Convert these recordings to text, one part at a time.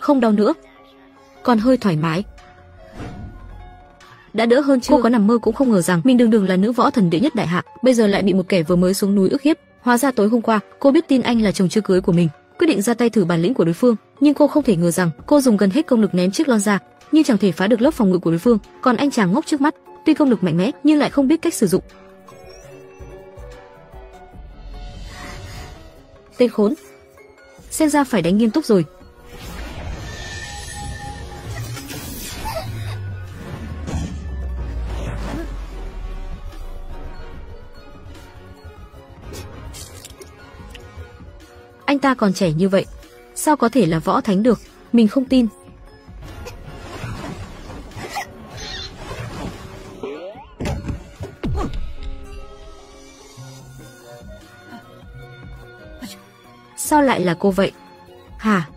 không đau nữa, còn hơi thoải mái. Đã đỡ hơn chưa? Cô có nằm mơ cũng không ngờ rằng mình đường đường là nữ võ thần đệ nhất đại hạ, bây giờ lại bị một kẻ vừa mới xuống núi ức hiếp. Hóa ra tối hôm qua, cô biết tin anh là chồng chưa cưới của mình, quyết định ra tay thử bản lĩnh của đối phương, nhưng cô không thể ngờ rằng cô dùng gần hết công lực ném chiếc lon ra, nhưng chẳng thể phá được lớp phòng ngự của đối phương, còn anh chàng ngốc trước mắt, tuy công lực mạnh mẽ nhưng lại không biết cách sử dụng. Tên khốn, xem ra phải đánh nghiêm túc rồi. Anh ta còn trẻ như vậy, sao có thể là võ thánh được? Mình không tin. Sao lại là cô vậy? Hả?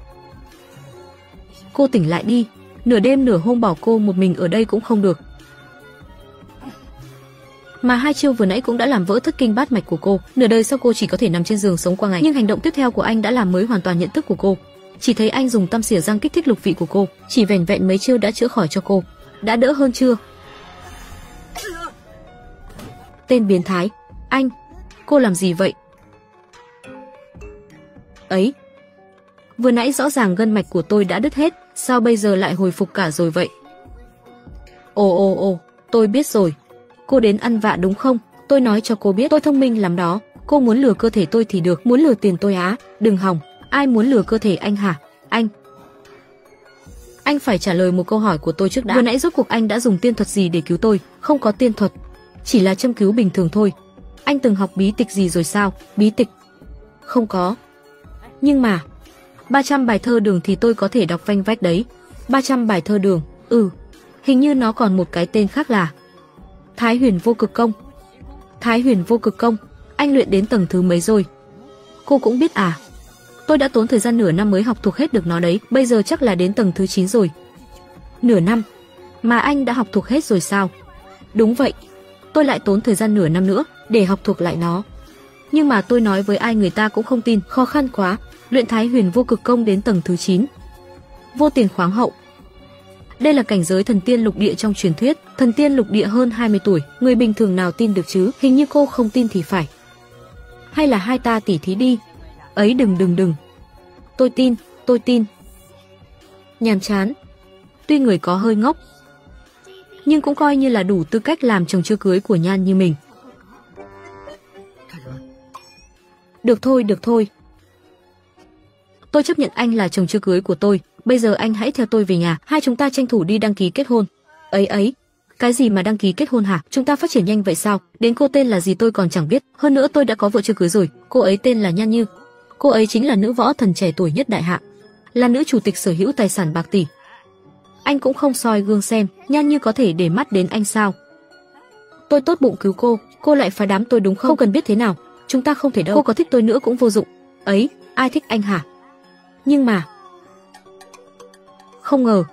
Cô tỉnh lại đi, nửa đêm nửa hôm bỏ cô một mình ở đây cũng không được. Mà hai chiêu vừa nãy cũng đã làm vỡ thất kinh bát mạch của cô, nửa đời sau cô chỉ có thể nằm trên giường sống qua ngày. Nhưng hành động tiếp theo của anh đã làm mới hoàn toàn nhận thức của cô. Chỉ thấy anh dùng tăm xỉa răng kích thích lục vị của cô, chỉ vẻn vẹn mấy chiêu đã chữa khỏi cho cô. Đã đỡ hơn chưa? Tên biến thái, anh, cô làm gì vậy? Ấy, vừa nãy rõ ràng gân mạch của tôi đã đứt hết, sao bây giờ lại hồi phục cả rồi vậy? Ồ ồ ồ, tôi biết rồi. Cô đến ăn vạ đúng không? Tôi nói cho cô biết tôi thông minh lắm đó. Cô muốn lừa cơ thể tôi thì được, muốn lừa tiền tôi á, đừng hòng. Ai muốn lừa cơ thể anh hả? Anh. Anh phải trả lời một câu hỏi của tôi trước đã. Vừa nãy rốt cuộc anh đã dùng tiên thuật gì để cứu tôi? Không có tiên thuật, chỉ là châm cứu bình thường thôi. Anh từng học bí tịch gì rồi sao? Bí tịch? Không có. Nhưng mà 300 bài thơ đường thì tôi có thể đọc vanh vách đấy. 300 bài thơ đường, ừ. Hình như nó còn một cái tên khác là Thái Huyền Vô Cực Công. Thái Huyền Vô Cực Công, anh luyện đến tầng thứ mấy rồi? Cô cũng biết à? Tôi đã tốn thời gian nửa năm mới học thuộc hết được nó đấy, bây giờ chắc là đến tầng thứ 9 rồi. Nửa năm? Mà anh đã học thuộc hết rồi sao? Đúng vậy. Tôi lại tốn thời gian nửa năm nữa để học thuộc lại nó. Nhưng mà tôi nói với ai người ta cũng không tin, khó khăn quá. Luyện Thái Huyền Vô Cực Công đến tầng thứ 9. Vô tiền khoáng hậu, đây là cảnh giới thần tiên lục địa trong truyền thuyết, thần tiên lục địa hơn 20 tuổi, người bình thường nào tin được chứ, hình như cô không tin thì phải. Hay là hai ta tỉ thí đi. Ấy đừng đừng đừng. Tôi tin, tôi tin. Nhàm chán. Tuy người có hơi ngốc, nhưng cũng coi như là đủ tư cách làm chồng chưa cưới của Nhan như mình. Được thôi, được thôi. Tôi chấp nhận anh là chồng chưa cưới của tôi, bây giờ anh hãy theo tôi về nhà, hai chúng ta tranh thủ đi đăng ký kết hôn. Ấy ấy, cái gì mà đăng ký kết hôn hả? Chúng ta phát triển nhanh vậy sao? Đến cô tên là gì tôi còn chẳng biết. Hơn nữa tôi đã có vợ chưa cưới rồi. Cô ấy tên là Nhan Như. Cô ấy chính là nữ võ thần trẻ tuổi nhất đại hạ, là nữ chủ tịch sở hữu tài sản bạc tỷ. Anh cũng không soi gương xem, Nhan Như có thể để mắt đến anh sao? Tôi tốt bụng cứu cô, cô lại phá đám tôi đúng không? Không cần biết thế nào, chúng ta không thể đâu. Cô có thích tôi nữa cũng vô dụng. Ấy, ai thích anh hả? Nhưng mà không ngờ,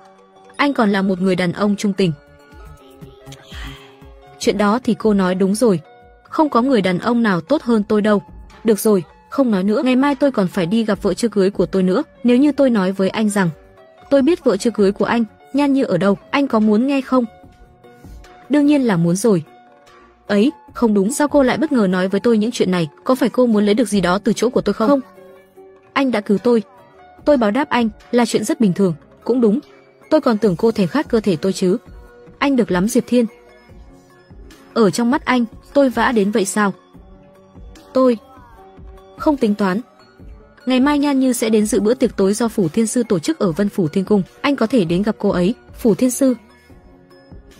anh còn là một người đàn ông trung tình. Chuyện đó thì cô nói đúng rồi, không có người đàn ông nào tốt hơn tôi đâu. Được rồi, không nói nữa, ngày mai tôi còn phải đi gặp vợ chưa cưới của tôi nữa. Nếu như tôi nói với anh rằng, tôi biết vợ chưa cưới của anh, nhan như ở đâu, anh có muốn nghe không? Đương nhiên là muốn rồi. Ấy, không đúng, sao cô lại bất ngờ nói với tôi những chuyện này? Có phải cô muốn lấy được gì đó từ chỗ của tôi không? Không. Anh đã cứu tôi. Tôi báo đáp anh là chuyện rất bình thường, cũng đúng, tôi còn tưởng cô thèm khát cơ thể tôi chứ. Anh được lắm Diệp Thiên. Ở trong mắt anh, tôi vã đến vậy sao? Tôi không tính toán. Ngày mai Nhan Như sẽ đến dự bữa tiệc tối do Phủ Thiên Sư tổ chức ở Vân Phủ Thiên Cung. Anh có thể đến gặp cô ấy, Phủ Thiên Sư.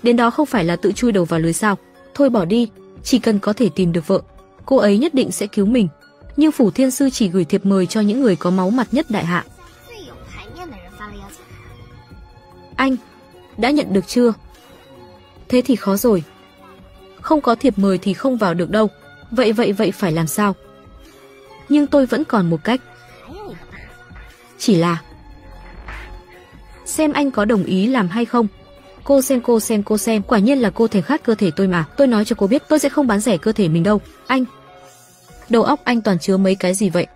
Đến đó không phải là tự chui đầu vào lưới sao? Thôi bỏ đi, chỉ cần có thể tìm được vợ, cô ấy nhất định sẽ cứu mình. Nhưng Phủ Thiên Sư chỉ gửi thiệp mời cho những người có máu mặt nhất đại hạ. Anh, đã nhận được chưa? Thế thì khó rồi. Không có thiệp mời thì không vào được đâu. Vậy vậy vậy phải làm sao? Nhưng tôi vẫn còn một cách. Chỉ là xem anh có đồng ý làm hay không. Cô xem cô xem cô xem, quả nhiên là cô thèm khát cơ thể tôi mà. Tôi nói cho cô biết, tôi sẽ không bán rẻ cơ thể mình đâu. Anh. Đầu óc anh toàn chứa mấy cái gì vậy?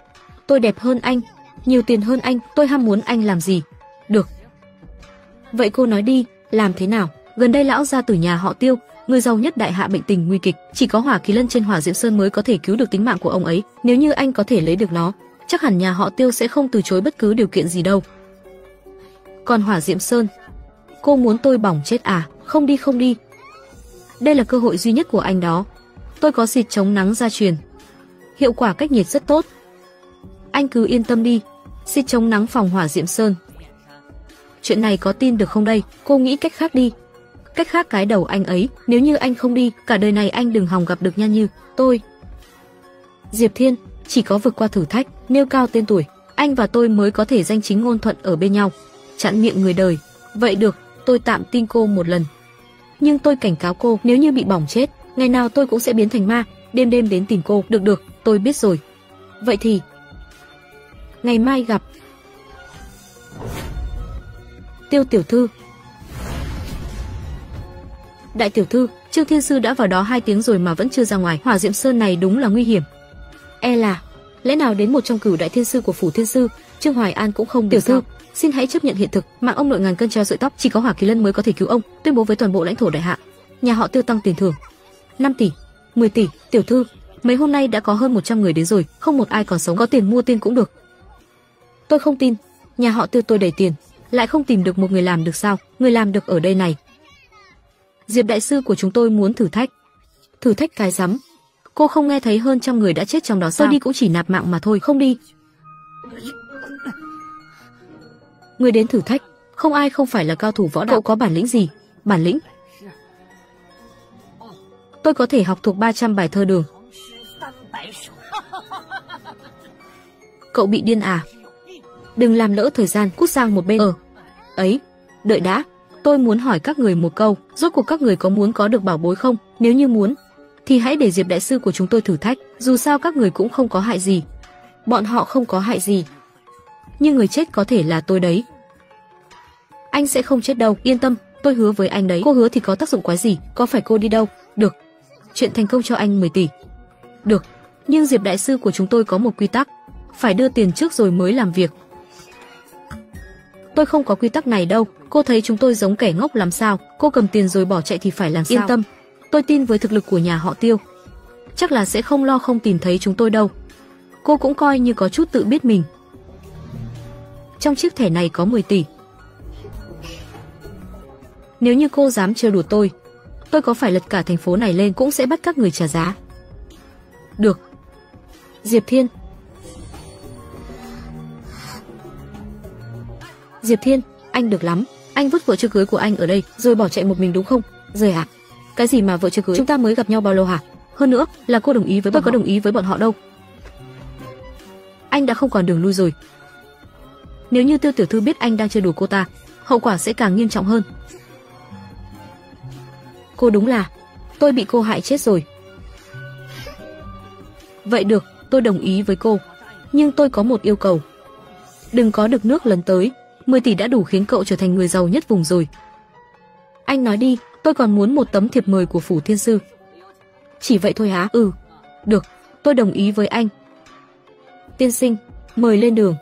Tôi đẹp hơn anh, nhiều tiền hơn anh, tôi ham muốn anh làm gì? Được. Vậy cô nói đi, làm thế nào? Gần đây lão gia tử nhà họ Tiêu, người giàu nhất đại hạ bệnh tình nguy kịch, chỉ có hỏa khí lân trên hỏa diễm sơn mới có thể cứu được tính mạng của ông ấy. Nếu như anh có thể lấy được nó, chắc hẳn nhà họ Tiêu sẽ không từ chối bất cứ điều kiện gì đâu. Còn hỏa diệm sơn, cô muốn tôi bỏng chết à? Không đi không đi. Đây là cơ hội duy nhất của anh đó. Tôi có xịt chống nắng gia truyền. Hiệu quả cách nhiệt rất tốt. Anh cứ yên tâm đi. Xịt chống nắng phòng hỏa diệm sơn. Chuyện này có tin được không đây? Cô nghĩ cách khác đi. Cách khác cái đầu anh ấy, nếu như anh không đi, cả đời này anh đừng hòng gặp được Nha Như, tôi. Diệp Thiên, chỉ có vượt qua thử thách, nêu cao tên tuổi, anh và tôi mới có thể danh chính ngôn thuận ở bên nhau. Chặn miệng người đời. Vậy được, tôi tạm tin cô một lần. Nhưng tôi cảnh cáo cô, nếu như bị bỏng chết, ngày nào tôi cũng sẽ biến thành ma, đêm đêm đến tìm cô. Được được, tôi biết rồi. Vậy thì ngày mai gặp. Tiêu tiểu thư. Đại tiểu thư, Trương Thiên Sư đã vào đó hai tiếng rồi mà vẫn chưa ra ngoài. Hỏa Diệm Sơn này đúng là nguy hiểm. E là, lẽ nào đến một trong cửu đại thiên sư của phủ thiên sư, Trương Hoài An cũng không tiểu thư, xin hãy chấp nhận hiện thực, mạng ông nội ngàn cân treo sợi tóc, chỉ có Hỏa Kỳ Lân mới có thể cứu ông, tuyên bố với toàn bộ lãnh thổ đại hạ. Nhà họ Tiêu tăng tiền thưởng 5 tỷ, 10 tỷ, tiểu thư, mấy hôm nay đã có hơn 100 người đến rồi, không một ai còn sống, có tiền mua tiên cũng được. Tôi không tin, nhà họ Tiêu tôi đầy tiền, lại không tìm được một người làm được sao? Người làm được ở đây này. Diệp đại sư của chúng tôi muốn thử thách. Thử thách cái rắm. Cô không nghe thấy hơn trăm người đã chết trong đó sao? Tôi đi cũng chỉ nạp mạng mà thôi, không đi. Người đến thử thách, không ai không phải là cao thủ võ đạo. Cậu có bản lĩnh gì? Bản lĩnh? Tôi có thể học thuộc 300 bài thơ đường. Cậu bị điên à? Đừng làm lỡ thời gian, cút sang một bên. Ờ. Ấy, đợi đã. Tôi muốn hỏi các người một câu, rốt cuộc các người có muốn có được bảo bối không? Nếu như muốn, thì hãy để Diệp đại sư của chúng tôi thử thách, dù sao các người cũng không có hại gì. Bọn họ không có hại gì. Nhưng người chết có thể là tôi đấy. Anh sẽ không chết đâu, yên tâm, tôi hứa với anh đấy. Cô hứa thì có tác dụng quái gì, có phải cô đi đâu? Được. Chuyện thành công cho anh 10 tỷ. Được. Nhưng Diệp đại sư của chúng tôi có một quy tắc, phải đưa tiền trước rồi mới làm việc. Tôi không có quy tắc này đâu, cô thấy chúng tôi giống kẻ ngốc làm sao, cô cầm tiền rồi bỏ chạy thì phải làm sao? Yên tâm, tôi tin với thực lực của nhà họ Tiêu. Chắc là sẽ không lo không tìm thấy chúng tôi đâu. Cô cũng coi như có chút tự biết mình. Trong chiếc thẻ này có 10 tỷ. Nếu như cô dám trêu đùa tôi, tôi có phải lật cả thành phố này lên cũng sẽ bắt các người trả giá. Được. Diệp Thiên, Diệp Thiên, anh được lắm, anh vứt vợ chưa cưới của anh ở đây rồi bỏ chạy một mình đúng không? Rời à? Cái gì mà vợ chưa cưới? Chúng ta mới gặp nhau bao lâu hả? Hơn nữa, là cô đồng ý với tôi có đồng ý với bọn họ đâu. Anh đã không còn đường lui rồi. Nếu như Tiêu tiểu thư biết anh đang chơi đùa cô ta, hậu quả sẽ càng nghiêm trọng hơn. Cô đúng là, tôi bị cô hại chết rồi. Vậy được, tôi đồng ý với cô, nhưng tôi có một yêu cầu. Đừng có được nước lần tới, 10 tỷ đã đủ khiến cậu trở thành người giàu nhất vùng rồi. Anh nói đi, tôi còn muốn một tấm thiệp mời của phủ thiên sư. Chỉ vậy thôi hả? Ừ. Được, tôi đồng ý với anh. Tiên sinh, mời lên đường.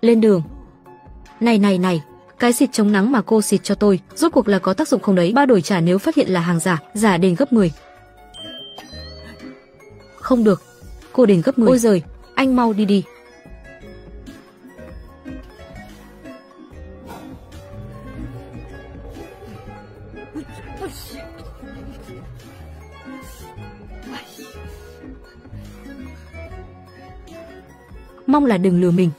Lên đường. Này này này, cái xịt chống nắng mà cô xịt cho tôi, rốt cuộc là có tác dụng không đấy? Ba đổi trả nếu phát hiện là hàng giả, giả đền gấp 10. Không được, cô đền gấp 10. Ôi giời, anh mau đi đi. Mong là đừng lừa mình.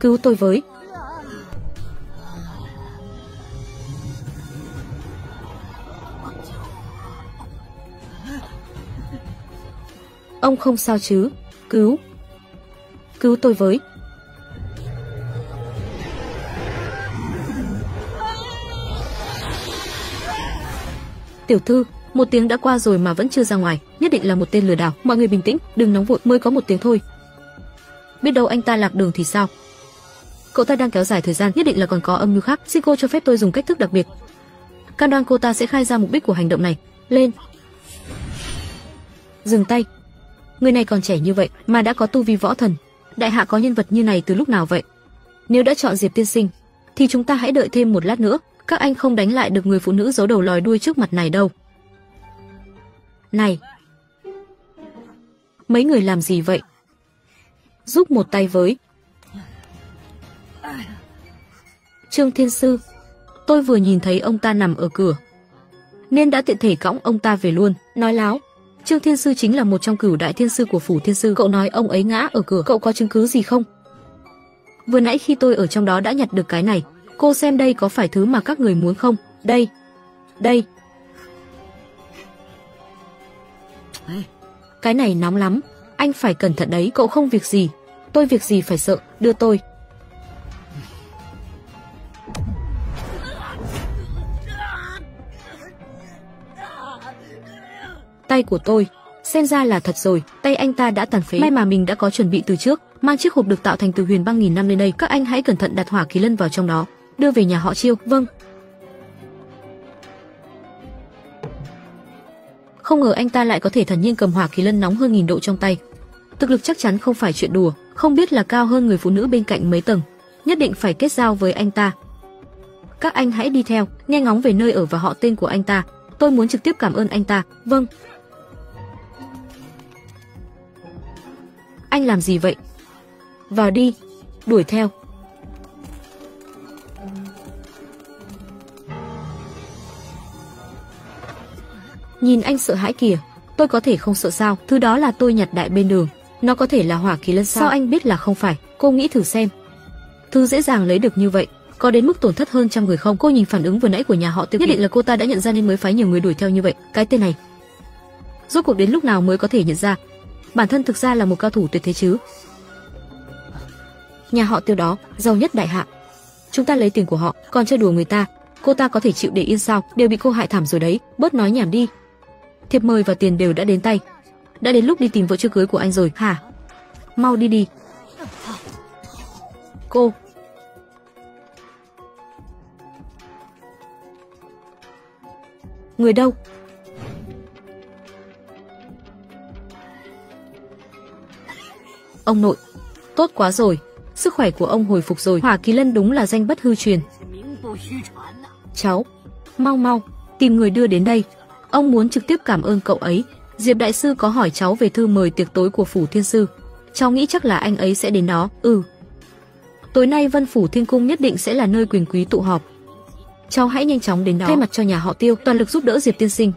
Cứu tôi với. Ông không sao chứ? Cứu. Cứu tôi với. Tiểu thư, một tiếng đã qua rồi mà vẫn chưa ra ngoài, nhất định là một tên lừa đảo. Mọi người bình tĩnh, đừng nóng vội, mới có một tiếng thôi. Biết đâu anh ta lạc đường thì sao? Cậu ta đang kéo dài thời gian, nhất định là còn có âm mưu khác. Xin cô cho phép tôi dùng cách thức đặc biệt. Cam đoan cô ta sẽ khai ra mục đích của hành động này. Lên. Dừng tay. Người này còn trẻ như vậy mà đã có tu vi võ thần, Đại hạ có nhân vật như này từ lúc nào vậy? Nếu đã chọn Diệp tiên sinh, thì chúng ta hãy đợi thêm một lát nữa, các anh không đánh lại được người phụ nữ giấu đầu lòi đuôi trước mặt này đâu. Này, mấy người làm gì vậy? Giúp một tay với. Trương Thiên Sư, tôi vừa nhìn thấy ông ta nằm ở cửa, nên đã tiện thể cõng ông ta về luôn, nói láo. Trương Thiên Sư chính là một trong cửu đại thiên sư của phủ thiên sư, cậu nói ông ấy ngã ở cửa, cậu có chứng cứ gì không? Vừa nãy khi tôi ở trong đó đã nhặt được cái này, cô xem đây có phải thứ mà các người muốn không? Đây, đây. Cái này nóng lắm, anh phải cẩn thận đấy, cậu không việc gì. Tôi việc gì phải sợ, đưa tôi. Tay của tôi, xem ra là thật rồi, tay anh ta đã tàn phế. May mà mình đã có chuẩn bị từ trước, mang chiếc hộp được tạo thành từ huyền băng nghìn năm lên đây. Các anh hãy cẩn thận đặt hỏa kỳ lân vào trong đó, đưa về nhà họ chiêu. Vâng. Không ngờ anh ta lại có thể thần nhiên cầm hỏa kỳ lân nóng hơn nghìn độ trong tay. Thực lực chắc chắn không phải chuyện đùa, không biết là cao hơn người phụ nữ bên cạnh mấy tầng. Nhất định phải kết giao với anh ta. Các anh hãy đi theo, nghe ngóng về nơi ở và họ tên của anh ta. Tôi muốn trực tiếp cảm ơn anh ta. Vâng. Anh làm gì vậy? Vào đi, đuổi theo. Nhìn anh sợ hãi kìa, tôi có thể không sợ sao, thứ đó là tôi nhặt đại bên đường, nó có thể là hỏa kỳ lân sao? sao anh biết là không phải, cô nghĩ thử xem. Thứ dễ dàng lấy được như vậy, có đến mức tổn thất hơn trăm người không? Cô nhìn phản ứng vừa nãy của nhà họ Tiêu, nhất định là cô ta đã nhận ra nên mới phái nhiều người đuổi theo như vậy. Cái tên này, rốt cuộc đến lúc nào mới có thể nhận ra? Bản thân thực ra là một cao thủ tuyệt thế chứ. Nhà họ Tiêu đó, giàu nhất đại hạ. Chúng ta lấy tiền của họ, còn chơi đùa người ta, cô ta có thể chịu để yên sao? Đều bị cô hại thảm rồi đấy, bớt nói nhảm đi. Thiệp mời và tiền đều đã đến tay. Đã đến lúc đi tìm vợ chưa cưới của anh rồi, hả? Mau đi đi. Cô, Người đâu? Ông nội, tốt quá rồi, sức khỏe của ông hồi phục rồi. Hỏa Kỳ Lân đúng là danh bất hư truyền. Cháu, mau mau, tìm người đưa đến đây. Ông muốn trực tiếp cảm ơn cậu ấy. Diệp đại sư có hỏi cháu về thư mời tiệc tối của phủ thiên sư. Cháu nghĩ chắc là anh ấy sẽ đến đó. Ừ. Tối nay Vân phủ Thiên cung nhất định sẽ là nơi quyền quý tụ họp. Cháu hãy nhanh chóng đến đó. Thay mặt cho nhà họ Tiêu, toàn lực giúp đỡ Diệp tiên sinh.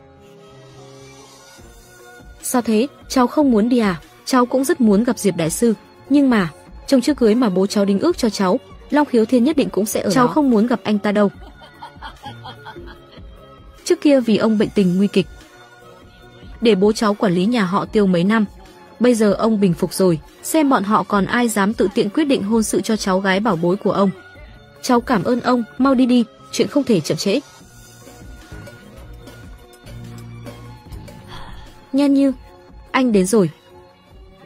Sao thế? Cháu không muốn đi à? Cháu cũng rất muốn gặp Diệp đại sư, nhưng mà trong trước cưới mà bố cháu đính ước cho cháu, Long Khiếu Thiên nhất định cũng sẽ ở cháu đó. không muốn gặp anh ta đâu. Trước kia vì ông bệnh tình nguy kịch, để bố cháu quản lý nhà họ Tiêu mấy năm. Bây giờ ông bình phục rồi, xem bọn họ còn ai dám tự tiện quyết định hôn sự cho cháu gái bảo bối của ông. Cháu cảm ơn ông, mau đi đi, chuyện không thể chậm trễ. Nhan Như, anh đến rồi.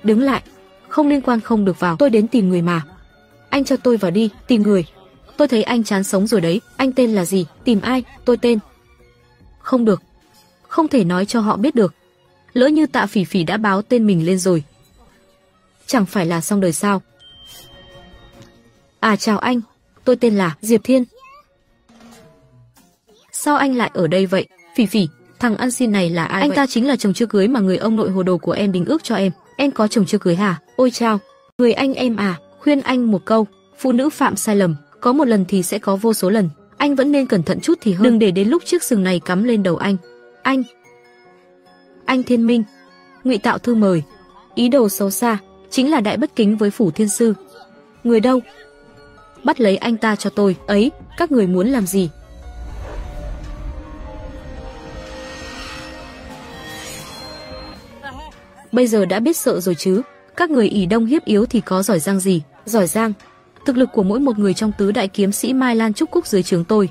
Đứng lại, không liên quan không được vào, tôi đến tìm người mà. Anh cho tôi vào đi, tìm người. Tôi thấy anh chán sống rồi đấy, anh tên là gì, tìm ai, tôi tên. Không được, không thể nói cho họ biết được. Lỡ như tạ phỉ phỉ đã báo tên mình lên rồi. Chẳng phải là xong đời sao. À chào anh, tôi tên là Diệp Thiên. Sao anh lại ở đây vậy? Phỉ phỉ, thằng ăn xin này là ai Anh vậy? ta chính là chồng chưa cưới mà người ông nội hồ đồ của em đính ước cho em. Em có chồng chưa cưới hả? Ôi chao, người anh em à, khuyên anh một câu, phụ nữ phạm sai lầm, có một lần thì sẽ có vô số lần. Anh vẫn nên cẩn thận chút thì hơn. Đừng để đến lúc chiếc sừng này cắm lên đầu anh. Anh. Anh Thiên Minh. Ngụy tạo thư mời. Ý đồ xấu xa, chính là đại bất kính với phủ thiên sư. Người đâu? Bắt lấy anh ta cho tôi. Ấy, các người muốn làm gì? Bây giờ đã biết sợ rồi chứ, các người ỷ đông hiếp yếu thì có giỏi giang gì, giỏi giang. Thực lực của mỗi một người trong tứ đại kiếm sĩ Mai Lan Trúc Cúc dưới trướng tôi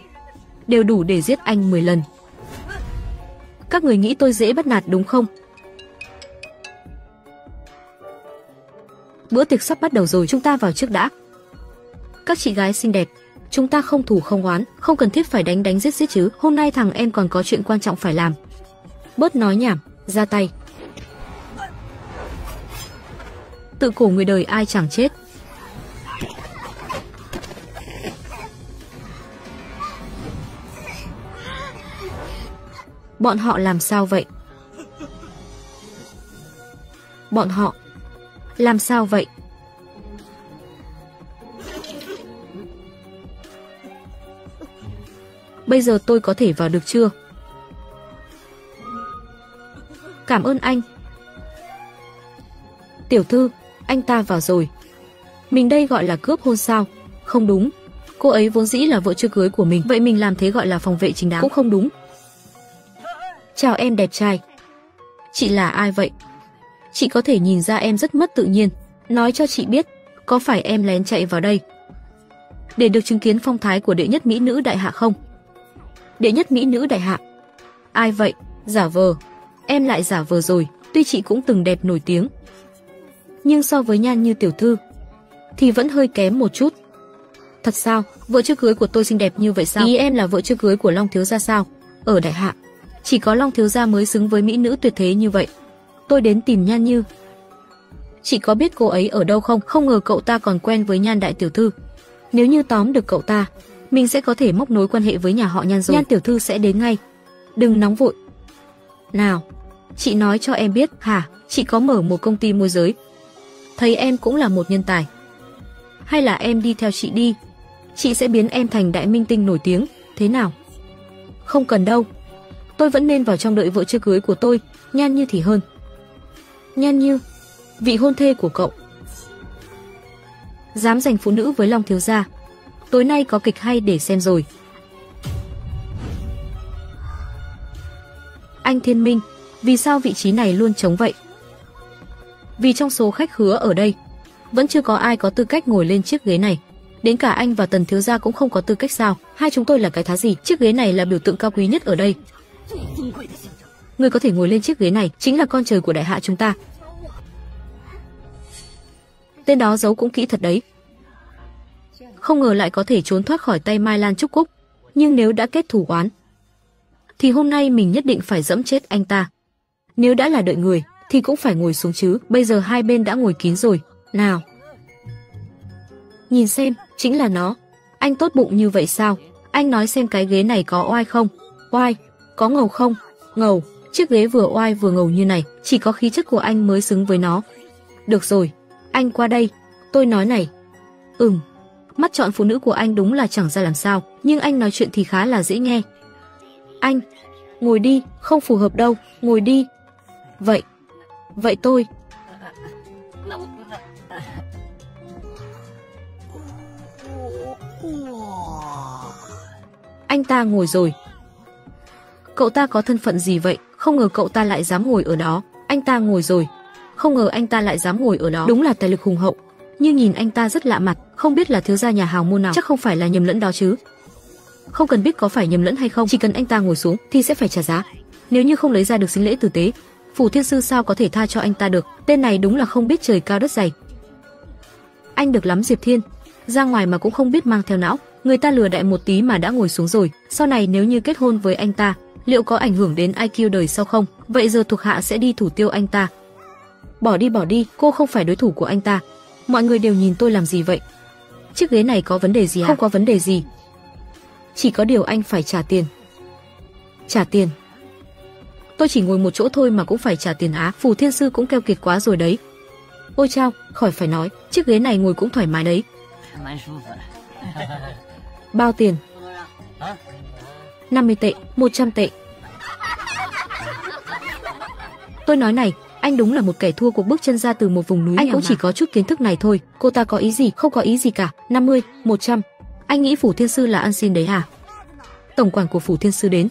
đều đủ để giết anh 10 lần. Các người nghĩ tôi dễ bắt nạt đúng không? Bữa tiệc sắp bắt đầu rồi, chúng ta vào trước đã. Các chị gái xinh đẹp, chúng ta không thủ không oán, không cần thiết phải đánh đánh giết giết chứ. Hôm nay thằng em còn có chuyện quan trọng phải làm. Bớt nói nhảm, ra tay. Tự cổ người đời ai chẳng chết. Bọn họ làm sao vậy? Bọn họ làm sao vậy? Bây giờ tôi có thể vào được chưa? Cảm ơn anh. Tiểu thư, anh ta vào rồi. Mình đây gọi là cướp hôn sao? Không đúng. Cô ấy vốn dĩ là vợ chưa cưới của mình, vậy mình làm thế gọi là phòng vệ chính đáng cũng không đúng. Chào em đẹp trai. Chị là ai vậy? Chị có thể nhìn ra em rất mất tự nhiên. Nói cho chị biết, có phải em lén chạy vào đây? Để được chứng kiến phong thái của đệ nhất mỹ nữ đại hạ không? Đệ nhất mỹ nữ đại hạ. Ai vậy? Giả vờ. Em lại giả vờ rồi, tuy chị cũng từng đẹp nổi tiếng. Nhưng so với nhan như tiểu thư, thì vẫn hơi kém một chút. Thật sao? Vợ chưa cưới của tôi xinh đẹp như vậy sao? Ý em là vợ chưa cưới của Long Thiếu Gia sao? Ở đại hạ, chỉ có Long Thiếu Gia mới xứng với mỹ nữ tuyệt thế như vậy. Tôi đến tìm Nhan Như. Chị có biết cô ấy ở đâu không? Không ngờ cậu ta còn quen với Nhan Đại Tiểu Thư. Nếu như tóm được cậu ta, mình sẽ có thể móc nối quan hệ với nhà họ Nhan rồi. Nhan Tiểu Thư sẽ đến ngay. Đừng nóng vội. Nào, chị nói cho em biết, hả? Chị có mở một công ty môi giới. Thấy em cũng là một nhân tài. Hay là em đi theo chị đi. Chị sẽ biến em thành đại minh tinh nổi tiếng, thế nào? Không cần đâu, tôi vẫn nên vào trong đợi vợ chưa cưới của tôi, Nhan Như thì hơn. Nhan Như, vị hôn thê của cậu. Dám giành phụ nữ với Long Thiếu Gia. Tối nay có kịch hay để xem rồi. Anh Thiên Minh, vì sao vị trí này luôn trống vậy? Vì trong số khách hứa ở đây, vẫn chưa có ai có tư cách ngồi lên chiếc ghế này. Đến cả anh và Tần Thiếu Gia cũng không có tư cách sao? Hai chúng tôi là cái thá gì? Chiếc ghế này là biểu tượng cao quý nhất ở đây. Người có thể ngồi lên chiếc ghế này chính là con trời của đại hạ chúng ta. Tên đó giấu cũng kỹ thật đấy. Không ngờ lại có thể trốn thoát khỏi tay Mai Lan Trúc Cúc. Nhưng nếu đã kết thủ oán, thì hôm nay mình nhất định phải dẫm chết anh ta. Nếu đã là đợi người, thì cũng phải ngồi xuống chứ. Bây giờ hai bên đã ngồi kín rồi. Nào. Nhìn xem, chính là nó. Anh tốt bụng như vậy sao? Anh nói xem cái ghế này có oai không? Oai, có ngầu không? Ngầu, chiếc ghế vừa oai vừa ngầu như này, chỉ có khí chất của anh mới xứng với nó. Được rồi, anh qua đây, tôi nói này. Ừm, mắt chọn phụ nữ của anh đúng là chẳng ra làm sao, nhưng anh nói chuyện thì khá là dễ nghe. Anh, ngồi đi, không phù hợp đâu, ngồi đi. Vậy, vậy tôi. Anh ta ngồi rồi, Cậu ta có thân phận gì vậy? Không ngờ cậu ta lại dám ngồi ở đó. Anh ta ngồi rồi. Không ngờ anh ta lại dám ngồi ở đó. Đúng là tài lực hùng hậu. Nhưng nhìn anh ta rất lạ mặt, không biết là thiếu gia nhà hào môn nào. Chắc không phải là nhầm lẫn đó chứ. Không cần biết có phải nhầm lẫn hay không, chỉ cần anh ta ngồi xuống thì sẽ phải trả giá. Nếu như không lấy ra được sinh lễ tử tế, phủ thiên sư sao có thể tha cho anh ta được? Tên này đúng là không biết trời cao đất dày. Anh được lắm Diệp Thiên, ra ngoài mà cũng không biết mang theo não. Người ta lừa đại một tí mà đã ngồi xuống rồi. Sau này nếu như kết hôn với anh ta, liệu có ảnh hưởng đến IQ đời sau không? Vậy giờ thuộc hạ sẽ đi thủ tiêu anh ta. Bỏ đi bỏ đi, cô không phải đối thủ của anh ta. Mọi người đều nhìn tôi làm gì vậy? Chiếc ghế này có vấn đề gì à? Không có vấn đề gì. Chỉ có điều anh phải trả tiền. Trả tiền. Tôi chỉ ngồi một chỗ thôi mà cũng phải trả tiền á. Phù Thiên Sư cũng keo kiệt quá rồi đấy. Ôi chao, khỏi phải nói, chiếc ghế này ngồi cũng thoải mái đấy. Bao tiền? 50 tệ, 100 tệ. Tôi nói này, anh đúng là một kẻ thua cuộc bước chân ra từ một vùng núi Anh cũng mà. chỉ có chút kiến thức này thôi. Cô ta có ý gì? Không có ý gì cả. 50, 100. Anh nghĩ Phủ Thiên Sư là ăn xin đấy hả? Tổng quản của Phủ Thiên Sư đến.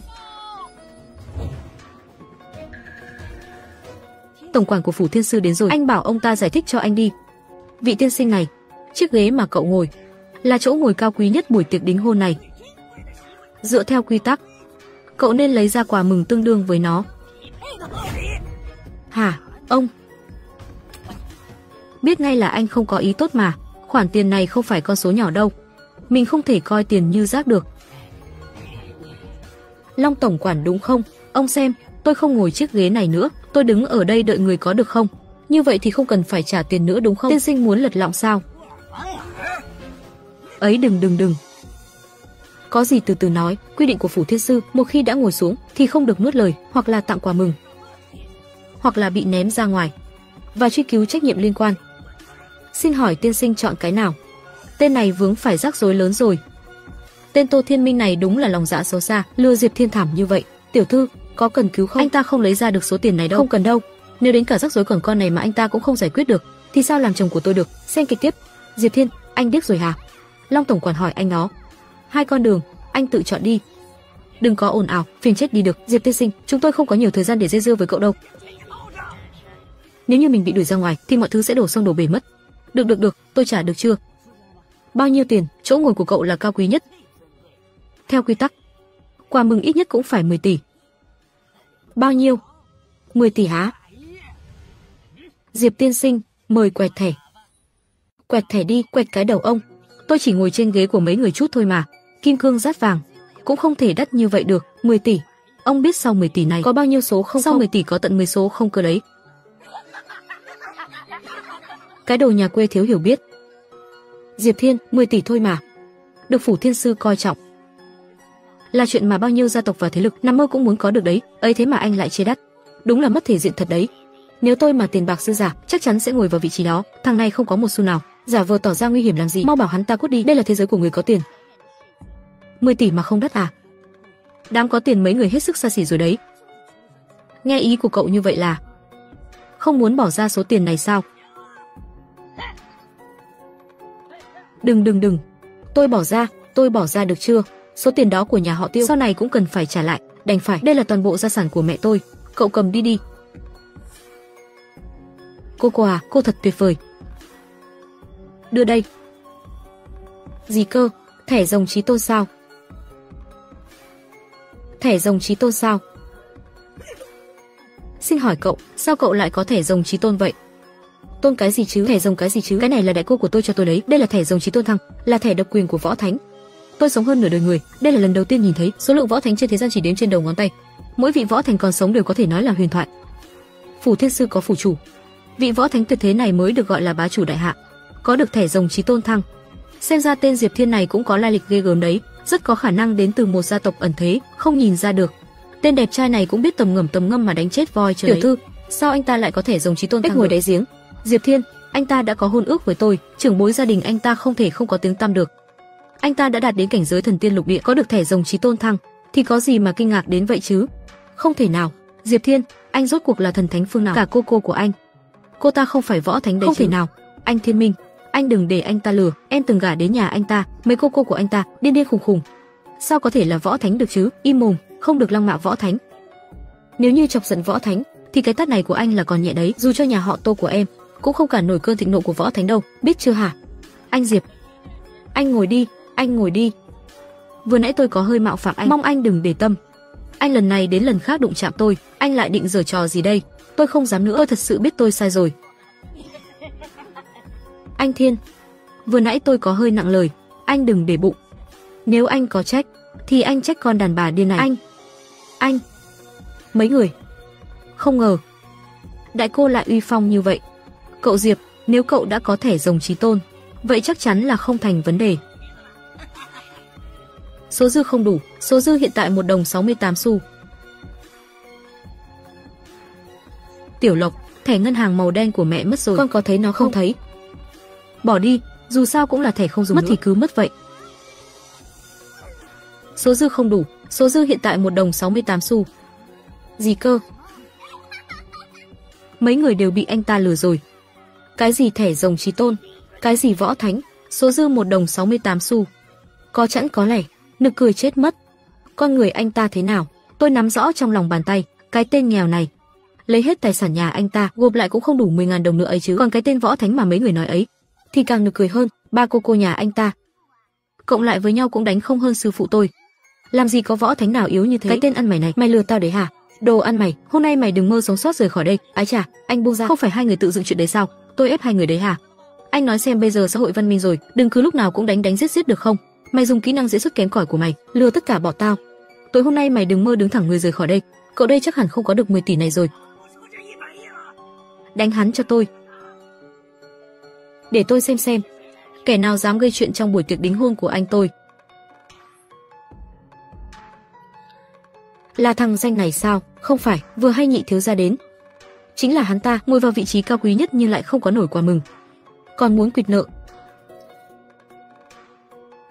Tổng quản của Phủ Thiên Sư đến rồi. Anh bảo ông ta giải thích cho anh đi. Vị tiên sinh này, chiếc ghế mà cậu ngồi là chỗ ngồi cao quý nhất buổi tiệc đính hôn này. Dựa theo quy tắc, cậu nên lấy ra quà mừng tương đương với nó. Hả, ông? Biết ngay là anh không có ý tốt mà, khoản tiền này không phải con số nhỏ đâu. Mình không thể coi tiền như rác được. Long Tổng Quản đúng không? Ông xem, tôi không ngồi chiếc ghế này nữa, tôi đứng ở đây đợi người có được không? Như vậy thì không cần phải trả tiền nữa đúng không? Tiên sinh muốn lật lọng sao? Ấy đừng đừng đừng. Có gì từ từ nói, quy định của phủ thiên sư, một khi đã ngồi xuống thì không được nuốt lời, hoặc là tặng quà mừng, hoặc là bị ném ra ngoài và truy cứu trách nhiệm liên quan. Xin hỏi tiên sinh chọn cái nào? Tên này vướng phải rắc rối lớn rồi. Tên Tô Thiên Minh này đúng là lòng dạ xấu xa, lừa Diệp Thiên Thảm như vậy. Tiểu thư, có cần cứu không? Anh ta không lấy ra được số tiền này đâu. Không cần đâu. Nếu đến cả rắc rối còn con này mà anh ta cũng không giải quyết được, thì sao làm chồng của tôi được? Xem kịch tiếp. Diệp Thiên, anh điếc rồi hả? Long tổng quản hỏi anh nó. Hai con đường, anh tự chọn đi. Đừng có ồn ào, phiền chết đi được. Diệp tiên sinh, chúng tôi không có nhiều thời gian để dây dưa với cậu đâu. Nếu như mình bị đuổi ra ngoài thì mọi thứ sẽ đổ sông đổ bể mất. Được được được, tôi trả được chưa? Bao nhiêu tiền? Chỗ ngồi của cậu là cao quý nhất. Theo quy tắc, quà mừng ít nhất cũng phải 10 tỷ. Bao nhiêu? 10 tỷ hả? Diệp tiên sinh, mời quẹt thẻ. Quẹt thẻ đi, quẹt cái đầu ông. Tôi chỉ ngồi trên ghế của mấy người chút thôi mà. Kim cương rát vàng, cũng không thể đắt như vậy được, 10 tỷ. Ông biết sau 10 tỷ này có bao nhiêu số không? Sau không? 10 tỷ có tận 10 số không cơ đấy. Cái đồ nhà quê thiếu hiểu biết. Diệp Thiên, 10 tỷ thôi mà. Được phủ thiên sư coi trọng. Là chuyện mà bao nhiêu gia tộc và thế lực nằm mơ cũng muốn có được đấy, ấy thế mà anh lại chê đắt. Đúng là mất thể diện thật đấy. Nếu tôi mà tiền bạc dư giả, chắc chắn sẽ ngồi vào vị trí đó. Thằng này không có một xu nào, giả vờ tỏ ra nguy hiểm làm gì? Mau bảo hắn ta cút đi, đây là thế giới của người có tiền. 10 tỷ mà không đắt à? Đám có tiền mấy người hết sức xa xỉ rồi đấy. Nghe ý của cậu như vậy là không muốn bỏ ra số tiền này sao? Đừng đừng đừng, tôi bỏ ra, tôi bỏ ra được chưa? Số tiền đó của nhà họ Tiêu sau này cũng cần phải trả lại, đành phải, đây là toàn bộ gia sản của mẹ tôi, cậu cầm đi đi. Cô cô à, cô thật tuyệt vời. Đưa đây. Gì cơ, thẻ rồng trí tôn sao? Thẻ rồng trí tôn sao? Xin hỏi cậu, sao cậu lại có thẻ rồng trí tôn vậy? Tôn cái gì chứ? Thẻ rồng cái gì chứ? Cái này là đại cô của tôi cho tôi lấy. Đây là thẻ rồng trí tôn thăng, là thẻ độc quyền của võ thánh. Tôi sống hơn nửa đời người, đây là lần đầu tiên nhìn thấy số lượng võ thánh trên thế gian chỉ đếm trên đầu ngón tay. Mỗi vị võ thánh còn sống đều có thể nói là huyền thoại. Phủ thiên sư có phủ chủ, vị võ thánh tuyệt thế này mới được gọi là bá chủ đại hạ, có được thẻ rồng trí tôn thăng. Xem ra tên Diệp Thiên này cũng có lai lịch ghê gớm đấy, rất có khả năng đến từ một gia tộc ẩn thế, không nhìn ra được. Tên đẹp trai này cũng biết tầm ngầm tầm ngâm mà đánh chết voi trời. Tiểu thư, sao anh ta lại có thể rồng trí tôn thăng ngồi đáy giếng? Diệp Thiên, anh ta đã có hôn ước với tôi, trưởng bối gia đình anh ta không thể không có tiếng tăm được. Anh ta đã đạt đến cảnh giới thần tiên lục địa, có được thẻ rồng trí tôn thăng, thì có gì mà kinh ngạc đến vậy chứ? Không thể nào. Diệp Thiên, anh rốt cuộc là thần thánh phương nào? Cả cô cô của anh. Cô ta không phải võ thánh đấy Không chứ. thể nào. Anh Thiên Minh, anh đừng để anh ta lừa, em từng gả đến nhà anh ta, mấy cô cô của anh ta điên điên khùng khùng. Sao có thể là võ thánh được chứ? Im mồm, không được lăng mạ võ thánh. Nếu như chọc giận võ thánh, thì cái tát này của anh là còn nhẹ đấy, dù cho nhà họ Tô của em cũng không cản nổi cơn thịnh nộ của võ thánh đâu, biết chưa hả? Anh Diệp, anh ngồi đi, anh ngồi đi. Vừa nãy tôi có hơi mạo phạm anh, mong anh đừng để tâm. Anh lần này đến lần khác đụng chạm tôi, anh lại định giở trò gì đây? Tôi không dám nữa, tôi thật sự biết tôi sai rồi. Anh Thiên, vừa nãy tôi có hơi nặng lời, anh đừng để bụng. Nếu anh có trách, thì anh trách con đàn bà điên này. Anh, anh, mấy người. Không ngờ, đại cô lại uy phong như vậy. Cậu Diệp, nếu cậu đã có thẻ rồng trí tôn, vậy chắc chắn là không thành vấn đề. Số dư không đủ, số dư hiện tại 1 đồng 68 xu. Tiểu Lộc, thẻ ngân hàng màu đen của mẹ mất rồi, con có thấy nó không, không thấy? Bỏ đi, dù sao cũng là thẻ không dùng mất nữa. thì cứ mất vậy. Số dư không đủ, số dư hiện tại 1 đồng 68 xu. Gì cơ? Mấy người đều bị anh ta lừa rồi. Cái gì thẻ rồng trí tôn, cái gì võ thánh, số dư một đồng 68 xu. Có chẵn có lẻ, nực cười chết mất. Con người anh ta thế nào, tôi nắm rõ trong lòng bàn tay, cái tên nghèo này. Lấy hết tài sản nhà anh ta, gộp lại cũng không đủ 10.000 đồng nữa ấy chứ. Còn cái tên võ thánh mà mấy người nói ấy, thì càng nực cười hơn, ba cô cô nhà anh ta. Cộng lại với nhau cũng đánh không hơn sư phụ tôi. Làm gì có võ thánh nào yếu như thế? Cái tên ăn mày này, mày lừa tao đấy hả? Đồ ăn mày, hôm nay mày đừng mơ sống sót rời khỏi đây. Ái chà, anh buông ra, không phải hai người tự dựng chuyện đấy sao? Tôi ép hai người đấy hả? Anh nói xem bây giờ xã hội văn minh rồi, đừng cứ lúc nào cũng đánh đánh giết giết được không? Mày dùng kỹ năng diễn xuất kém cỏi của mày, lừa tất cả bỏ tao. Tối hôm nay mày đừng mơ đứng thẳng người rời khỏi đây. Cậu đây chắc hẳn không có được 10 tỷ này rồi. đánh hắn cho tôi. Để tôi xem xem, kẻ nào dám gây chuyện trong buổi tiệc đính hôn của anh tôi. Là thằng danh này sao? Không phải, vừa hay nhị thiếu gia đến. Chính là hắn ta, ngồi vào vị trí cao quý nhất nhưng lại không có nổi quà mừng. Còn muốn quỵt nợ.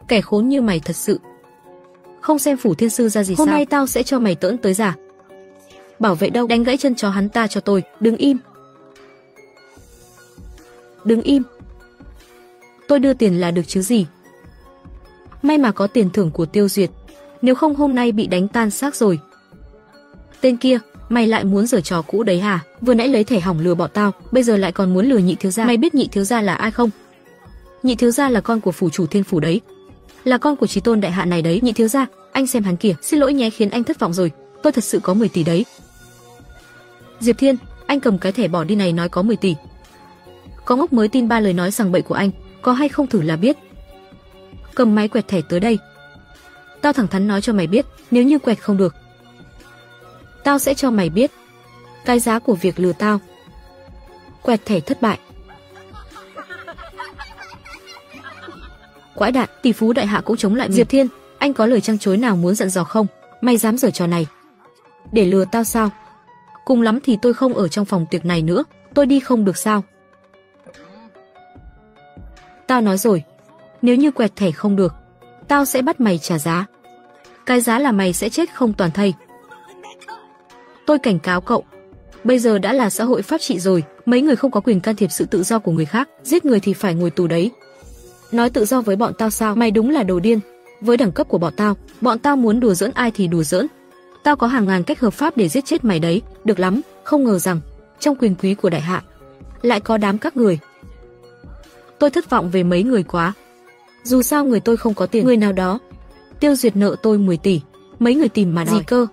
Kẻ khốn như mày thật sự. Không xem phủ thiên sư ra gì Hôm sao? nay tao sẽ cho mày tỡn tới giả. Bảo vệ đâu, đánh gãy chân chó hắn ta cho tôi, đứng im. Đứng im. Tôi đưa tiền là được chứ gì. May mà có tiền thưởng của tiêu duyệt, nếu không hôm nay bị đánh tan xác rồi. Tên kia, mày lại muốn giở trò cũ đấy hả? Vừa nãy lấy thẻ hỏng lừa bỏ tao, bây giờ lại còn muốn lừa nhị thiếu gia. Mày biết nhị thiếu gia là ai không? Nhị thiếu gia là con của phủ chủ thiên phủ đấy. Là con của trí tôn đại hạ này đấy. Nhị thiếu gia, anh xem hắn kìa, xin lỗi nhé khiến anh thất vọng rồi. Tôi thật sự có 10 tỷ đấy. Diệp Thiên, anh cầm cái thẻ bỏ đi này nói có 10 tỷ. Có ngốc mới tin ba lời nói sằng bậy của anh, có hay không thử là biết. Cầm máy quẹt thẻ tới đây. Tao thẳng thắn nói cho mày biết, nếu như quẹt không được, tao sẽ cho mày biết cái giá của việc lừa tao. Quẹt thẻ thất bại. Quãi đạn, tỷ phú đại hạ cũng chống lại mình. Diệp Thiên, anh có lời trăng chối nào muốn dặn dò không? Mày dám giở trò này? Để lừa tao sao? Cùng lắm thì tôi không ở trong phòng tiệc này nữa, tôi đi không được sao? Tao nói rồi, nếu như quẹt thẻ không được, tao sẽ bắt mày trả giá. Cái giá là mày sẽ chết không toàn thây. Tôi cảnh cáo cậu, bây giờ đã là xã hội pháp trị rồi, mấy người không có quyền can thiệp sự tự do của người khác, giết người thì phải ngồi tù đấy. Nói tự do với bọn tao sao? Mày đúng là đồ điên. Với đẳng cấp của bọn tao, bọn tao muốn đùa giỡn ai thì đùa giỡn. Tao có hàng ngàn cách hợp pháp để giết chết mày đấy, được lắm, không ngờ rằng trong quyền quý của đại hạ lại có đám các người. Tôi thất vọng về mấy người quá. Dù sao người tôi không có tiền, người nào đó tiêu duyệt nợ tôi 10 tỷ, mấy người tìm mà đòi. Gì cơ?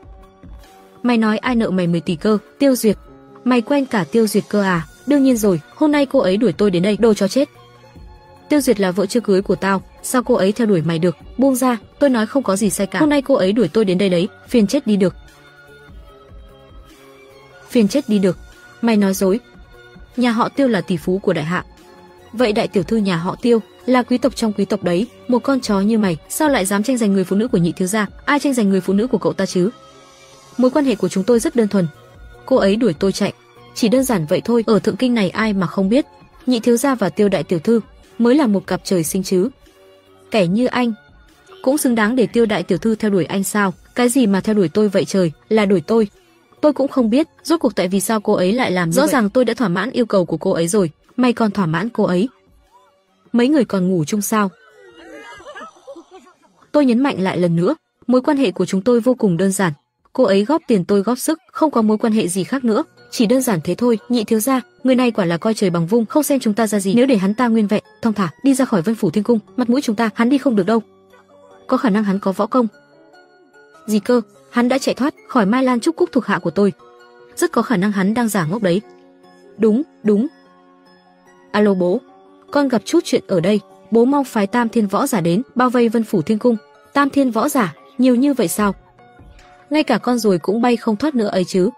Mày nói ai nợ mày 10 tỷ cơ? Tiêu duyệt. Mày quen cả tiêu duyệt cơ à? Đương nhiên rồi, hôm nay cô ấy đuổi tôi đến đây, đồ chó chết. Tiêu Duyệt là vợ chưa cưới của tao, sao cô ấy theo đuổi mày được? Buông ra, tôi nói không có gì sai cả. Hôm nay cô ấy đuổi tôi đến đây đấy, phiền chết đi được. Phiền chết đi được. Mày nói dối. Nhà họ Tiêu là tỷ phú của đại hạ. Vậy đại tiểu thư nhà họ Tiêu là quý tộc trong quý tộc đấy, một con chó như mày, sao lại dám tranh giành người phụ nữ của nhị thiếu gia? Ai tranh giành người phụ nữ của cậu ta chứ? Mối quan hệ của chúng tôi rất đơn thuần. Cô ấy đuổi tôi chạy, chỉ đơn giản vậy thôi. Ở thượng kinh này ai mà không biết, nhị thiếu gia và Tiêu đại tiểu thư mới là một cặp trời sinh chứ. Kẻ như anh cũng xứng đáng để Tiêu đại tiểu thư theo đuổi anh sao? Cái gì mà theo đuổi tôi vậy trời, là đuổi tôi. Tôi cũng không biết, rốt cuộc tại vì sao cô ấy lại làm như Rõ vậy. ràng tôi đã thỏa mãn yêu cầu của cô ấy rồi, mày còn thỏa mãn cô ấy. Mấy người còn ngủ chung sao? Tôi nhấn mạnh lại lần nữa, mối quan hệ của chúng tôi vô cùng đơn giản. Cô ấy góp tiền tôi góp sức, không có mối quan hệ gì khác nữa, chỉ đơn giản thế thôi. Nhị thiếu gia, người này quả là coi trời bằng vung, không xem chúng ta ra gì. Nếu để hắn ta nguyên vẹn, thong thả đi ra khỏi Vân phủ Thiên cung, mặt mũi chúng ta, hắn đi không được đâu. Có khả năng hắn có võ công. Gì cơ? Hắn đã chạy thoát khỏi Mai Lan Trúc Cúc thuộc hạ của tôi. Rất có khả năng hắn đang giả ngốc đấy. Đúng, đúng. Alo bố, con gặp chút chuyện ở đây. Bố mau phái Tam Thiên võ giả đến, bao vây Vân phủ Thiên cung. Tam Thiên võ giả, nhiều như vậy sao? Ngay cả con ruồi cũng bay không thoát nữa ấy chứ.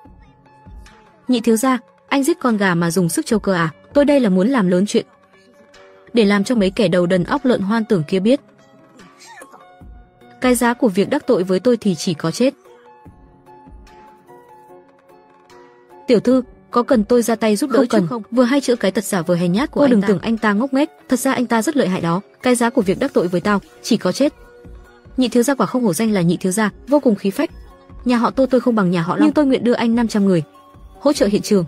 Nhị thiếu gia, anh giết con gà mà dùng sức châu cơ à? Tôi đây là muốn làm lớn chuyện. Để làm cho mấy kẻ đầu đần óc lợn hoan tưởng kia biết. Cái giá của việc đắc tội với tôi thì chỉ có chết. Tiểu thư, có cần tôi ra tay giúp đỡ không cần không? Vừa hay chữa cái tật giả vừa hèn nhát của Cô anh đừng ta. tưởng anh ta ngốc nghếch, thật ra anh ta rất lợi hại đó. Cái giá của việc đắc tội với tao chỉ có chết. Nhị thiếu gia quả không hổ danh là nhị thiếu gia, vô cùng khí phách. Nhà họ Tô tôi không bằng nhà họ Long, nhưng tôi nguyện đưa anh 500 người hỗ trợ hiện trường.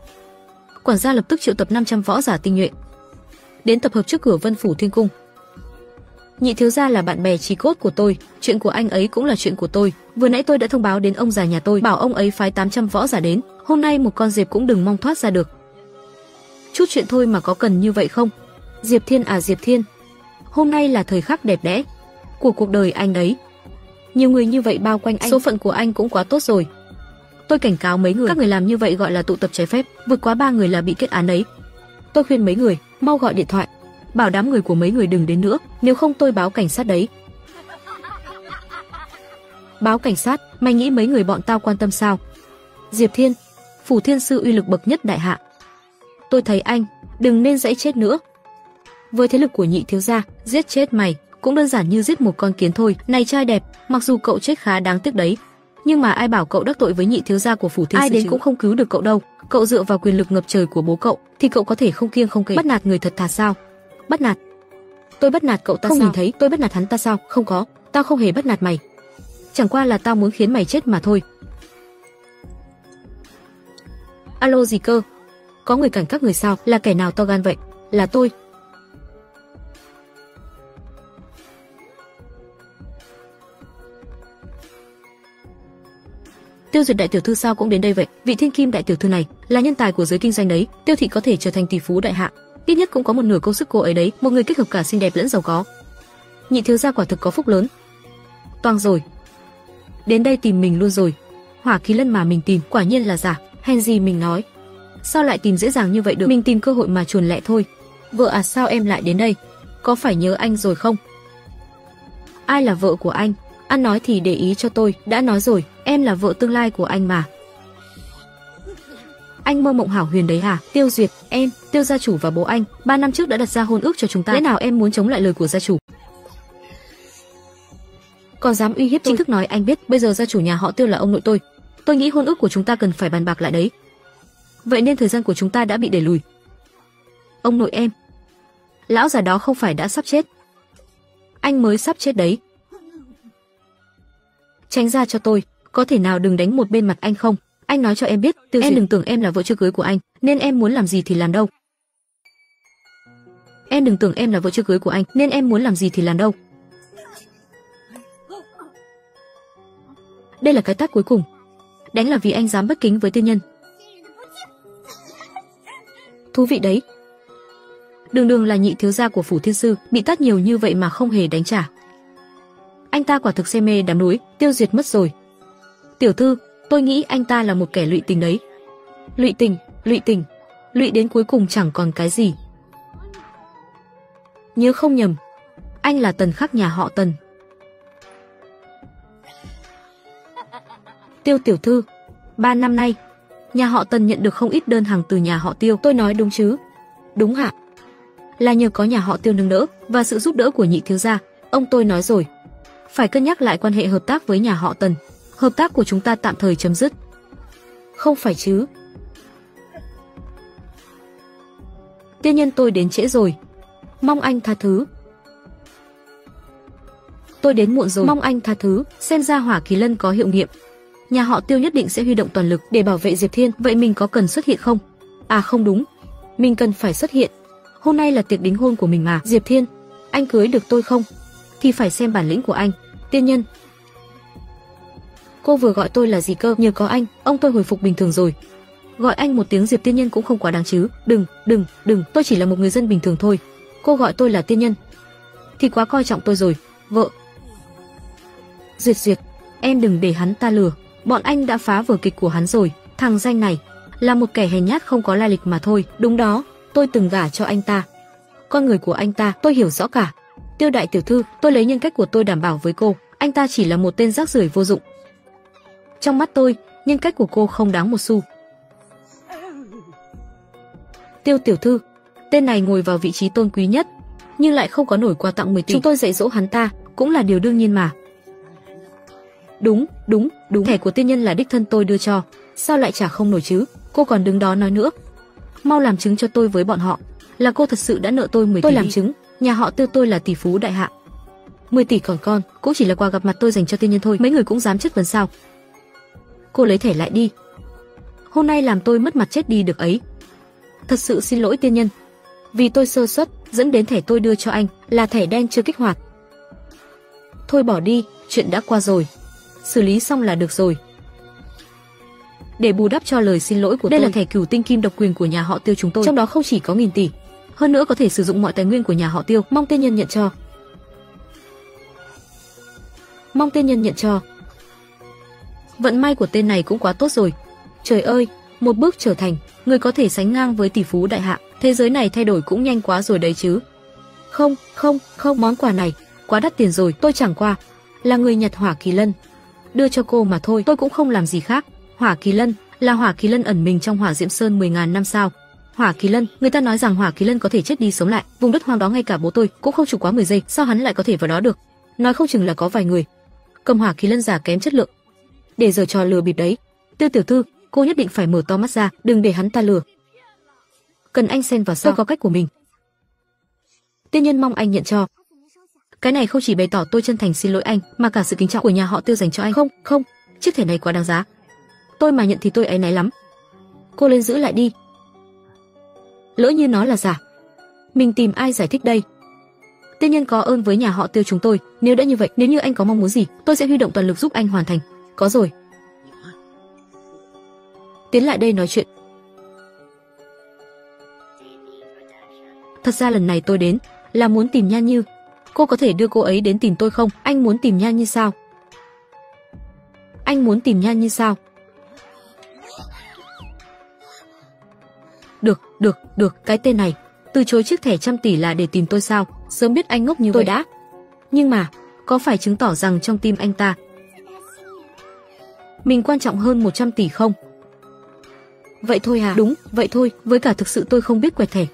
Quản gia lập tức triệu tập 500 võ giả tinh nhuệ đến tập hợp trước cửa Vân phủ Thiên cung. Nhị thiếu gia là bạn bè chí cốt của tôi, chuyện của anh ấy cũng là chuyện của tôi. Vừa nãy tôi đã thông báo đến ông già nhà tôi, bảo ông ấy phái 800 võ giả đến, hôm nay một con diệp cũng đừng mong thoát ra được. Chút chuyện thôi mà có cần như vậy không? Diệp Thiên à Diệp Thiên, hôm nay là thời khắc đẹp đẽ của cuộc đời anh ấy. Nhiều người như vậy bao quanh anh, số phận của anh cũng quá tốt rồi. Tôi cảnh cáo mấy người, các người làm như vậy gọi là tụ tập trái phép, vượt quá ba người là bị kết án đấy. Tôi khuyên mấy người, mau gọi điện thoại, bảo đám người của mấy người đừng đến nữa, nếu không tôi báo cảnh sát đấy. Báo cảnh sát, mày nghĩ mấy người bọn tao quan tâm sao? Diệp Thiên, phủ thiên sư uy lực bậc nhất đại hạ. tôi thấy anh, đừng nên dãy chết nữa. Với thế lực của nhị thiếu gia, giết chết mày cũng đơn giản như giết một con kiến thôi. Này trai đẹp, mặc dù cậu chết khá đáng tiếc đấy, nhưng mà ai bảo cậu đắc tội với nhị thiếu gia của phủ thiên ai đến chứ? cũng không cứu được cậu đâu. Cậu dựa vào quyền lực ngập trời của bố cậu, thì cậu có thể không kiêng không kể bắt nạt người thật thà sao? Bắt nạt? Tôi bắt nạt cậu ta không sao? nhìn thấy tôi bắt nạt hắn ta sao? Không có, tao không hề bắt nạt mày. Chẳng qua là tao muốn khiến mày chết mà thôi. Alo gì cơ? Có người cản các người sao? Là kẻ nào to gan vậy? Là tôi. Tiêu Duyệt đại tiểu thư sao cũng đến đây vậy? Vị Thiên Kim đại tiểu thư này là nhân tài của giới kinh doanh đấy, Tiêu thị có thể trở thành tỷ phú đại hạ, ít nhất cũng có một nửa công sức cô ấy đấy, một người kết hợp cả xinh đẹp lẫn giàu có. Nhị thiếu gia quả thực có phúc lớn. Toang rồi. Đến đây tìm mình luôn rồi. Hỏa khí lân mà mình tìm quả nhiên là giả, hèn gì mình nói. Sao lại tìm dễ dàng như vậy được? Mình tìm cơ hội mà chuồn lẹ thôi. Vợ à sao em lại đến đây? Có phải nhớ anh rồi không? Ai là vợ của anh? Anh nói thì để ý cho tôi, đã nói rồi, em là vợ tương lai của anh mà. Anh mơ mộng hảo huyền đấy hả? Tiêu Duyệt, em, Tiêu gia chủ và bố anh, ba năm trước đã đặt ra hôn ước cho chúng ta. Lẽ nào em muốn chống lại lời của gia chủ? Còn dám uy hiếp chính thức nói anh biết, bây giờ gia chủ nhà họ Tiêu là ông nội tôi. Tôi nghĩ hôn ước của chúng ta cần phải bàn bạc lại đấy. Vậy nên thời gian của chúng ta đã bị đẩy lùi. Ông nội em, lão già đó không phải đã sắp chết. Anh mới sắp chết đấy. Tránh ra cho tôi, có thể nào đừng đánh một bên mặt anh không? Anh nói cho em biết, Tiêu em đừng tưởng em là vợ chưa cưới của anh, nên em muốn làm gì thì làm đâu. Em đừng tưởng em là vợ chưa cưới của anh, nên em muốn làm gì thì làm đâu. Đây là cái tát cuối cùng. Đánh là vì anh dám bất kính với tư nhân. Thú vị đấy. Đường đường là nhị thiếu gia của phủ thiên sư, bị tát nhiều như vậy mà không hề đánh trả. Anh ta quả thực say mê đám núi, tiêu diệt mất rồi. Tiểu thư, tôi nghĩ anh ta là một kẻ lụy tình đấy. Lụy tình, lụy tình, lụy đến cuối cùng chẳng còn cái gì. Nhớ không nhầm, anh là tần khắc nhà họ tần. Tiêu tiểu thư, ba năm nay, nhà họ tần nhận được không ít đơn hàng từ nhà họ tiêu, tôi nói đúng chứ? Đúng hả? Là nhờ có nhà họ tiêu nâng đỡ và sự giúp đỡ của nhị thiếu gia, ông tôi nói rồi. Phải cân nhắc lại quan hệ hợp tác với nhà họ tần hợp tác của chúng ta tạm thời chấm dứt. Không phải chứ? Tiên nhân tôi đến trễ rồi. Mong anh tha thứ. Tôi đến muộn rồi, mong anh tha thứ, xem ra hỏa kỳ lân có hiệu nghiệm. Nhà họ tiêu nhất định sẽ huy động toàn lực để bảo vệ Diệp Thiên, vậy mình có cần xuất hiện không? À không đúng, mình cần phải xuất hiện. Hôm nay là tiệc đính hôn của mình mà, Diệp Thiên, anh cưới được tôi không? Thì phải xem bản lĩnh của anh. Tiên nhân, Cô vừa gọi tôi là gì cơ? Nhờ có anh, ông tôi hồi phục bình thường rồi. Gọi anh một tiếng Diệp Tiên Nhân cũng không quá đáng chứ. Đừng, đừng, đừng, tôi chỉ là một người dân bình thường thôi. Cô gọi tôi là Tiên Nhân. Thì quá coi trọng tôi rồi, vợ. Duyệt duyệt, em đừng để hắn ta lừa. Bọn anh đã phá vở kịch của hắn rồi. Thằng danh này là một kẻ hèn nhát không có lai lịch mà thôi. Đúng đó, tôi từng gả cho anh ta. Con người của anh ta tôi hiểu rõ cả. Tiêu đại tiểu thư, tôi lấy nhân cách của tôi đảm bảo với cô, anh ta chỉ là một tên rác rưởi vô dụng. Trong mắt tôi, nhân cách của cô không đáng một xu. Tiêu tiểu thư, tên này ngồi vào vị trí tôn quý nhất, nhưng lại không có nổi quà tặng 10 tỷ. Chúng tôi dạy dỗ hắn ta, cũng là điều đương nhiên mà. Đúng, đúng, đúng. Thẻ của tiên nhân là đích thân tôi đưa cho, sao lại trả không nổi chứ? Cô còn đứng đó nói nữa. Mau làm chứng cho tôi với bọn họ, là cô thật sự đã nợ tôi 10 tôi tỷ. Tôi làm chứng, nhà họ Tiêu tôi là tỷ phú đại hạ. 10 tỷ còn con, cũng chỉ là quà gặp mặt tôi dành cho tiên nhân thôi, mấy người cũng dám chất vấn sao? cô lấy thẻ lại đi. Hôm nay làm tôi mất mặt chết đi được ấy. Thật sự xin lỗi tiên nhân. Vì tôi sơ suất, dẫn đến thẻ tôi đưa cho anh là thẻ đen chưa kích hoạt. Thôi bỏ đi, chuyện đã qua rồi. Xử lý xong là được rồi. Để bù đắp cho lời xin lỗi của Đây tôi, là thẻ cửu tinh kim độc quyền của nhà họ Tiêu chúng tôi, trong đó không chỉ có nghìn tỷ, hơn nữa có thể sử dụng mọi tài nguyên của nhà họ Tiêu, mong tiên nhân nhận cho. Mong tiên nhân nhận cho. Vận may của tên này cũng quá tốt rồi. Trời ơi, một bước trở thành người có thể sánh ngang với tỷ phú đại hạ. Thế giới này thay đổi cũng nhanh quá rồi đấy chứ. Không, không, không, món quà này quá đắt tiền rồi, tôi chẳng qua là người nhật hỏa kỳ lân. Đưa cho cô mà thôi, tôi cũng không làm gì khác. Hỏa kỳ lân là hỏa kỳ lân ẩn mình trong hỏa diễm sơn 10.000 năm sao. Hỏa Kỳ Lân, người ta nói rằng Hỏa Kỳ Lân có thể chết đi sống lại, vùng đất hoang đó ngay cả bố tôi cũng không trụ quá 10 giây, sao hắn lại có thể vào đó được? Nói không chừng là có vài người cầm Hỏa Kỳ Lân giả kém chất lượng để giờ trò lừa bịp đấy. Tiêu tiểu thư, cô nhất định phải mở to mắt ra, đừng để hắn ta lừa. Cần anh xen vào sao? Tôi có cách của mình. Tiên nhân mong anh nhận cho. Cái này không chỉ bày tỏ tôi chân thành xin lỗi anh, mà cả sự kính trọng của nhà họ Tiêu dành cho anh. Không, không, chiếc thẻ này quá đáng giá. Tôi mà nhận thì tôi ấy náy lắm. Cô lên giữ lại đi. Lỡ như nó là giả, mình tìm ai giải thích đây? Tiên nhân có ơn với nhà họ Tiêu chúng tôi, nếu đã như vậy, nếu như anh có mong muốn gì, tôi sẽ huy động toàn lực giúp anh hoàn thành. Có rồi. Tiến lại đây nói chuyện. Thật ra lần này tôi đến là muốn tìm Nhan Như. Cô có thể đưa cô ấy đến tìm tôi không? Anh muốn tìm Nhan Như sao? Anh muốn tìm Nhan Như sao? Được, được, cái tên này. Từ chối chiếc thẻ trăm tỷ là để tìm tôi sao? Sớm biết anh ngốc như tôi vậy. đã. Nhưng mà, có phải chứng tỏ rằng trong tim anh ta mình quan trọng hơn 100 tỷ không? Vậy thôi à? Đúng, vậy thôi, với cả thực sự tôi không biết quẹt thẻ.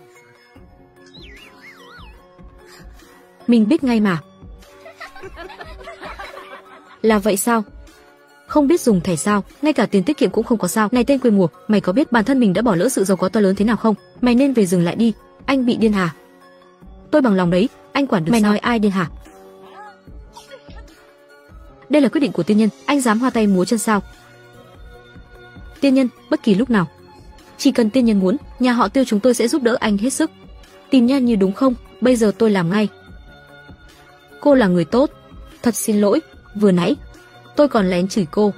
Mình biết ngay mà. Là vậy sao? Không biết dùng thẻ sao, ngay cả tiền tiết kiệm cũng không có sao. Này tên quê mùa, mày có biết bản thân mình đã bỏ lỡ sự giàu có to lớn thế nào không? Mày nên về dừng lại đi, anh bị điên hả? Tôi bằng lòng đấy, anh quản được Mày sao? nói ai điên hả? Đây là quyết định của tiên nhân, anh dám hoa tay múa chân sao? Tiên nhân, bất kỳ lúc nào. Chỉ cần tiên nhân muốn, nhà họ tiêu chúng tôi sẽ giúp đỡ anh hết sức. Tìm nha như đúng không? Bây giờ tôi làm ngay. Cô là người tốt. Thật xin lỗi, vừa nãy, tôi còn lén chửi cô.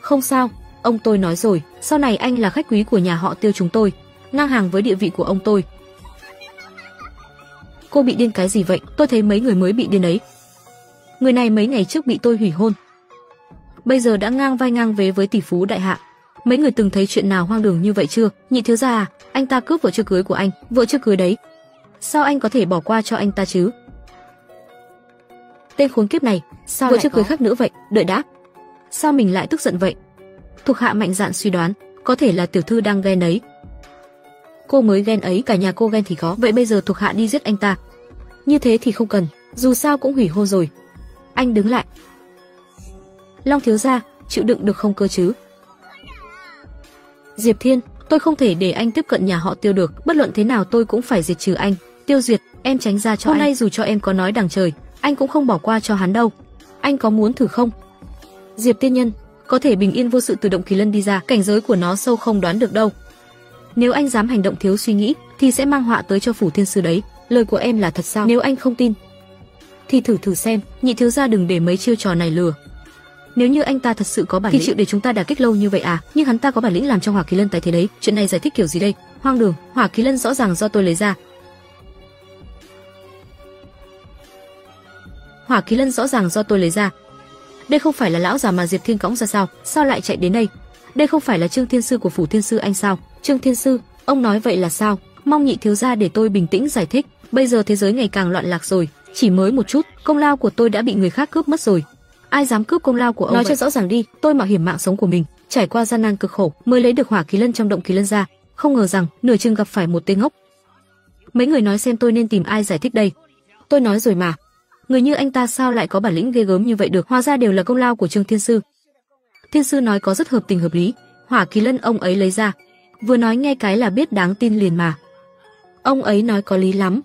Không sao, ông tôi nói rồi, sau này anh là khách quý của nhà họ tiêu chúng tôi, ngang hàng với địa vị của ông tôi. Cô bị điên cái gì vậy? Tôi thấy mấy người mới bị điên ấy, Người này mấy ngày trước bị tôi hủy hôn. Bây giờ đã ngang vai ngang vế với tỷ phú đại hạ. Mấy người từng thấy chuyện nào hoang đường như vậy chưa? Nhị thiếu gia à, anh ta cướp vợ chưa cưới của anh, vợ chưa cưới đấy. Sao anh có thể bỏ qua cho anh ta chứ? Tên khốn kiếp này, sao vợ chưa cưới khác nữa vậy? Đợi đã. Sao mình lại tức giận vậy? Thuộc hạ mạnh dạn suy đoán, có thể là tiểu thư đang ghen ấy. Cô mới ghen ấy, cả nhà cô ghen thì có, vậy bây giờ thuộc hạ đi giết anh ta. Như thế thì không cần, dù sao cũng hủy hôn rồi, anh đứng lại. Long thiếu gia, chịu đựng được không cơ chứ? Diệp Thiên, tôi không thể để anh tiếp cận nhà họ Tiêu được, bất luận thế nào tôi cũng phải diệt trừ anh. Tiêu Duyệt, em tránh ra cho Hôm anh. nay dù cho em có nói đằng trời, anh cũng không bỏ qua cho hắn đâu. Anh có muốn thử không? Diệp Tiên Nhân, có thể bình yên vô sự từ động kỳ lân đi ra, cảnh giới của nó sâu không đoán được đâu. Nếu anh dám hành động thiếu suy nghĩ, thì sẽ mang họa tới cho phủ thiên sư đấy. Lời của em là thật sao? Nếu anh không tin, thì thử thử xem, nhị thiếu gia đừng để mấy chiêu trò này lừa. Nếu như anh ta thật sự có bản thì lĩnh, chịu để chúng ta đả kích lâu như vậy à? Nhưng hắn ta có bản lĩnh làm cho Hỏa Kỳ Lân tái thế đấy. Chuyện này giải thích kiểu gì đây? Hoang đường, Hỏa Kỳ Lân rõ ràng do tôi lấy ra. Hỏa Kỳ Lân rõ ràng do tôi lấy ra. Đây không phải là lão già mà Diệp Thiên cõng ra sao? Sao lại chạy đến đây? Đây không phải là Trương Thiên sư của phủ Thiên sư anh sao? Trương Thiên sư, ông nói vậy là sao? Mong nhị thiếu gia để tôi bình tĩnh giải thích. Bây giờ thế giới ngày càng loạn lạc rồi, chỉ mới một chút, công lao của tôi đã bị người khác cướp mất rồi. Ai dám cướp công lao của ông Nói vậy? cho rõ ràng đi, tôi mạo hiểm mạng sống của mình, trải qua gian nan cực khổ mới lấy được hỏa kỳ lân trong động kỳ lân ra, không ngờ rằng nửa chừng gặp phải một tên ngốc. Mấy người nói xem tôi nên tìm ai giải thích đây. Tôi nói rồi mà, người như anh ta sao lại có bản lĩnh ghê gớm như vậy được? Hóa ra đều là công lao của Trương Thiên sư. Thiên sư nói có rất hợp tình hợp lý, hỏa kỳ lân ông ấy lấy ra, vừa nói nghe cái là biết đáng tin liền mà. Ông ấy nói có lý lắm,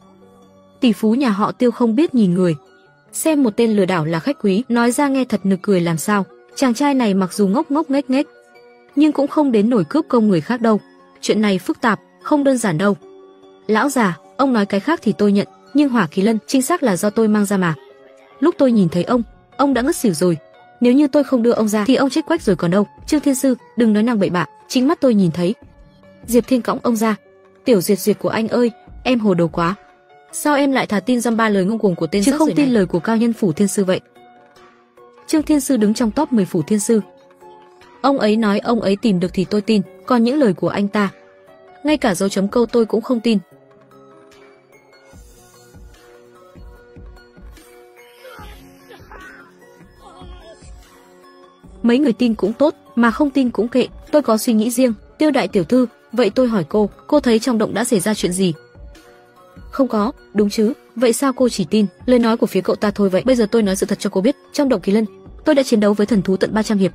tỷ phú nhà họ tiêu không biết nhìn người. Xem một tên lừa đảo là khách quý, nói ra nghe thật nực cười làm sao. Chàng trai này mặc dù ngốc ngốc nghếch nghếch, nhưng cũng không đến nổi cướp công người khác đâu. Chuyện này phức tạp, không đơn giản đâu. Lão già, ông nói cái khác thì tôi nhận, nhưng hỏa kỳ lân chính xác là do tôi mang ra mà. Lúc tôi nhìn thấy ông, ông đã ngất xỉu rồi. Nếu như tôi không đưa ông ra thì ông chết quách rồi còn đâu. Trương Thiên Sư, đừng nói năng bậy bạ, chính mắt tôi nhìn thấy. Diệp Thiên cõng ông ra. Tiểu duyệt duyệt của anh ơi, em hồ đồ quá. Sao em lại thả tin dăm ba lời ngông cuồng của tên chứ không tin này? lời của cao nhân phủ thiên sư vậy? Trương Thiên Sư đứng trong top 10 phủ thiên sư. Ông ấy nói ông ấy tìm được thì tôi tin, còn những lời của anh ta, ngay cả dấu chấm câu tôi cũng không tin. Mấy người tin cũng tốt, mà không tin cũng kệ, tôi có suy nghĩ riêng. Tiêu đại tiểu thư, Vậy tôi hỏi cô, cô thấy trong động đã xảy ra chuyện gì? Không có, đúng chứ, vậy sao cô chỉ tin lời nói của phía cậu ta thôi vậy? Bây giờ tôi nói sự thật cho cô biết, trong động Kỳ Lân, tôi đã chiến đấu với thần thú tận 300 hiệp.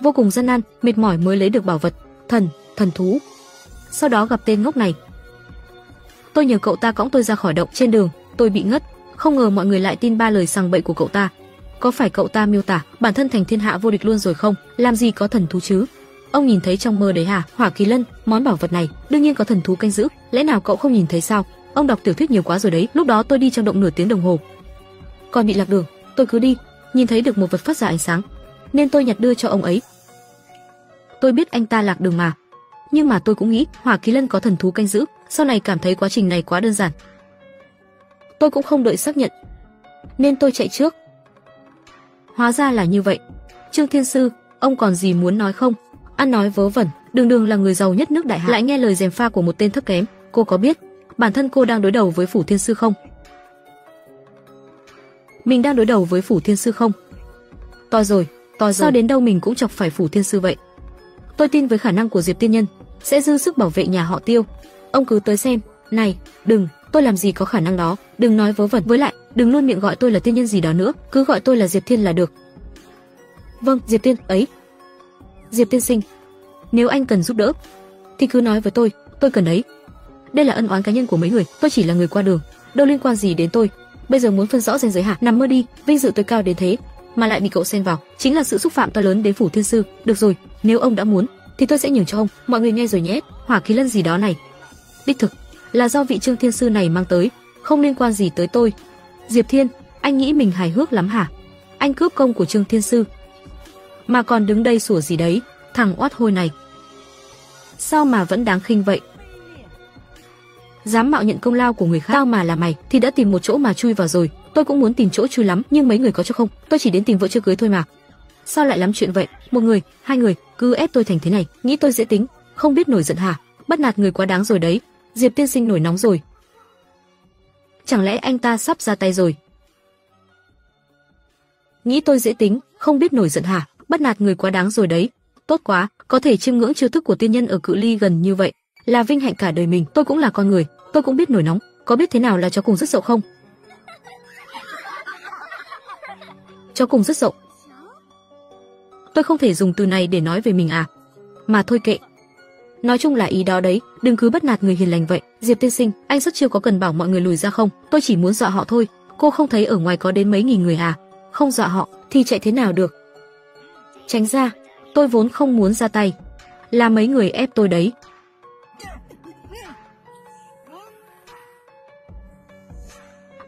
Vô cùng gian nan, mệt mỏi mới lấy được bảo vật, thần, thần thú. Sau đó gặp tên ngốc này. Tôi nhờ cậu ta cõng tôi ra khỏi động trên đường, tôi bị ngất, không ngờ mọi người lại tin ba lời sằng bậy của cậu ta. Có phải cậu ta miêu tả bản thân thành thiên hạ vô địch luôn rồi không? Làm gì có thần thú chứ? Ông nhìn thấy trong mơ đấy hả? Hỏa Kỳ Lân, món bảo vật này đương nhiên có thần thú canh giữ, lẽ nào cậu không nhìn thấy sao? Ông đọc tiểu thuyết nhiều quá rồi đấy. Lúc đó tôi đi trong động nửa tiếng đồng hồ. Còn bị lạc đường, tôi cứ đi, nhìn thấy được một vật phát ra ánh sáng, nên tôi nhặt đưa cho ông ấy. Tôi biết anh ta lạc đường mà, nhưng mà tôi cũng nghĩ Hỏa Kỳ Lân có thần thú canh giữ, sau này cảm thấy quá trình này quá đơn giản. Tôi cũng không đợi xác nhận, nên tôi chạy trước. Hóa ra là như vậy. Trương Thiên Sư, ông còn gì muốn nói không? Ăn nói vớ vẩn, đường đường là người giàu nhất nước đại hạ lại nghe lời dèm pha của một tên thấp kém. Cô có biết bản thân cô đang đối đầu với phủ thiên sư không? Mình đang đối đầu với phủ thiên sư không? To rồi, to rồi. Sao đến đâu mình cũng chọc phải phủ thiên sư vậy? Tôi tin với khả năng của Diệp Tiên Nhân sẽ dư sức bảo vệ nhà họ Tiêu. Ông cứ tới xem. Này, đừng, tôi làm gì có khả năng đó, đừng nói vớ vẩn. Với lại, đừng luôn miệng gọi tôi là tiên nhân gì đó nữa, cứ gọi tôi là Diệp Thiên là được. Vâng, Diệp Tiên, ấy, Diệp tiên sinh, nếu anh cần giúp đỡ thì cứ nói với tôi, tôi cần ấy. Đây là ân oán cá nhân của mấy người, tôi chỉ là người qua đường, đâu liên quan gì đến tôi. Bây giờ muốn phân rõ ranh giới hả? Nằm mơ đi, vinh dự tôi cao đến thế mà lại bị cậu xen vào, chính là sự xúc phạm to lớn đến phủ thiên sư. Được rồi, nếu ông đã muốn thì tôi sẽ nhường cho ông. Mọi người nghe rồi nhé, hỏa khí lân gì đó này. Đích thực là do vị trương thiên sư này mang tới, không liên quan gì tới tôi. Diệp Thiên, anh nghĩ mình hài hước lắm hả? Anh cướp công của trương thiên sư, mà còn đứng đây sủa gì đấy, thằng oát hôi này. Sao mà vẫn đáng khinh vậy? Dám mạo nhận công lao của người khác, tao mà là mày thì đã tìm một chỗ mà chui vào rồi. Tôi cũng muốn tìm chỗ chui lắm, nhưng mấy người có cho không? Tôi chỉ đến tìm vợ chưa cưới thôi mà. Sao lại lắm chuyện vậy? Một người, hai người, cứ ép tôi thành thế này, nghĩ tôi dễ tính, không biết nổi giận hả? Bắt nạt người quá đáng rồi đấy. Diệp tiên sinh nổi nóng rồi. Chẳng lẽ anh ta sắp ra tay rồi? Nghĩ tôi dễ tính, không biết nổi giận hả? bắt nạt người quá đáng rồi đấy. Tốt quá, có thể chiêm ngưỡng chiêu thức của tiên nhân ở cự ly gần như vậy, là vinh hạnh cả đời mình. Tôi cũng là con người, tôi cũng biết nổi nóng, có biết thế nào là chó cùng rất dậu không? Chó cùng rất dậu. Tôi không thể dùng từ này để nói về mình à? Mà thôi kệ. Nói chung là ý đó đấy, đừng cứ bắt nạt người hiền lành vậy. Diệp tiên sinh, anh xuất chiêu có cần bảo mọi người lùi ra không? Tôi chỉ muốn dọa họ thôi. Cô không thấy ở ngoài có đến mấy nghìn người à? Không dọa họ thì chạy thế nào được? Tránh ra, tôi vốn không muốn ra tay. Là mấy người ép tôi đấy.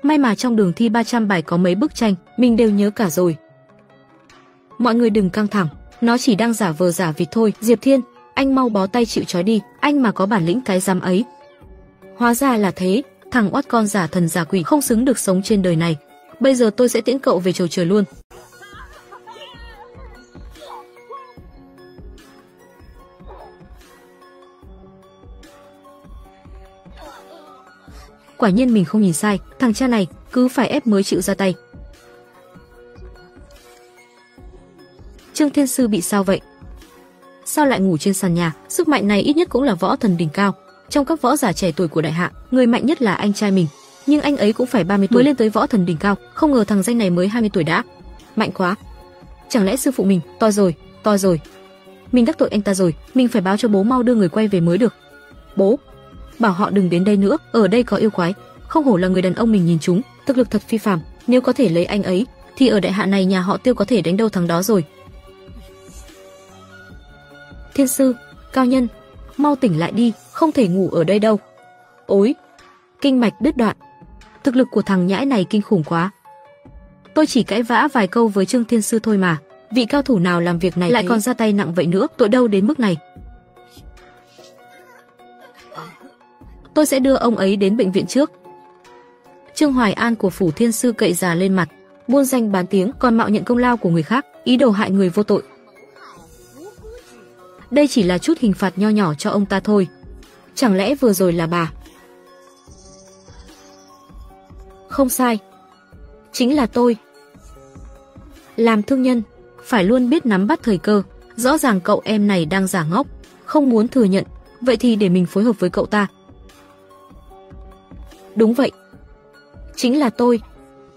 May mà trong đường thi 300 bài có mấy bức tranh, mình đều nhớ cả rồi. Mọi người đừng căng thẳng, nó chỉ đang giả vờ giả vịt thôi. Diệp Thiên, anh mau bó tay chịu trói đi, anh mà có bản lĩnh cái dám ấy. Hóa ra là thế, thằng oát con giả thần giả quỷ không xứng được sống trên đời này. Bây giờ tôi sẽ tiễn cậu về trầu trời luôn. Quả nhiên mình không nhìn sai, thằng cha này cứ phải ép mới chịu ra tay. Trương Thiên Sư bị sao vậy? Sao lại ngủ trên sàn nhà? Sức mạnh này ít nhất cũng là võ thần đỉnh cao. Trong các võ giả trẻ tuổi của đại hạ, người mạnh nhất là anh trai mình, nhưng anh ấy cũng phải 30 tuổi mới lên tới võ thần đỉnh cao, không ngờ thằng danh này mới 20 tuổi đã. Mạnh quá. Chẳng lẽ sư phụ mình to rồi, to rồi. Mình đắc tội anh ta rồi, mình phải báo cho bố mau đưa người quay về mới được. Bố, bảo họ đừng đến đây nữa, ở đây có yêu quái. Không hổ là người đàn ông mình nhìn chúng, thực lực thật phi phàm, nếu có thể lấy anh ấy, thì ở đại hạ này nhà họ Tiêu có thể đánh đâu thằng đó rồi. Thiên sư, cao nhân, mau tỉnh lại đi, không thể ngủ ở đây đâu. Ối, kinh mạch đứt đoạn. Thực lực của thằng nhãi này kinh khủng quá. Tôi chỉ cãi vã vài câu với Trương Thiên sư thôi mà, vị cao thủ nào làm việc này lại thế? còn ra tay nặng vậy nữa, tội đâu đến mức này. tôi sẽ đưa ông ấy đến bệnh viện trước. Trương Hoài An của phủ thiên sư cậy già lên mặt, buôn danh bán tiếng còn mạo nhận công lao của người khác, ý đồ hại người vô tội. Đây chỉ là chút hình phạt nho nhỏ cho ông ta thôi. Chẳng lẽ vừa rồi là bà? Không sai. Chính là tôi. Làm thương nhân, phải luôn biết nắm bắt thời cơ. Rõ ràng cậu em này đang giả ngốc, không muốn thừa nhận Vậy thì để mình phối hợp với cậu ta. Đúng vậy. Chính là tôi.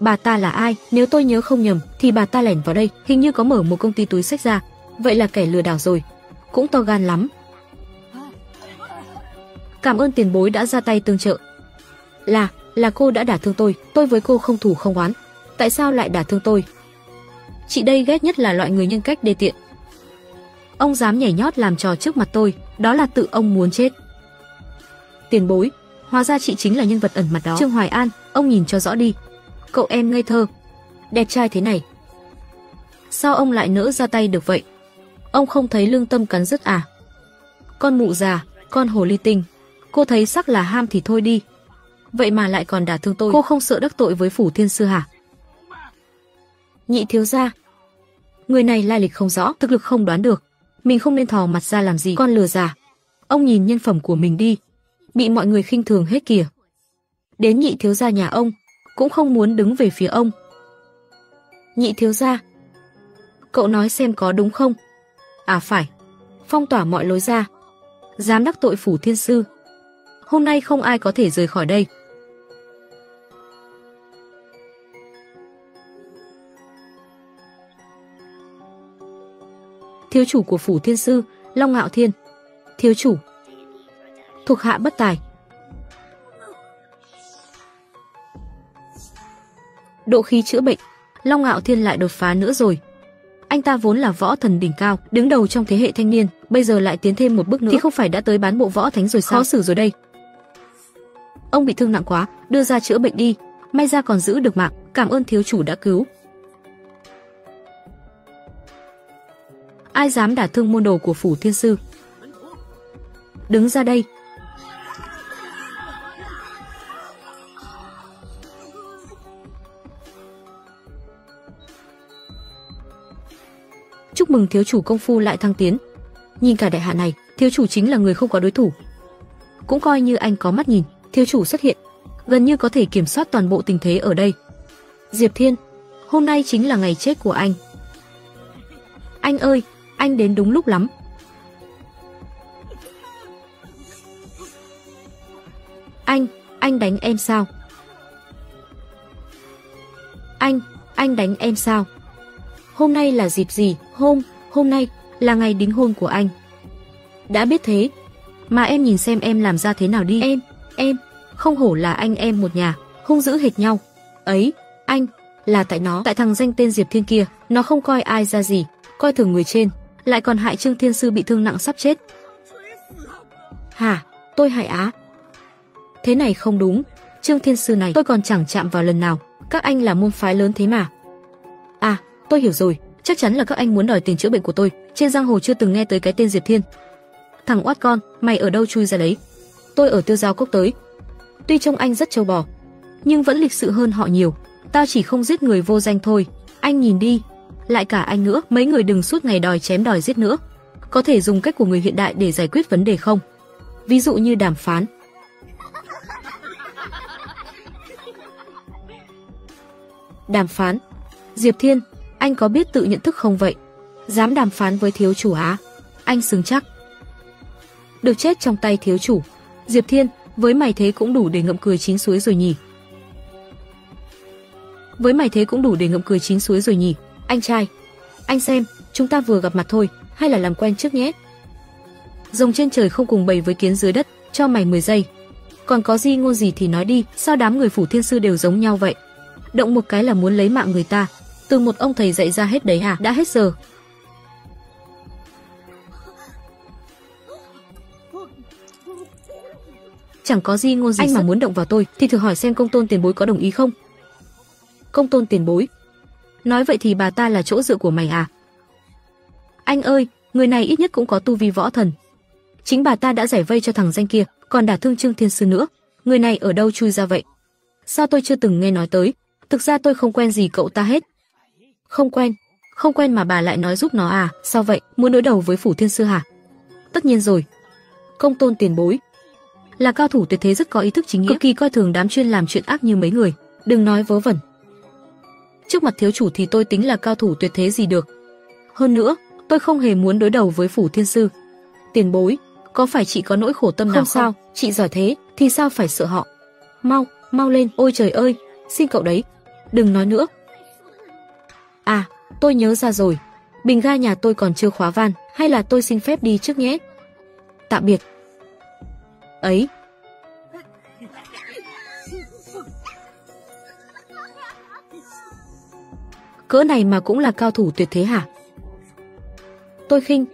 Bà ta là ai? Nếu tôi nhớ không nhầm thì bà ta lẻn vào đây, hình như có mở một công ty túi sách ra. Vậy là kẻ lừa đảo rồi. Cũng to gan lắm. Cảm ơn tiền bối đã ra tay tương trợ. Là, là cô đã đả thương tôi, tôi với cô không thủ không oán. Tại sao lại đả thương tôi? Chị đây ghét nhất là loại người nhân cách đê tiện. Ông dám nhảy nhót làm trò trước mặt tôi, đó là tự ông muốn chết. Tiền bối, hóa ra chị chính là nhân vật ẩn mặt đó. Trương Hoài An, ông nhìn cho rõ đi. Cậu em ngây thơ, đẹp trai thế này. Sao ông lại nỡ ra tay được vậy? Ông không thấy lương tâm cắn rứt à? Con mụ già, con hồ ly tinh, cô thấy sắc là ham thì thôi đi. Vậy mà lại còn đả thương tôi. Cô không sợ đắc tội với phủ thiên sư hả? Nhị thiếu gia. Người này lai lịch không rõ, thực lực không đoán được. Mình không nên thò mặt ra làm gì, con lừa già. Ông nhìn nhân phẩm của mình đi, bị mọi người khinh thường hết kìa. Đến nhị thiếu gia nhà ông, cũng không muốn đứng về phía ông. Nhị thiếu gia, cậu nói xem có đúng không? À phải, phong tỏa mọi lối ra. Dám đắc tội phủ thiên sư. Hôm nay không ai có thể rời khỏi đây. thiếu chủ của phủ thiên sư, Long Ngạo Thiên. Thiếu chủ. Thuộc hạ bất tài. Độ khí chữa bệnh, Long Ngạo Thiên lại đột phá nữa rồi. Anh ta vốn là võ thần đỉnh cao, đứng đầu trong thế hệ thanh niên, bây giờ lại tiến thêm một bước nữa thì không phải đã tới bán bộ võ thánh rồi sao? Khó xử rồi đây. Ông bị thương nặng quá, đưa ra chữa bệnh đi, may ra còn giữ được mạng, cảm ơn thiếu chủ đã cứu. ai dám đả thương môn đồ của phủ thiên sư. Đứng ra đây. Chúc mừng thiếu chủ công phu lại thăng tiến. Nhìn cả đại hạ này, thiếu chủ chính là người không có đối thủ. Cũng coi như anh có mắt nhìn, thiếu chủ xuất hiện, gần như có thể kiểm soát toàn bộ tình thế ở đây. Diệp Thiên, hôm nay chính là ngày chết của anh. Anh ơi, anh đến đúng lúc lắm. Anh, anh đánh em sao? Anh, anh đánh em sao? Hôm nay là dịp gì? Hôm, hôm nay là ngày đính hôn của anh. Đã biết thế, mà em nhìn xem em làm ra thế nào đi. Em, em, không hổ là anh em một nhà, hung dữ hệt nhau. Ấy, anh, là tại nó, tại thằng danh tên Diệp Thiên kia, nó không coi ai ra gì, coi thường người trên lại còn hại Trương Thiên Sư bị thương nặng sắp chết. Hả, tôi hại á? Thế này không đúng, Trương Thiên Sư này tôi còn chẳng chạm vào lần nào, các anh là môn phái lớn thế mà. Tôi hiểu rồi, chắc chắn là các anh muốn đòi tiền chữa bệnh của tôi, trên giang hồ chưa từng nghe tới cái tên Diệp Thiên. Thằng oát con, mày ở đâu chui ra đấy? Tôi ở tiêu giao cốc tới. Tuy trông anh rất trâu bò, nhưng vẫn lịch sự hơn họ nhiều. Tao chỉ không giết người vô danh thôi. Anh nhìn đi, lại cả anh nữa, mấy người đừng suốt ngày đòi chém đòi giết nữa. Có thể dùng cách của người hiện đại để giải quyết vấn đề không? Ví dụ như đàm phán. Đàm phán. Diệp Thiên, anh có biết tự nhận thức không vậy? Dám đàm phán với thiếu chủ á? Anh xứng chắc. Được chết trong tay thiếu chủ. Diệp Thiên, với mày thế cũng đủ để ngậm cười chín suối rồi nhỉ? Với mày thế cũng đủ để ngậm cười chín suối rồi nhỉ? Anh trai, anh xem, chúng ta vừa gặp mặt thôi, hay là làm quen trước nhé? Rồng trên trời không cùng bầy với kiến dưới đất, cho mày 10 giây. Còn có gì ngôn gì thì nói đi, sao đám người phủ thiên sư đều giống nhau vậy? Động một cái là muốn lấy mạng người ta. Từ một ông thầy dạy ra hết đấy hả? Đã hết giờ. Chẳng có gì ngôn gì Anh mà muốn động vào tôi thì thử hỏi xem công tôn tiền bối có đồng ý không? Công tôn tiền bối, Nói vậy thì bà ta là chỗ dựa của mày à? Anh ơi, người này ít nhất cũng có tu vi võ thần. Chính bà ta đã giải vây cho thằng danh kia, còn đả thương Trương Thiên Sư nữa. Người này ở đâu chui ra vậy? Sao tôi chưa từng nghe nói tới? Thực ra tôi không quen gì cậu ta hết. Không quen, không quen mà bà lại nói giúp nó à? Sao vậy? Muốn đối đầu với Phủ Thiên Sư hả? Tất nhiên rồi. Công tôn tiền bối. Là cao thủ tuyệt thế rất có ý thức chính nghĩa, cực kỳ coi thường đám chuyên làm chuyện ác như mấy người. Đừng nói vớ vẩn trước mặt thiếu chủ thì tôi tính là cao thủ tuyệt thế gì được. Hơn nữa, tôi không hề muốn đối đầu với phủ thiên sư. Tiền bối, có phải chị có nỗi khổ tâm nào Không không? sao, chị giỏi thế, thì sao phải sợ họ? Mau, mau lên, ôi trời ơi, xin cậu đấy, đừng nói nữa. À, tôi nhớ ra rồi, bình ga nhà tôi còn chưa khóa van, hay là tôi xin phép đi trước nhé. Tạm biệt. Ấy. Cỡ này mà cũng là cao thủ tuyệt thế hả? Tôi khinh.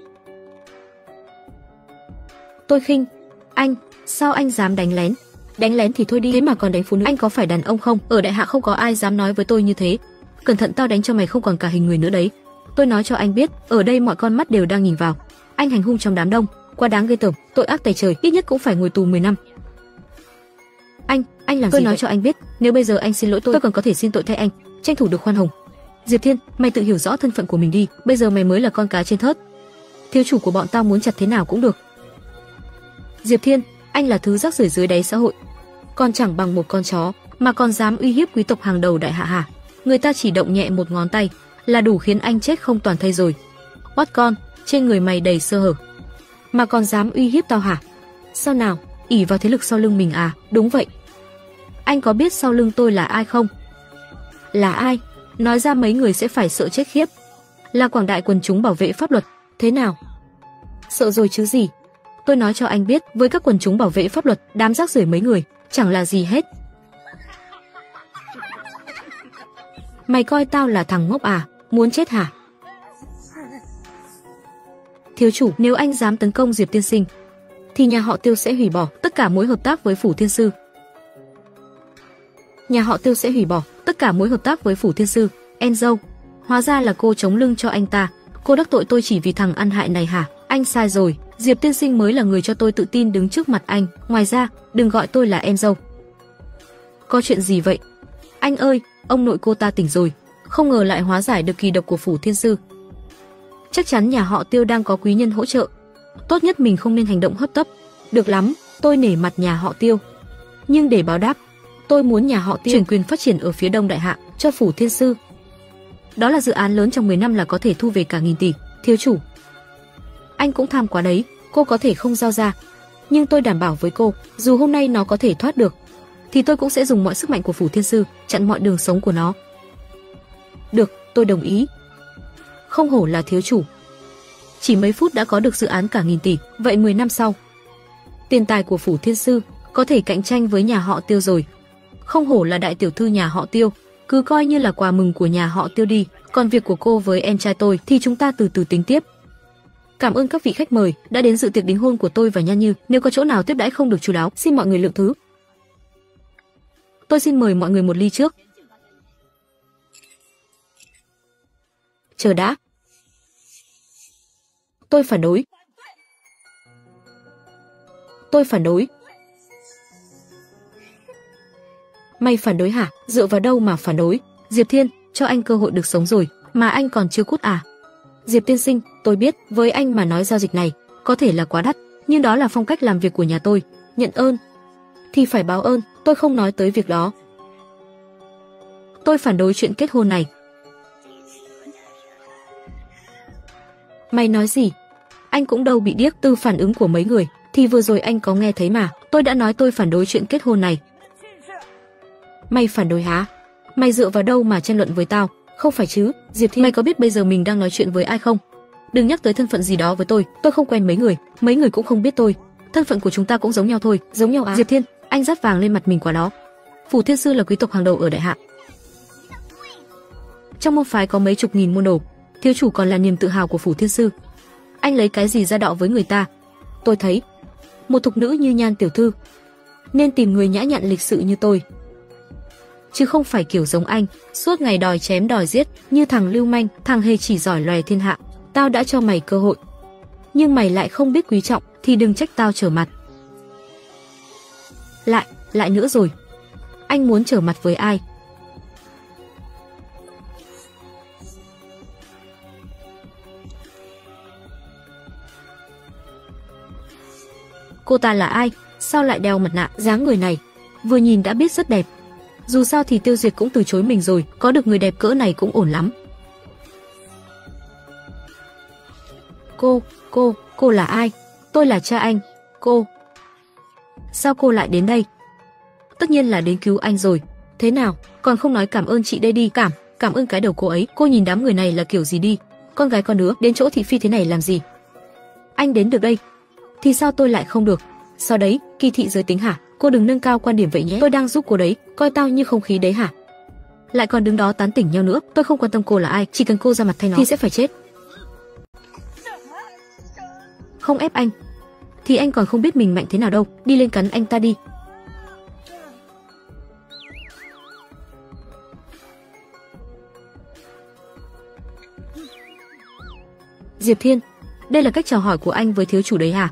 Tôi khinh. Anh, sao anh dám đánh lén? Đánh lén thì thôi đi, thế mà còn đánh phụ nữ. Anh có phải đàn ông không? Ở đại hạ không có ai dám nói với tôi như thế. Cẩn thận tao đánh cho mày không còn cả hình người nữa đấy. Tôi nói cho anh biết, ở đây mọi con mắt đều đang nhìn vào. Anh hành hung trong đám đông, quá đáng ghê tởm, tội ác tày trời, ít nhất cũng phải ngồi tù 10 năm. Anh, anh làm Tôi gì nói vậy? cho anh biết, nếu bây giờ anh xin lỗi tôi, tôi còn có thể xin tội thay anh, tranh thủ được khoan hồng. Diệp Thiên, mày tự hiểu rõ thân phận của mình đi, bây giờ mày mới là con cá trên thớt. Thiếu chủ của bọn tao muốn chặt thế nào cũng được. Diệp Thiên, anh là thứ rác rưởi dưới đáy xã hội, còn chẳng bằng một con chó mà còn dám uy hiếp quý tộc hàng đầu đại hạ hả? Người ta chỉ động nhẹ một ngón tay là đủ khiến anh chết không toàn thây rồi. Oát con, trên người mày đầy sơ hở, mà còn dám uy hiếp tao hả? Sao nào, ỉ vào thế lực sau lưng mình à? Đúng vậy. Anh có biết sau lưng tôi là ai không? Là ai? Nói ra mấy người sẽ phải sợ chết khiếp. Là quảng đại quần chúng bảo vệ pháp luật, thế nào? Sợ rồi chứ gì? Tôi nói cho anh biết, với các quần chúng bảo vệ pháp luật, đám rác rưởi mấy người, chẳng là gì hết. Mày coi tao là thằng ngốc à, muốn chết hả? Thiếu chủ, nếu anh dám tấn công Diệp tiên sinh, thì nhà họ Tiêu sẽ hủy bỏ tất cả mối hợp tác với phủ thiên sư. Nhà họ Tiêu sẽ hủy bỏ tất cả mối hợp tác với phủ thiên sư. Enzo, hóa ra là cô chống lưng cho anh ta. Cô đắc tội tôi chỉ vì thằng ăn hại này hả? Anh sai rồi, Diệp tiên sinh mới là người cho tôi tự tin đứng trước mặt anh. Ngoài ra, đừng gọi tôi là em dâu. Có chuyện gì vậy? Anh ơi, ông nội cô ta tỉnh rồi. Không ngờ lại hóa giải được kỳ độc của phủ thiên sư. Chắc chắn nhà họ Tiêu đang có quý nhân hỗ trợ. Tốt nhất mình không nên hành động hấp tấp. Được lắm, tôi nể mặt nhà họ Tiêu. Nhưng để báo đáp, tôi muốn nhà họ Tiêu chuyển quyền phát triển ở phía Đông Đại Hạ cho phủ thiên sư. Đó là dự án lớn trong 10 năm là có thể thu về cả nghìn tỷ, thiếu chủ. Anh cũng tham quá đấy, cô có thể không giao ra. Nhưng tôi đảm bảo với cô, dù hôm nay nó có thể thoát được, thì tôi cũng sẽ dùng mọi sức mạnh của phủ thiên sư chặn mọi đường sống của nó. Được, tôi đồng ý. Không hổ là thiếu chủ. Chỉ mấy phút đã có được dự án cả nghìn tỷ, vậy 10 năm sau, tiền tài của phủ thiên sư có thể cạnh tranh với nhà họ Tiêu rồi. Không hổ là đại tiểu thư nhà họ Tiêu, cứ coi như là quà mừng của nhà họ Tiêu đi, còn việc của cô với em trai tôi thì chúng ta từ từ tính tiếp. Cảm ơn các vị khách mời đã đến dự tiệc đính hôn của tôi và Nhan Như. Nếu có chỗ nào tiếp đãi không được chú đáo, xin mọi người lượng thứ. Tôi xin mời mọi người một ly trước. Chờ đã. Tôi phản đối. Tôi phản đối. Mày phản đối hả? Dựa vào đâu mà phản đối? Diệp Thiên, cho anh cơ hội được sống rồi, mà anh còn chưa cút à? Diệp tiên sinh, tôi biết, với anh mà nói giao dịch này có thể là quá đắt, nhưng đó là phong cách làm việc của nhà tôi, nhận ơn thì phải báo ơn, tôi không nói tới việc đó. Tôi phản đối chuyện kết hôn này. Mày nói gì? Anh cũng đâu bị điếc từ phản ứng của mấy người, thì vừa rồi anh có nghe thấy mà, tôi đã nói tôi phản đối chuyện kết hôn này. Mày phản đối hả? Mày dựa vào đâu mà tranh luận với tao? Không phải chứ, Diệp Thiên, mày có biết bây giờ mình đang nói chuyện với ai không? Đừng nhắc tới thân phận gì đó với tôi, tôi không quen mấy người, mấy người cũng không biết tôi. Thân phận của chúng ta cũng giống nhau thôi, giống nhau à? Diệp Thiên, anh dắt vàng lên mặt mình quả đó. Phủ Thiên sư là quý tộc hàng đầu ở đại hạ. Trong môn phái có mấy chục nghìn môn đồ, thiếu chủ còn là niềm tự hào của phủ Thiên sư. Anh lấy cái gì ra đọ với người ta? Tôi thấy, một thục nữ như Nhan tiểu thư nên tìm người nhã nhặn lịch sự như tôi, chứ không phải kiểu giống anh, suốt ngày đòi chém đòi giết, như thằng lưu manh, thằng hề chỉ giỏi loè thiên hạ. Tao đã cho mày cơ hội, nhưng mày lại không biết quý trọng, thì đừng trách tao trở mặt. Lại, lại nữa rồi. Anh muốn trở mặt với ai? Cô ta là ai? Sao lại đeo mặt nạ? dáng người này, vừa nhìn đã biết rất đẹp. Dù sao thì Tiêu Diệt cũng từ chối mình rồi, có được người đẹp cỡ này cũng ổn lắm. Cô, cô, cô là ai? Tôi là cha anh. Cô. Sao cô lại đến đây? Tất nhiên là đến cứu anh rồi. Thế nào, còn không nói cảm ơn chị đây đi, cảm, cảm ơn cái đầu cô ấy. Cô nhìn đám người này là kiểu gì đi? Con gái con nữa, đến chỗ thị phi thế này làm gì? Anh đến được đây, thì sao tôi lại không được? Sau đấy, kỳ thị giới tính hả? Cô đừng nâng cao quan điểm vậy nhé. Tôi đang giúp cô đấy, coi tao như không khí đấy hả? Lại còn đứng đó tán tỉnh nhau nữa. Tôi không quan tâm cô là ai, chỉ cần cô ra mặt thay nó thì sẽ phải chết. Không ép anh, thì anh còn không biết mình mạnh thế nào đâu. Đi lên cắn anh ta đi. Diệp Thiên, đây là cách chào hỏi của anh với thiếu chủ đấy hả?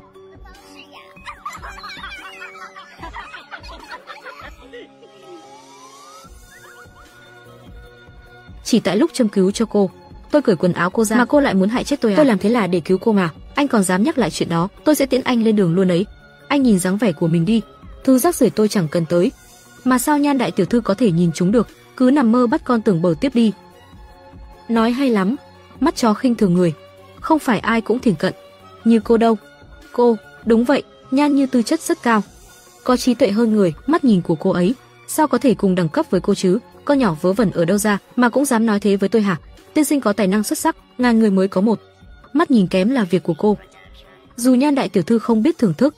Chỉ tại lúc châm cứu cho cô, tôi cởi quần áo cô ra mà cô lại muốn hại chết tôi à? Tôi làm thế là để cứu cô mà. Anh còn dám nhắc lại chuyện đó, tôi sẽ tiễn anh lên đường luôn ấy. Anh nhìn dáng vẻ của mình đi, thư rác rưởi tôi chẳng cần tới. Mà sao nhan đại tiểu thư có thể nhìn chúng được, cứ nằm mơ bắt con tưởng bờ tiếp đi. Nói hay lắm, mắt chó khinh thường người, không phải ai cũng thiển cận. Như cô đâu. Cô, đúng vậy, nhan như tư chất rất cao. Có trí tuệ hơn người, mắt nhìn của cô ấy, sao có thể cùng đẳng cấp với cô chứ? Con nhỏ vớ vẩn ở đâu ra mà cũng dám nói thế với tôi hả? Tiên sinh có tài năng xuất sắc, ngàn người mới có một. Mắt nhìn kém là việc của cô. Dù nhan đại tiểu thư không biết thưởng thức,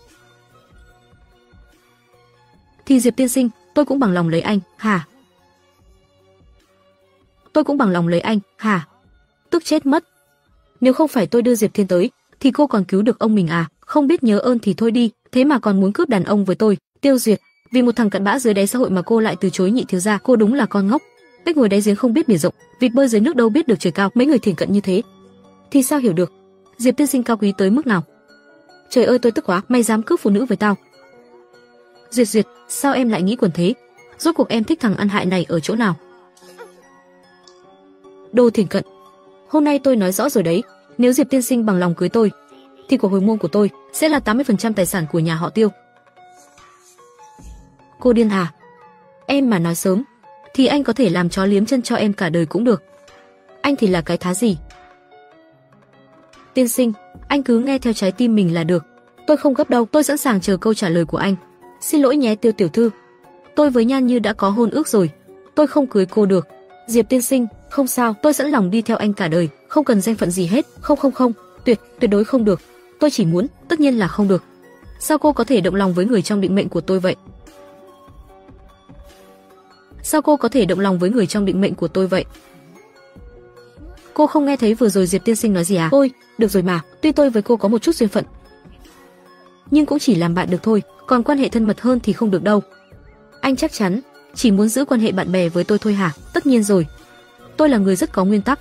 thì Diệp tiên sinh, tôi cũng bằng lòng lấy anh, hả? Tôi cũng bằng lòng lấy anh, hả? Tức chết mất. Nếu không phải tôi đưa Diệp Thiên tới, thì cô còn cứu được ông mình à? Không biết nhớ ơn thì thôi đi, thế mà còn muốn cướp đàn ông với tôi. Tiêu Duyệt, vì một thằng cặn bã dưới đáy xã hội mà cô lại từ chối nhị thiếu gia, cô đúng là con ngốc cách ngồi đáy giếng không biết biển rộng, vịt bơi dưới nước đâu biết được trời cao, mấy người thiền cận như thế. Thì sao hiểu được? Diệp tiên sinh cao quý tới mức nào? Trời ơi tôi tức quá, mày dám cướp phụ nữ với tao. Duyệt duyệt, sao em lại nghĩ quần thế? Rốt cuộc em thích thằng ăn hại này ở chỗ nào? Đồ thiền cận, Hôm nay tôi nói rõ rồi đấy, nếu Diệp tiên sinh bằng lòng cưới tôi, thì của hồi môn của tôi sẽ là 80% tài sản của nhà họ Tiêu. Cô điên à? Em mà nói sớm, thì anh có thể làm chó liếm chân cho em cả đời cũng được. Anh thì là cái thá gì? Tiên sinh, anh cứ nghe theo trái tim mình là được. Tôi không gấp đâu, tôi sẵn sàng chờ câu trả lời của anh. Xin lỗi nhé Tiêu tiểu thư. Tôi với Nhan Như đã có hôn ước rồi. Tôi không cưới cô được. Diệp tiên sinh, không sao, tôi sẵn lòng đi theo anh cả đời, không cần danh phận gì hết. Không không không, tuyệt, tuyệt đối không được. Tôi chỉ muốn, tất nhiên là không được. Sao cô có thể động lòng với người trong định mệnh của tôi vậy? Sao cô có thể động lòng với người trong định mệnh của tôi vậy? Cô không nghe thấy vừa rồi Diệp tiên sinh nói gì à? Ôi, được rồi mà, tuy tôi với cô có một chút duyên phận, nhưng cũng chỉ làm bạn được thôi, còn quan hệ thân mật hơn thì không được đâu. Anh chắc chắn chỉ muốn giữ quan hệ bạn bè với tôi thôi hả? Tất nhiên rồi. Tôi là người rất có nguyên tắc.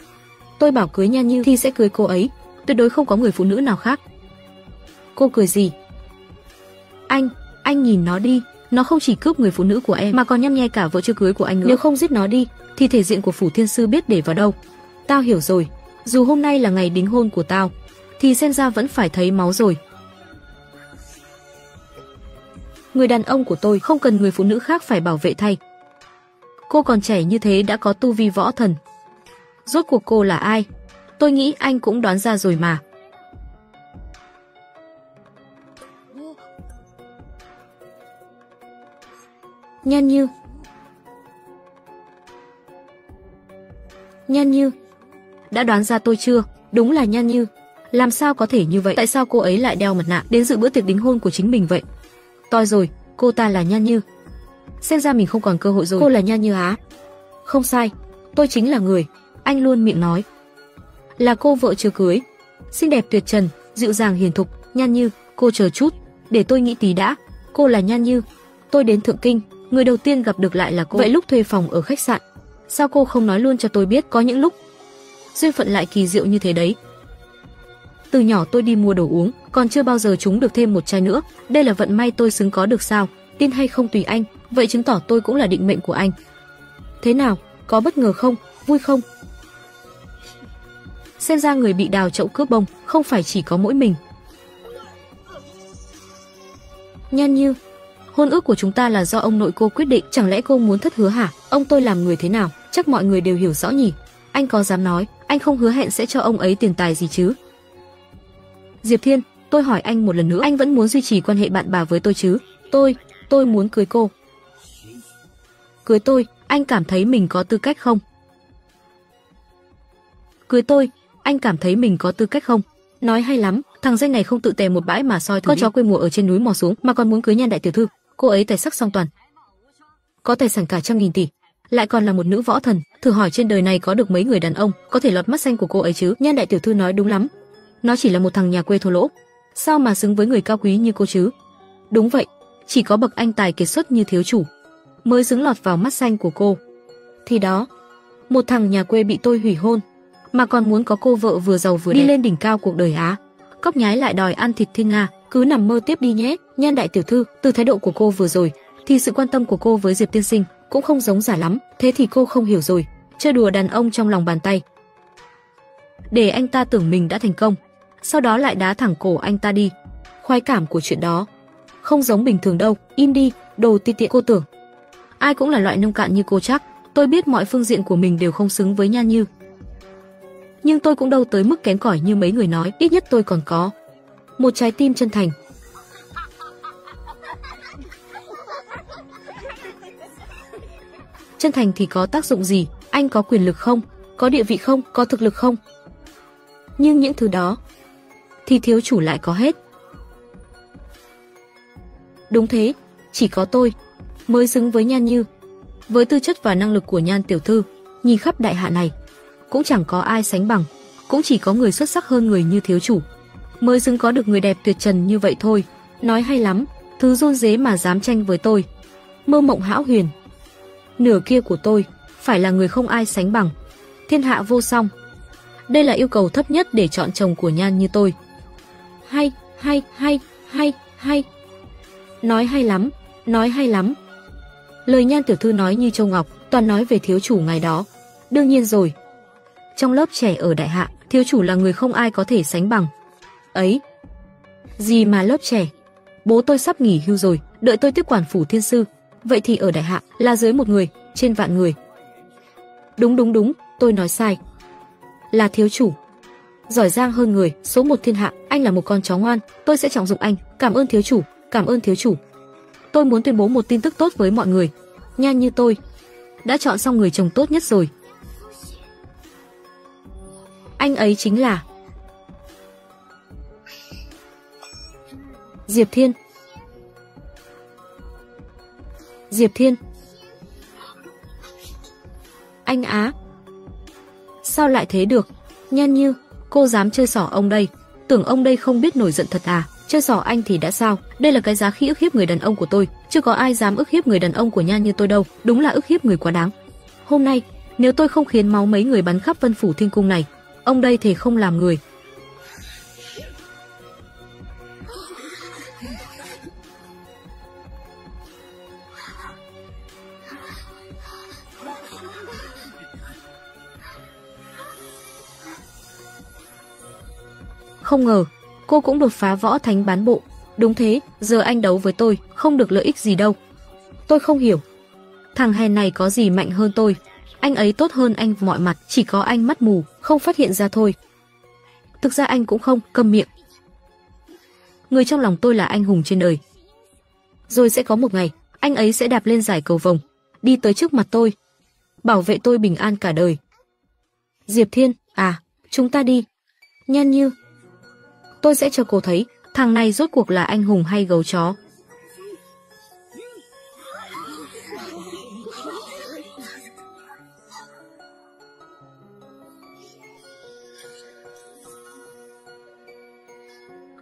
Tôi bảo cưới Nha Như thì sẽ cưới cô ấy, tuyệt đối không có người phụ nữ nào khác. Cô cười gì? Anh, anh nhìn nó đi, nó không chỉ cướp người phụ nữ của em mà còn nhăm nhe cả vợ chưa cưới của anh nữa. Nếu không giết nó đi, thì thể diện của phủ thiên sư biết để vào đâu. Tao hiểu rồi, dù hôm nay là ngày đính hôn của tao, thì xem ra vẫn phải thấy máu rồi. Người đàn ông của tôi không cần người phụ nữ khác phải bảo vệ thay. Cô còn trẻ như thế đã có tu vi võ thần. Rốt cuộc cô là ai? Tôi nghĩ anh cũng đoán ra rồi mà. Nhan Như Nhan Như Đã đoán ra tôi chưa? Đúng là Nhan Như Làm sao có thể như vậy? Tại sao cô ấy lại đeo mặt nạ đến dự bữa tiệc đính hôn của chính mình vậy? Toi rồi, cô ta là Nhan Như. Xem ra mình không còn cơ hội rồi. Cô là Nhan Như á? Không sai, tôi chính là người. Anh luôn miệng nói. Là cô vợ chưa cưới. Xinh đẹp tuyệt trần, dịu dàng hiền thục, Nhan Như, cô chờ chút, để tôi nghĩ tí đã. Cô là Nhan Như. Tôi đến Thượng Kinh, người đầu tiên gặp được lại là cô. Vậy lúc thuê phòng ở khách sạn, sao cô không nói luôn cho tôi biết có những lúc duyên phận lại kỳ diệu như thế đấy. Từ nhỏ tôi đi mua đồ uống, còn chưa bao giờ chúng được thêm một chai nữa. Đây là vận may tôi xứng có được sao? Tin hay không tùy anh, vậy chứng tỏ tôi cũng là định mệnh của anh. Thế nào, có bất ngờ không, vui không? Xem ra người bị đào chậu cướp bông không phải chỉ có mỗi mình. Nhan Như, hôn ước của chúng ta là do ông nội cô quyết định, chẳng lẽ cô muốn thất hứa hả? Ông tôi làm người thế nào, chắc mọi người đều hiểu rõ nhỉ. Anh có dám nói, anh không hứa hẹn sẽ cho ông ấy tiền tài gì chứ? Diệp Thiên, Tôi hỏi anh một lần nữa, anh vẫn muốn duy trì quan hệ bạn bà với tôi chứ? Tôi, tôi muốn cưới cô. Cưới tôi, anh cảm thấy mình có tư cách không? Cưới tôi, anh cảm thấy mình có tư cách không? Nói hay lắm, thằng danh này không tự tè một bãi mà soi có chó quê mùa ở trên núi mò xuống mà còn muốn cưới nhan đại tiểu thư. Cô ấy tài sắc song toàn, có tài sản cả trăm nghìn tỷ, lại còn là một nữ võ thần. Thử hỏi trên đời này có được mấy người đàn ông có thể lọt mắt xanh của cô ấy chứ? Nhan đại tiểu thư nói đúng lắm, nó chỉ là một thằng nhà quê thô lỗ, sao mà xứng với người cao quý như cô chứ? Đúng vậy, chỉ có bậc anh tài kiệt xuất như thiếu chủ mới xứng lọt vào mắt xanh của cô. Thì đó, một thằng nhà quê bị tôi hủy hôn, mà còn muốn có cô vợ vừa giàu vừa đi lên đỉnh cao cuộc đời á. Cóc nhái lại đòi ăn thịt thiên nga, cứ nằm mơ tiếp đi nhé. Nhan đại tiểu thư, từ thái độ của cô vừa rồi, thì sự quan tâm của cô với Diệp tiên sinh cũng không giống giả lắm, thế thì cô không hiểu rồi, chơi đùa đàn ông trong lòng bàn tay. Để anh ta tưởng mình đã thành công, sau đó lại đá thẳng cổ anh ta đi. Khoái cảm của chuyện đó không giống bình thường đâu, im đi, đồ ti tiện cô tưởng. Ai cũng là loại nông cạn như cô chắc, tôi biết mọi phương diện của mình đều không xứng với Nhan Như. Nhưng tôi cũng đâu tới mức kém cỏi như mấy người nói, ít nhất tôi còn có một trái tim chân thành. Chân thành thì có tác dụng gì? Anh có quyền lực không? Có địa vị không? Có thực lực không? Nhưng những thứ đó thì thiếu chủ lại có hết. Đúng thế, chỉ có tôi mới xứng với Nhan Như. Với tư chất và năng lực của Nhan tiểu thư, nhìn khắp đại hạ này, cũng chẳng có ai sánh bằng, cũng chỉ có người xuất sắc hơn người như thiếu chủ, mới xứng có được người đẹp tuyệt trần như vậy thôi. Nói hay lắm, thứ run dế mà dám tranh với tôi. Mơ mộng hão huyền. Nửa kia của tôi phải là người không ai sánh bằng. Thiên hạ vô song. Đây là yêu cầu thấp nhất để chọn chồng của Nhan như tôi. Hay, hay, hay, hay, hay. Nói hay lắm, nói hay lắm. Lời nhan tiểu thư nói như châu ngọc, toàn nói về thiếu chủ ngày đó. Đương nhiên rồi. Trong lớp trẻ ở đại hạ, thiếu chủ là người không ai có thể sánh bằng. Ấy, gì mà lớp trẻ? Bố tôi sắp nghỉ hưu rồi, đợi tôi tiếp quản phủ thiên sư. Vậy thì ở đại hạ là dưới một người, trên vạn người. Đúng đúng đúng, tôi nói sai. Là thiếu chủ. Giỏi giang hơn người, số một thiên hạ, anh là một con chó ngoan, tôi sẽ trọng dụng anh, cảm ơn thiếu chủ, cảm ơn thiếu chủ. Tôi muốn tuyên bố một tin tức tốt với mọi người. nha như tôi đã chọn xong người chồng tốt nhất rồi. Anh ấy chính là Diệp Thiên. Diệp Thiên. Anh Á. Sao lại thế được? Nhan như, cô dám chơi xỏ ông đây. Tưởng ông đây không biết nổi giận thật à? Chơi xỏ anh thì đã sao? Đây là cái giá khi ức hiếp người đàn ông của tôi, chưa có ai dám ức hiếp người đàn ông của Nhan như tôi đâu, đúng là ức hiếp người quá đáng. Hôm nay, nếu tôi không khiến máu mấy người bắn khắp Vân phủ Thiên cung này, ông đây thì không làm người. Không ngờ, cô cũng đột phá võ thánh bán bộ. Đúng thế, giờ anh đấu với tôi, không được lợi ích gì đâu. Tôi không hiểu. Thằng hèn này có gì mạnh hơn tôi? Anh ấy tốt hơn anh mọi mặt, chỉ có anh mắt mù, không phát hiện ra thôi. Thực ra anh cũng không, câm miệng. Người trong lòng tôi là anh hùng trên đời. Rồi sẽ có một ngày, anh ấy sẽ đạp lên giải cầu vồng, đi tới trước mặt tôi, bảo vệ tôi bình an cả đời. Diệp Thiên, à, chúng ta đi. Nhan Như, tôi sẽ cho cô thấy thằng này rốt cuộc là anh hùng hay gấu chó.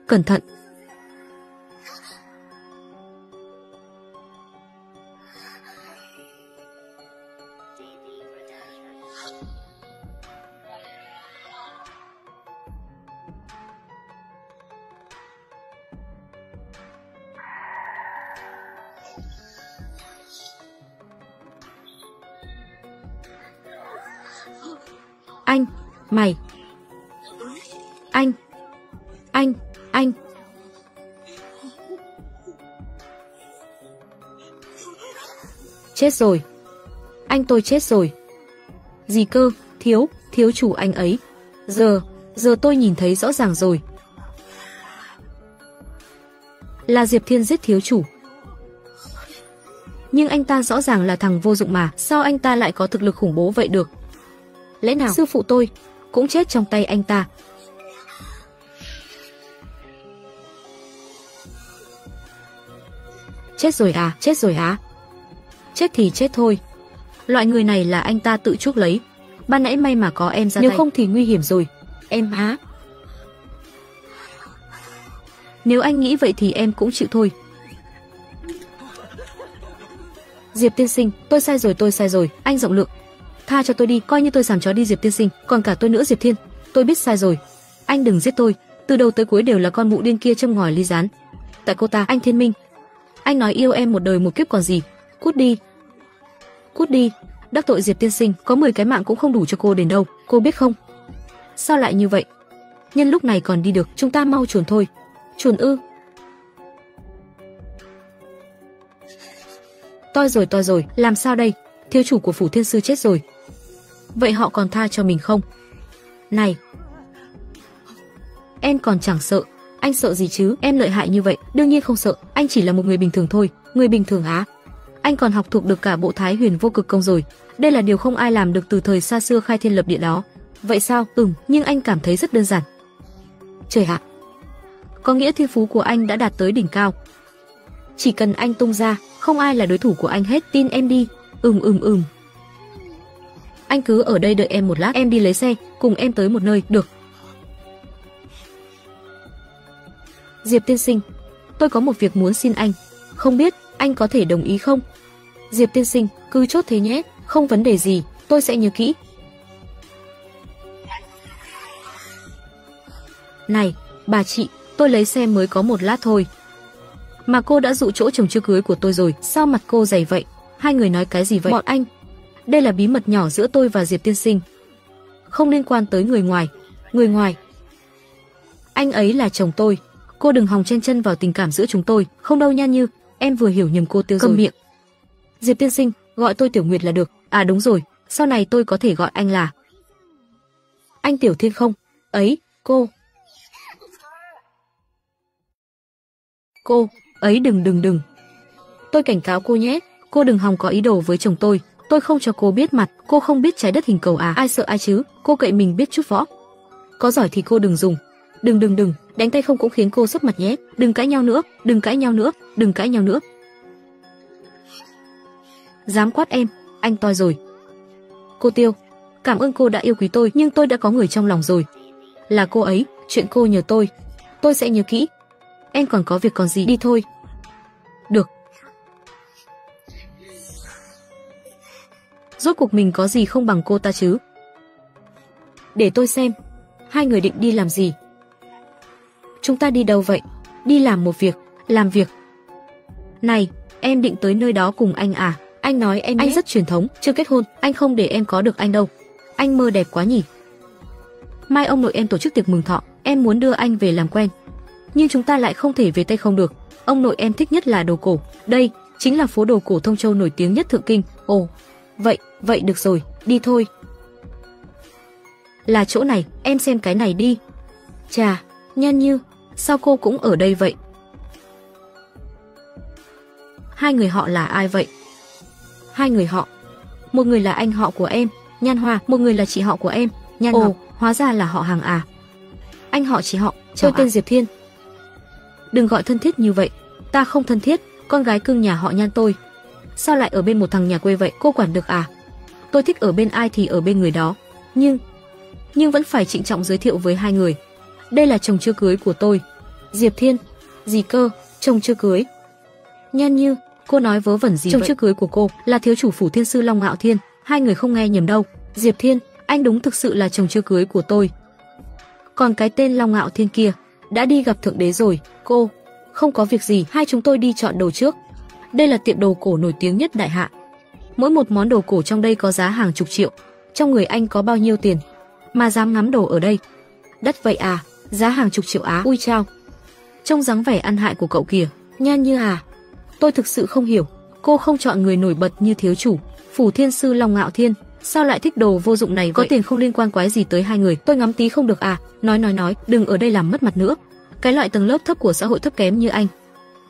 Cẩn thận! Anh, mày. Anh. Anh, anh. Chết rồi. Anh tôi chết rồi. Gì cơ, thiếu, thiếu chủ anh ấy. Giờ, giờ tôi nhìn thấy rõ ràng rồi. là Diệp Thiên giết thiếu chủ. Nhưng anh ta rõ ràng là thằng vô dụng mà, sao anh ta lại có thực lực khủng bố vậy được? Lẽ nào sư phụ tôi cũng chết trong tay anh ta? Chết rồi à, chết rồi à? Chết thì chết thôi. Loại người này là anh ta tự chuốc lấy. Ban nãy may mà có em ra Nếu tay. không thì nguy hiểm rồi. Em há. Nếu anh nghĩ vậy thì em cũng chịu thôi. Diệp tiên sinh, tôi sai rồi tôi sai rồi, anh rộng lượng. Tha cho tôi đi, coi như tôi giảm chó đi Diệp tiên sinh, còn cả tôi nữa Diệp Thiên. Tôi biết sai rồi. Anh đừng giết tôi, từ đầu tới cuối đều là con mụ điên kia châm ngòi ly rán. Tại cô ta, anh Thiên Minh. Anh nói yêu em một đời một kiếp còn gì. Cút đi. Cút đi. Đắc tội Diệp tiên sinh, có 10 cái mạng cũng không đủ cho cô đến đâu, cô biết không? Sao lại như vậy? Nhân lúc này còn đi được, chúng ta mau chuồn thôi. Chuồn ư? Toi rồi toi rồi, làm sao đây? Thiếu chủ của phủ thiên sư chết rồi. Vậy họ còn tha cho mình không? Này! Em còn chẳng sợ. Anh sợ gì chứ? Em lợi hại như vậy, đương nhiên không sợ. Anh chỉ là một người bình thường thôi. Người bình thường á? Anh còn học thuộc được cả bộ thái huyền vô cực công rồi. Đây là điều không ai làm được từ thời xa xưa khai thiên lập địa đó. Vậy sao? Ừm, nhưng anh cảm thấy rất đơn giản. Trời ạ! Có nghĩa thiên phú của anh đã đạt tới đỉnh cao. Chỉ cần anh tung ra, không ai là đối thủ của anh hết, tin em đi. Ừm ừm ừm. Anh cứ ở đây đợi em một lát, em đi lấy xe, cùng em tới một nơi, được. Diệp tiên sinh, tôi có một việc muốn xin anh, không biết anh có thể đồng ý không? Diệp tiên sinh, cứ chốt thế nhé, không vấn đề gì, tôi sẽ nhớ kỹ. Này, bà chị, tôi lấy xe mới có một lát thôi. Mà cô đã dụ chỗ chồng chưa cưới của tôi rồi, sao mặt cô dày vậy? Hai người nói cái gì vậy? Bọn anh, đây là bí mật nhỏ giữa tôi và Diệp tiên sinh. Không liên quan tới người ngoài. Người ngoài. Anh ấy là chồng tôi. Cô đừng hòng chen chân vào tình cảm giữa chúng tôi. Không đâu nha Như, em vừa hiểu nhầm cô tiêu Cầm rồi. miệng. Diệp tiên sinh, gọi tôi Tiểu Nguyệt là được. À đúng rồi, sau này tôi có thể gọi anh là... Anh Tiểu Thiên không? Ấy, cô. Cô, ấy đừng đừng đừng. Tôi cảnh cáo cô nhé, cô đừng hòng có ý đồ với chồng tôi. Tôi không cho cô biết mặt, cô không biết trái đất hình cầu à? Ai sợ ai chứ? Cô cậy mình biết chút võ. Có giỏi thì cô đừng dùng. Đừng đừng đừng, đánh tay không cũng khiến cô sấp mặt nhé. Đừng cãi nhau nữa, đừng cãi nhau nữa, đừng cãi nhau nữa. Dám quát em, anh toi rồi. Cô Tiêu, cảm ơn cô đã yêu quý tôi, nhưng tôi đã có người trong lòng rồi. Là cô ấy, chuyện cô nhờ tôi, tôi sẽ nhớ kỹ. Em còn có việc còn gì đi thôi. Được. Rốt cuộc mình có gì không bằng cô ta chứ? Để tôi xem. Hai người định đi làm gì? Chúng ta đi đâu vậy? Đi làm một việc, làm việc. Này, em định tới nơi đó cùng anh à? Anh nói em anh rất truyền thống, chưa kết hôn, anh không để em có được anh đâu. Anh mơ đẹp quá nhỉ? Mai ông nội em tổ chức tiệc mừng thọ, em muốn đưa anh về làm quen. Nhưng chúng ta lại không thể về Tây không được. Ông nội em thích nhất là đồ cổ. Đây, chính là phố đồ cổ Thông Châu nổi tiếng nhất Thượng Kinh. Ồ, vậy, vậy được rồi, đi thôi. Là chỗ này, em xem cái này đi. Chà, Nhân Như, sao cô cũng ở đây vậy? Hai người họ là ai vậy? Hai người họ. Một người là anh họ của em, Nhan Hoa, một người là chị họ của em, Nhan Ồ, Ngọc. hóa ra là họ hàng à. Anh họ chị họ, tôi tên Diệp Thiên. Đừng gọi thân thiết như vậy, ta không thân thiết, con gái cưng nhà họ Nhan tôi. Sao lại ở bên một thằng nhà quê vậy, cô quản được à? Tôi thích ở bên ai thì ở bên người đó. Nhưng, nhưng vẫn phải trịnh trọng giới thiệu với hai người. Đây là chồng chưa cưới của tôi. Diệp Thiên. Gì cơ, chồng chưa cưới. Nhan Như, cô nói vớ vẩn gì chồng vậy? chưa cưới của cô là thiếu chủ phủ thiên sư Long Ngạo Thiên. Hai người không nghe nhầm đâu. Diệp Thiên, anh đúng thực sự là chồng chưa cưới của tôi. Còn cái tên Long Ngạo Thiên kia, đã đi gặp thượng đế rồi. Cô, không có việc gì, hai chúng tôi đi chọn đồ trước. Đây là tiệm đồ cổ nổi tiếng nhất đại hạ. Mỗi một món đồ cổ trong đây có giá hàng chục triệu. Trong người anh có bao nhiêu tiền? Mà dám ngắm đồ ở đây. Đất vậy à, giá hàng chục triệu á, ui chao. Trong dáng vẻ ăn hại của cậu kìa, nhan như à. Tôi thực sự không hiểu, cô không chọn người nổi bật như thiếu chủ, phủ thiên sư Long Ngạo Thiên, sao lại thích đồ vô dụng này vậy? Có tiền không liên quan quái gì tới hai người, tôi ngắm tí không được à? Nói nói nói, đừng ở đây làm mất mặt nữa. Cái loại tầng lớp thấp của xã hội thấp kém như anh,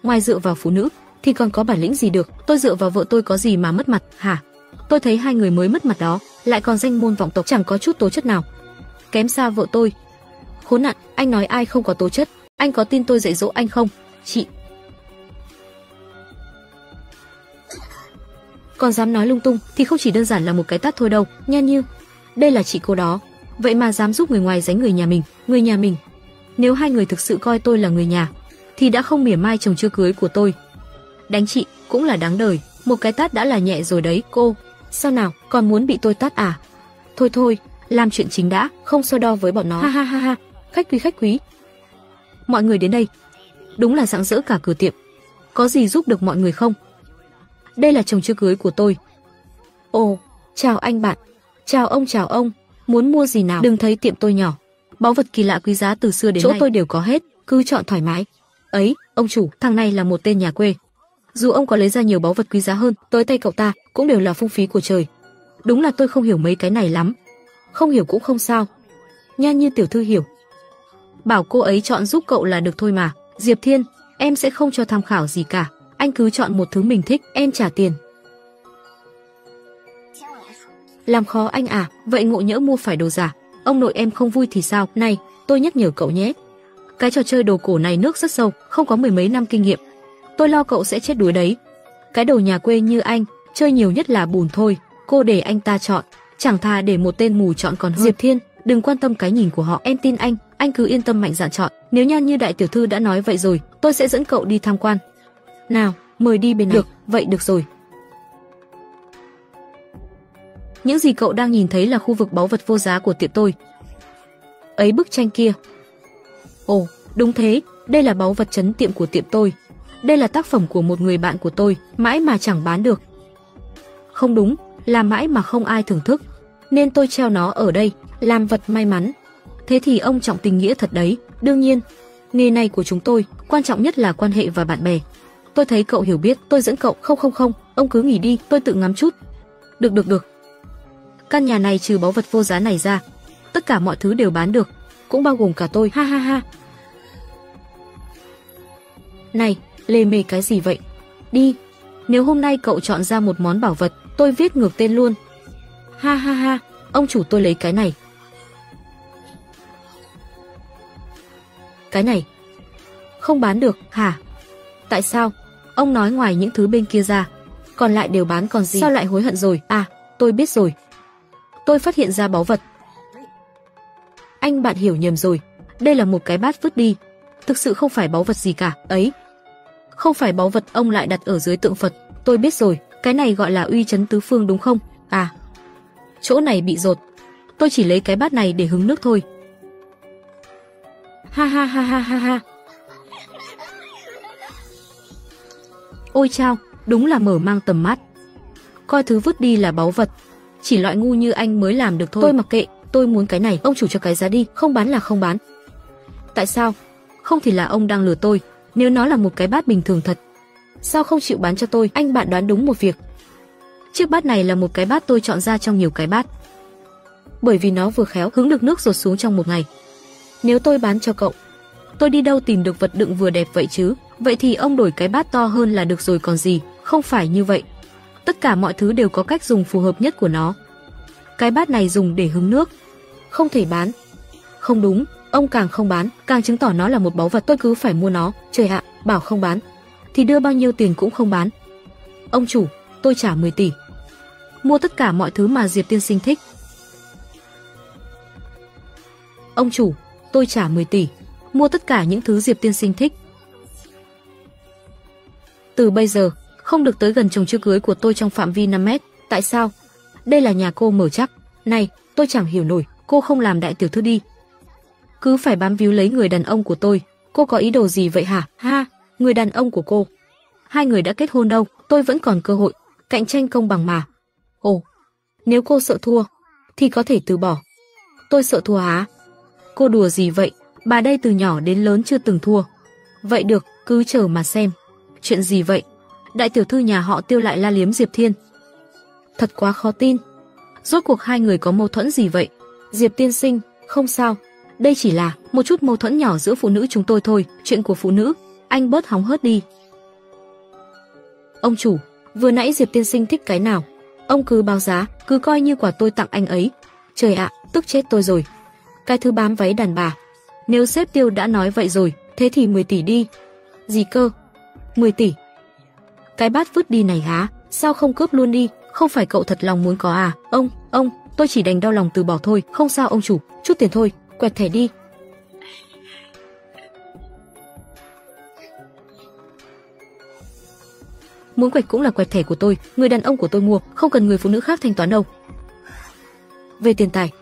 ngoài dựa vào phụ nữ thì còn có bản lĩnh gì được? Tôi dựa vào vợ tôi có gì mà mất mặt hả? Tôi thấy hai người mới mất mặt đó, lại còn danh môn vọng tộc chẳng có chút tố chất nào. Kém xa vợ tôi. Khốn nạn, anh nói ai không có tố chất? Anh có tin tôi dạy dỗ anh không? Chị. Còn dám nói lung tung thì không chỉ đơn giản là một cái tát thôi đâu, nha như. Đây là chị cô đó, vậy mà dám giúp người ngoài đánh người nhà mình, người nhà mình. Nếu hai người thực sự coi tôi là người nhà, thì đã không mỉa mai chồng chưa cưới của tôi. Đánh chị cũng là đáng đời, một cái tát đã là nhẹ rồi đấy, cô. Sao nào, còn muốn bị tôi tát à? Thôi thôi, làm chuyện chính đã, không so đo với bọn nó. Ha ha ha ha, khách quý khách quý. Mọi người đến đây. Đúng là rạng rỡ cả cửa tiệm. Có gì giúp được mọi người không? Đây là chồng chưa cưới của tôi. Ồ, chào anh bạn. Chào ông chào ông, muốn mua gì nào? Đừng thấy tiệm tôi nhỏ. Báu vật kỳ lạ quý giá từ xưa đến chỗ nay. tôi đều có hết, cứ chọn thoải mái. Ấy, ông chủ, thằng này là một tên nhà quê. Dù ông có lấy ra nhiều báu vật quý giá hơn, tới tay cậu ta cũng đều là phung phí của trời. Đúng là tôi không hiểu mấy cái này lắm. Không hiểu cũng không sao. Nha như tiểu thư hiểu. Bảo cô ấy chọn giúp cậu là được thôi mà. Diệp Thiên, em sẽ không cho tham khảo gì cả. Anh cứ chọn một thứ mình thích, em trả tiền. Làm khó anh à, vậy ngộ nhỡ mua phải đồ giả, ông nội em không vui thì sao? Này, tôi nhắc nhở cậu nhé. Cái trò chơi đồ cổ này nước rất sâu, không có mười mấy năm kinh nghiệm. Tôi lo cậu sẽ chết đuối đấy. Cái đồ nhà quê như anh, chơi nhiều nhất là bùn thôi. Cô để anh ta chọn, chẳng thà để một tên mù chọn còn hơn. Diệp Thiên, đừng quan tâm cái nhìn của họ, em tin anh, anh cứ yên tâm mạnh dạn chọn. Nếu nhan như đại tiểu thư đã nói vậy rồi, tôi sẽ dẫn cậu đi tham quan. Nào, mời đi bên này. Được, vậy được rồi. Những gì cậu đang nhìn thấy là khu vực báu vật vô giá của tiệm tôi. Ấy bức tranh kia. Ồ, đúng thế, đây là báu vật chấn tiệm của tiệm tôi. Đây là tác phẩm của một người bạn của tôi, mãi mà chẳng bán được. Không đúng, là mãi mà không ai thưởng thức. Nên tôi treo nó ở đây, làm vật may mắn. Thế thì ông trọng tình nghĩa thật đấy, đương nhiên. Nghề này của chúng tôi, quan trọng nhất là quan hệ và bạn bè. Tôi thấy cậu hiểu biết, tôi dẫn cậu. Không không không, ông cứ nghỉ đi, tôi tự ngắm chút. Được được được. Căn nhà này trừ báu vật vô giá này ra, tất cả mọi thứ đều bán được, cũng bao gồm cả tôi. Ha ha ha. Này, lê mê cái gì vậy? Đi. Nếu hôm nay cậu chọn ra một món bảo vật, tôi viết ngược tên luôn. Ha ha ha, ông chủ tôi lấy cái này. Cái này. Không bán được, hả? Tại sao? Ông nói ngoài những thứ bên kia ra, còn lại đều bán còn gì? Sao lại hối hận rồi? À, tôi biết rồi. Tôi phát hiện ra báu vật. Anh bạn hiểu nhầm rồi, đây là một cái bát vứt đi, thực sự không phải báu vật gì cả, ấy. Không phải báu vật ông lại đặt ở dưới tượng Phật, tôi biết rồi, cái này gọi là uy chấn tứ phương đúng không? À, chỗ này bị rột. Tôi chỉ lấy cái bát này để hứng nước thôi. Ha ha ha ha ha ha. Ôi chao, đúng là mở mang tầm mắt. Coi thứ vứt đi là báu vật, chỉ loại ngu như anh mới làm được thôi. Tôi mặc kệ, tôi muốn cái này, ông chủ cho cái giá đi, không bán là không bán. Tại sao? Không thì là ông đang lừa tôi, nếu nó là một cái bát bình thường thật. Sao không chịu bán cho tôi? Anh bạn đoán đúng một việc. Chiếc bát này là một cái bát tôi chọn ra trong nhiều cái bát. Bởi vì nó vừa khéo hứng được nước rột xuống trong một ngày. Nếu tôi bán cho cậu, tôi đi đâu tìm được vật đựng vừa đẹp vậy chứ? Vậy thì ông đổi cái bát to hơn là được rồi còn gì, không phải như vậy. Tất cả mọi thứ đều có cách dùng phù hợp nhất của nó. Cái bát này dùng để hứng nước, không thể bán. Không đúng, ông càng không bán, càng chứng tỏ nó là một báu vật tôi cứ phải mua nó. Trời ạ, bảo không bán, thì đưa bao nhiêu tiền cũng không bán. Ông chủ, tôi trả 10 tỷ. Mua tất cả mọi thứ mà Diệp tiên sinh thích. Ông chủ, tôi trả 10 tỷ. Mua tất cả những thứ Diệp tiên sinh thích. Từ bây giờ, không được tới gần chồng chưa cưới của tôi trong phạm vi 5 mét. Tại sao? Đây là nhà cô mở chắc. Này, tôi chẳng hiểu nổi, cô không làm đại tiểu thư đi. Cứ phải bám víu lấy người đàn ông của tôi. Cô có ý đồ gì vậy hả? Ha, người đàn ông của cô. Hai người đã kết hôn đâu, tôi vẫn còn cơ hội. Cạnh tranh công bằng mà. Ồ, nếu cô sợ thua, thì có thể từ bỏ. Tôi sợ thua hả? Cô đùa gì vậy? Bà đây từ nhỏ đến lớn chưa từng thua. Vậy được, cứ chờ mà xem. Chuyện gì vậy? đại tiểu thư nhà họ tiêu lại la liếm Diệp Thiên. Thật quá khó tin. Rốt cuộc hai người có mâu thuẫn gì vậy? Diệp tiên sinh, không sao. Đây chỉ là một chút mâu thuẫn nhỏ giữa phụ nữ chúng tôi thôi, chuyện của phụ nữ. Anh bớt hóng hớt đi. Ông chủ, vừa nãy Diệp tiên sinh thích cái nào? Ông cứ báo giá, cứ coi như quả tôi tặng anh ấy. Trời ạ, tức chết tôi rồi. Cái thứ bám váy đàn bà. Nếu sếp tiêu đã nói vậy rồi, thế thì 10 tỷ đi. Gì cơ? 10 tỷ. Cái bát vứt đi này há, Sao không cướp luôn đi? Không phải cậu thật lòng muốn có à? Ông, ông, tôi chỉ đành đau lòng từ bỏ thôi. Không sao ông chủ, chút tiền thôi, quẹt thẻ đi. Muốn quẹt cũng là quẹt thẻ của tôi, người đàn ông của tôi mua, không cần người phụ nữ khác thanh toán đâu. Về tiền tài,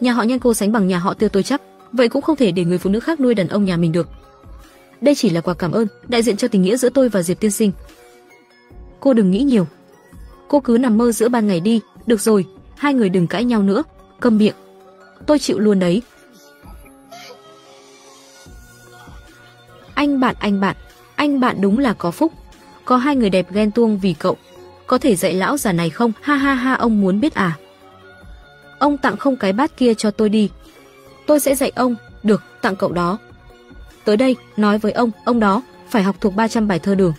nhà họ Nhan cô sánh bằng nhà họ Tiêu tôi chắc, vậy cũng không thể để người phụ nữ khác nuôi đàn ông nhà mình được. Đây chỉ là quà cảm ơn, đại diện cho tình nghĩa giữa tôi và Diệp tiên sinh. Cô đừng nghĩ nhiều. Cô cứ nằm mơ giữa ban ngày đi, được rồi, hai người đừng cãi nhau nữa, câm miệng. Tôi chịu luôn đấy. Anh bạn, anh bạn, anh bạn đúng là có phúc. Có hai người đẹp ghen tuông vì cậu. Có thể dạy lão già này không? Ha ha ha, ông muốn biết à? Ông tặng không cái bát kia cho tôi đi. Tôi sẽ dạy ông, được, tặng cậu đó. Tới đây, nói với ông, ông đó, phải học thuộc 300 bài thơ đường.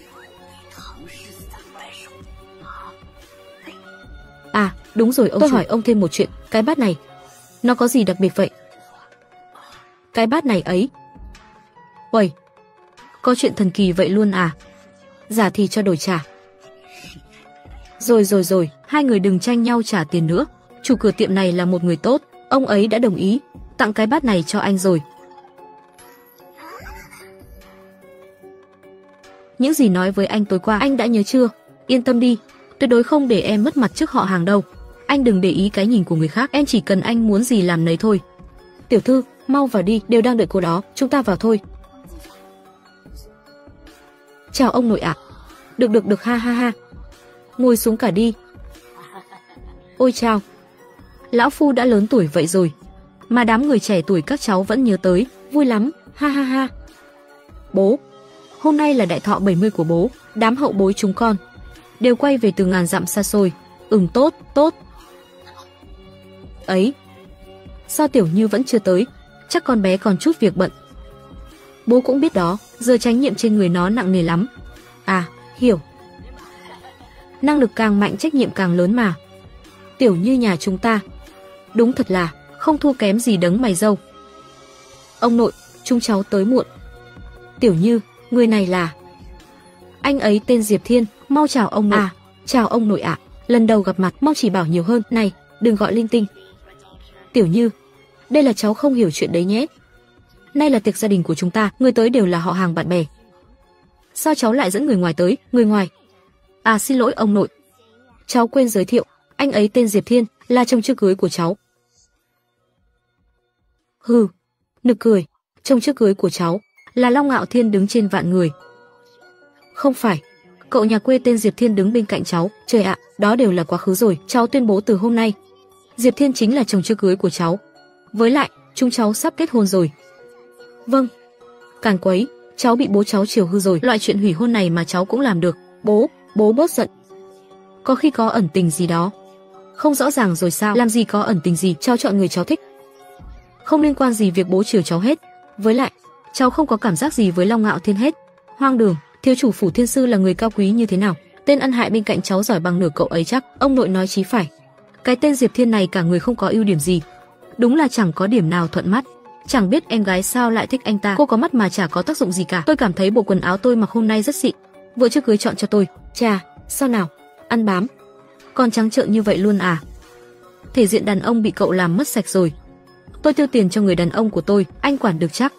À, đúng rồi ông Tôi chủ. hỏi ông thêm một chuyện, cái bát này, nó có gì đặc biệt vậy? Cái bát này ấy. Uầy, có chuyện thần kỳ vậy luôn à? Giả thì cho đổi trả. Rồi rồi rồi, hai người đừng tranh nhau trả tiền nữa. Chủ cửa tiệm này là một người tốt, ông ấy đã đồng ý, tặng cái bát này cho anh rồi. Những gì nói với anh tối qua anh đã nhớ chưa? Yên tâm đi, tuyệt đối không để em mất mặt trước họ hàng đâu. Anh đừng để ý cái nhìn của người khác, em chỉ cần anh muốn gì làm nấy thôi. Tiểu thư, mau vào đi, đều đang đợi cô đó, chúng ta vào thôi. Chào ông nội ạ. Được được được ha ha ha. Ngồi xuống cả đi. Ôi chào. Lão phu đã lớn tuổi vậy rồi, mà đám người trẻ tuổi các cháu vẫn nhớ tới, vui lắm, ha ha ha. Bố, hôm nay là đại thọ 70 của bố, đám hậu bối chúng con đều quay về từ ngàn dặm xa xôi. Ừm tốt, tốt. Ấy, sao Tiểu Như vẫn chưa tới? Chắc con bé còn chút việc bận. Bố cũng biết đó, giờ trách nhiệm trên người nó nặng nề lắm. À, hiểu. Năng lực càng mạnh trách nhiệm càng lớn mà. Tiểu Như nhà chúng ta, đúng thật là không thua kém gì đấng mày dâu. Ông nội, chúng cháu tới muộn. Tiểu Như, người này là anh ấy tên Diệp Thiên, mau chào ông nội. À, chào ông nội ạ. Lần đầu gặp mặt, mau chỉ bảo nhiều hơn. Này, đừng gọi linh tinh. Tiểu Như, đây là cháu không hiểu chuyện đấy nhé. Nay là tiệc gia đình của chúng ta, người tới đều là họ hàng bạn bè. Sao cháu lại dẫn người ngoài tới, người ngoài? À xin lỗi ông nội. Cháu quên giới thiệu, anh ấy tên Diệp Thiên, là chồng chưa cưới của cháu. Hừ, nực cười, chồng chưa cưới của cháu là Long Ngạo Thiên đứng trên vạn người. Không phải, cậu nhà quê tên Diệp Thiên đứng bên cạnh cháu, trời ạ, đó đều là quá khứ rồi, cháu tuyên bố từ hôm nay, Diệp Thiên chính là chồng chưa cưới của cháu. Với lại, chúng cháu sắp kết hôn rồi. Vâng. Càng quấy, cháu bị bố cháu chiều hư rồi, loại chuyện hủy hôn này mà cháu cũng làm được. Bố, bố bớt giận. Có khi có ẩn tình gì đó. Không rõ ràng rồi sao, làm gì có ẩn tình gì, cháu chọn người cháu thích. Không liên quan gì việc bố chiều cháu hết. Với lại, cháu không có cảm giác gì với Long Ngạo Thiên hết. Hoang đường, thiếu chủ phủ thiên sư là người cao quý như thế nào? Tên ăn hại bên cạnh cháu giỏi bằng nửa cậu ấy chắc, ông nội nói chí phải. Cái tên Diệp Thiên này cả người không có ưu điểm gì, đúng là chẳng có điểm nào thuận mắt. Chẳng biết em gái sao lại thích anh ta. Cô có mắt mà chả có tác dụng gì cả. Tôi cảm thấy bộ quần áo tôi mặc hôm nay rất xịn. Vừa chưa cưới chọn cho tôi. Chà, sao nào? Ăn bám. Còn trắng trợn như vậy luôn à? Thể diện đàn ông bị cậu làm mất sạch rồi. Tôi tiêu tiền cho người đàn ông của tôi, anh quản được chắc.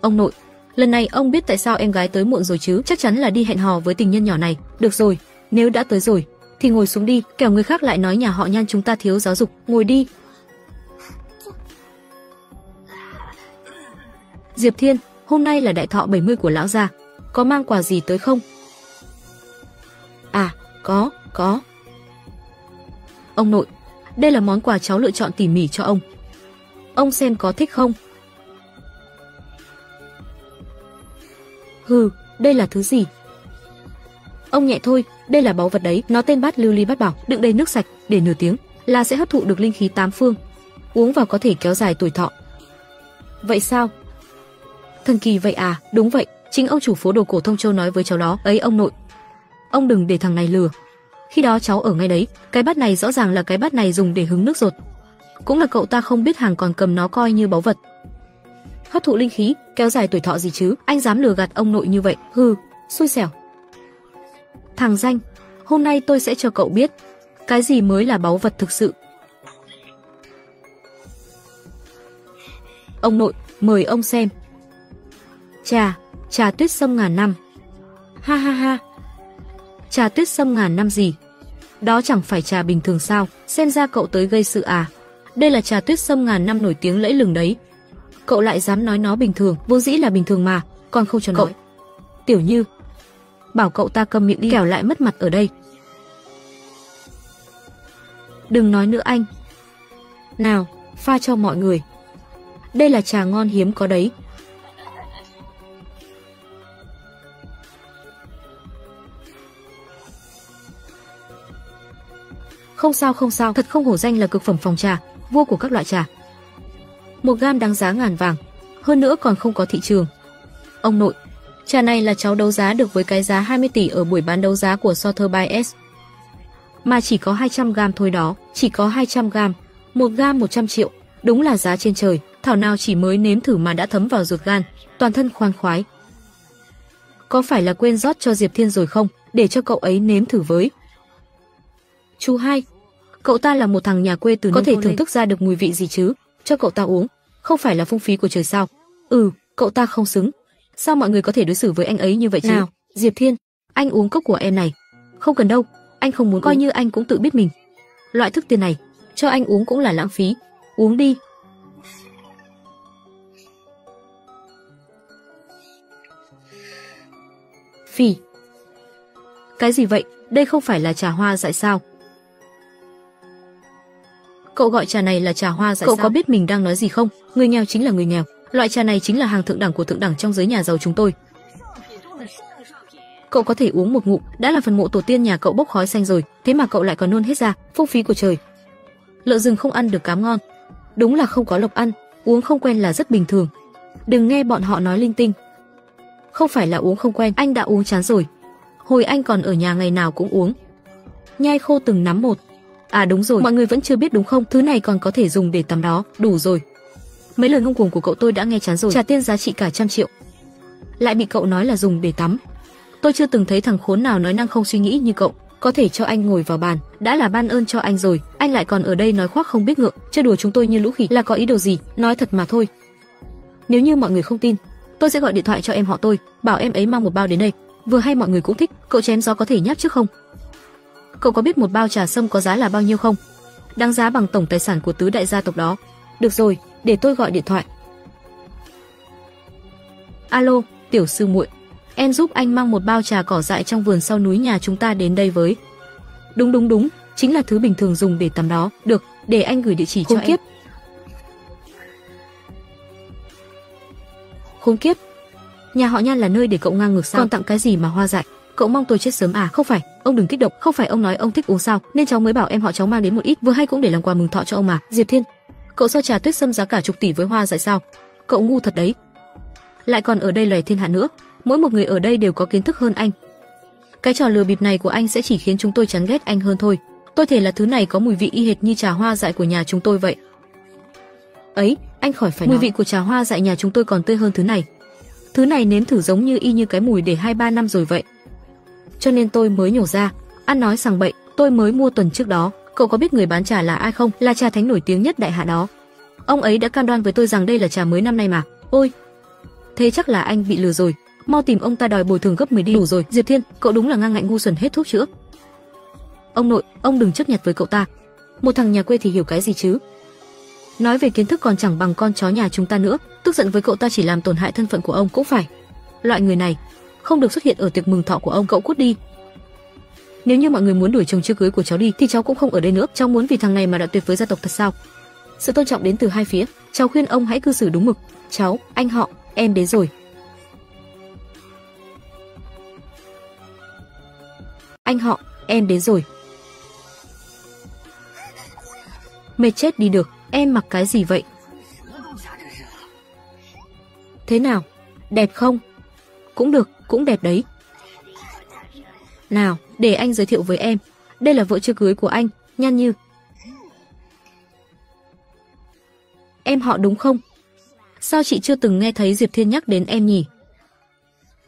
Ông nội, lần này ông biết tại sao em gái tới muộn rồi chứ? Chắc chắn là đi hẹn hò với tình nhân nhỏ này. Được rồi, nếu đã tới rồi, thì ngồi xuống đi, kẻo người khác lại nói nhà họ Nhan chúng ta thiếu giáo dục, ngồi đi. Diệp Thiên, hôm nay là đại thọ 70 của lão gia, có mang quà gì tới không? À, có, có. Ông nội, đây là món quà cháu lựa chọn tỉ mỉ cho ông. Ông xem có thích không? Hừ, đây là thứ gì? Ông nhẹ thôi, đây là báu vật đấy, nó tên bát lưu ly bát bảo, đựng đầy nước sạch, để nửa tiếng là sẽ hấp thụ được linh khí tám phương. Uống vào có thể kéo dài tuổi thọ. Vậy sao? Thần kỳ vậy à, đúng vậy, chính ông chủ phố đồ cổ Thông Châu nói với cháu đó, ấy ông nội. ông đừng để thằng này lừa. Khi đó cháu ở ngay đấy, cái bát này rõ ràng là cái bát này dùng để hứng nước rột. Cũng là cậu ta không biết hàng còn cầm nó coi như báu vật. Hấp thụ linh khí, kéo dài tuổi thọ gì chứ, anh dám lừa gạt ông nội như vậy, hừ, xui xẻo. Thằng danh, hôm nay tôi sẽ cho cậu biết, cái gì mới là báu vật thực sự. Ông nội, mời ông xem. Trà, trà tuyết sâm ngàn năm. Ha ha ha. Trà tuyết sâm ngàn năm gì? Đó chẳng phải trà bình thường sao, xem ra cậu tới gây sự à. Đây là trà tuyết sâm ngàn năm nổi tiếng lẫy lừng đấy. Cậu lại dám nói nó bình thường, vô dĩ là bình thường mà, còn không cho cậu. Tiểu Như, bảo cậu ta cầm miệng đi kẻo lại mất mặt ở đây. Đừng nói nữa anh. Nào, pha cho mọi người. Đây là trà ngon hiếm có đấy. Không sao không sao, thật không hổ danh là cực phẩm phòng trà, vua của các loại trà. Một gam đáng giá ngàn vàng, hơn nữa còn không có thị trường. Ông nội, trà này là cháu đấu giá được với cái giá 20 tỷ ở buổi bán đấu giá của Sotheby's. Mà chỉ có 200 gam thôi đó, chỉ có 200 gam, một gam 100 triệu, đúng là giá trên trời. Thảo nào chỉ mới nếm thử mà đã thấm vào ruột gan, toàn thân khoan khoái. Có phải là quên rót cho Diệp Thiên rồi không, để cho cậu ấy nếm thử với. Chú hai, cậu ta là một thằng nhà quê từ có thể thưởng thức ra được mùi vị gì chứ, cho cậu ta uống, không phải là phung phí của trời sao? Ừ, cậu ta không xứng. Sao mọi người có thể đối xử với anh ấy như vậy chứ? Nào, Diệp Thiên, anh uống cốc của em này. Không cần đâu, anh không muốn coi uống. như anh cũng tự biết mình. Loại thức tiền này, cho anh uống cũng là lãng phí. Uống đi, Phi. Cái gì vậy? Đây không phải là trà hoa dại sao? Cậu gọi trà này là trà hoa dại Cậu sao? có biết mình đang nói gì không? Người nghèo chính là người nghèo. Loại trà này chính là hàng thượng đẳng của thượng đẳng trong giới nhà giàu chúng tôi. Cậu có thể uống một ngụm, đã là phần mộ tổ tiên nhà cậu bốc khói xanh rồi, thế mà cậu lại còn nôn hết ra, phung phí của trời. Lợn rừng không ăn được cám ngon. Đúng là không có lộc ăn, uống không quen là rất bình thường. Đừng nghe bọn họ nói linh tinh, không phải là uống không quen, anh đã uống chán rồi. Hồi anh còn ở nhà ngày nào cũng uống. Nhai khô từng nắm một. À đúng rồi, mọi người vẫn chưa biết đúng không? Thứ này còn có thể dùng để tắm đó, đủ rồi. Mấy lời ngông cuồng của cậu tôi đã nghe chán rồi, trả tiền giá trị cả trăm triệu. Lại bị cậu nói là dùng để tắm. Tôi chưa từng thấy thằng khốn nào nói năng không suy nghĩ như cậu. Có thể cho anh ngồi vào bàn, đã là ban ơn cho anh rồi, anh lại còn ở đây nói khoác không biết ngượng, chơi đùa chúng tôi như lũ khỉ là có ý đồ gì, nói thật mà thôi. Nếu như mọi người không tin, Tôi sẽ gọi điện thoại cho em họ tôi, bảo em ấy mang một bao đến đây. Vừa hay mọi người cũng thích, cậu chém gió có thể nháp trước không? Cậu có biết một bao trà sâm có giá là bao nhiêu không? Đáng giá bằng tổng tài sản của tứ đại gia tộc đó. Được rồi, để tôi gọi điện thoại. Alo, tiểu sư muội, em giúp anh mang một bao trà cỏ dại trong vườn sau núi nhà chúng ta đến đây với. Đúng đúng đúng, chính là thứ bình thường dùng để tắm đó. Được, để anh gửi địa chỉ Khốn cho kiếp. em. Khốn kiếp. Nhà họ Nhan là nơi để cậu ngang ngược sao? Còn tặng cái gì mà hoa dại? Cậu mong tôi chết sớm à? Không phải, ông đừng kích động, không phải ông nói ông thích uống sao, nên cháu mới bảo em họ cháu mang đến một ít, vừa hay cũng để làm quà mừng thọ cho ông mà. Diệp Thiên, cậu so trà tuyết sâm giá cả chục tỷ với hoa dại sao? Cậu ngu thật đấy. Lại còn ở đây lòe thiên hạ nữa, mỗi một người ở đây đều có kiến thức hơn anh. Cái trò lừa bịp này của anh sẽ chỉ khiến chúng tôi chán ghét anh hơn thôi. Tôi thể là thứ này có mùi vị y hệt như trà hoa dại của nhà chúng tôi vậy. Ấy, anh khỏi phải Mùi nói. vị của trà hoa dại nhà chúng tôi còn tươi hơn thứ này. Thứ này nếm thử giống như y như cái mùi để 2-3 năm rồi vậy. Cho nên tôi mới nhổ ra, ăn nói sằng bậy, tôi mới mua tuần trước đó. Cậu có biết người bán trà là ai không? Là trà thánh nổi tiếng nhất đại hạ đó. Ông ấy đã cam đoan với tôi rằng đây là trà mới năm nay mà. Ôi, thế chắc là anh bị lừa rồi. Mau tìm ông ta đòi bồi thường gấp 10 đi. Đủ rồi, Diệp Thiên, cậu đúng là ngang ngạnh ngu xuẩn hết thuốc chữa. Ông nội, ông đừng chấp nhặt với cậu ta. Một thằng nhà quê thì hiểu cái gì chứ? Nói về kiến thức còn chẳng bằng con chó nhà chúng ta nữa, tức giận với cậu ta chỉ làm tổn hại thân phận của ông cũng phải. Loại người này không được xuất hiện ở tiệc mừng thọ của ông, cậu cút đi. Nếu như mọi người muốn đuổi chồng chưa cưới của cháu đi thì cháu cũng không ở đây nữa, cháu muốn vì thằng này mà đoạn tuyệt với gia tộc thật sao? Sự tôn trọng đến từ hai phía, cháu khuyên ông hãy cư xử đúng mực. Cháu, anh họ, em đến rồi. Anh họ, em đến rồi. Mệt chết đi được. Em mặc cái gì vậy? Thế nào? Đẹp không? Cũng được, cũng đẹp đấy. Nào, để anh giới thiệu với em. Đây là vợ chưa cưới của anh, Nhan Như. Em họ đúng không? Sao chị chưa từng nghe thấy Diệp Thiên nhắc đến em nhỉ?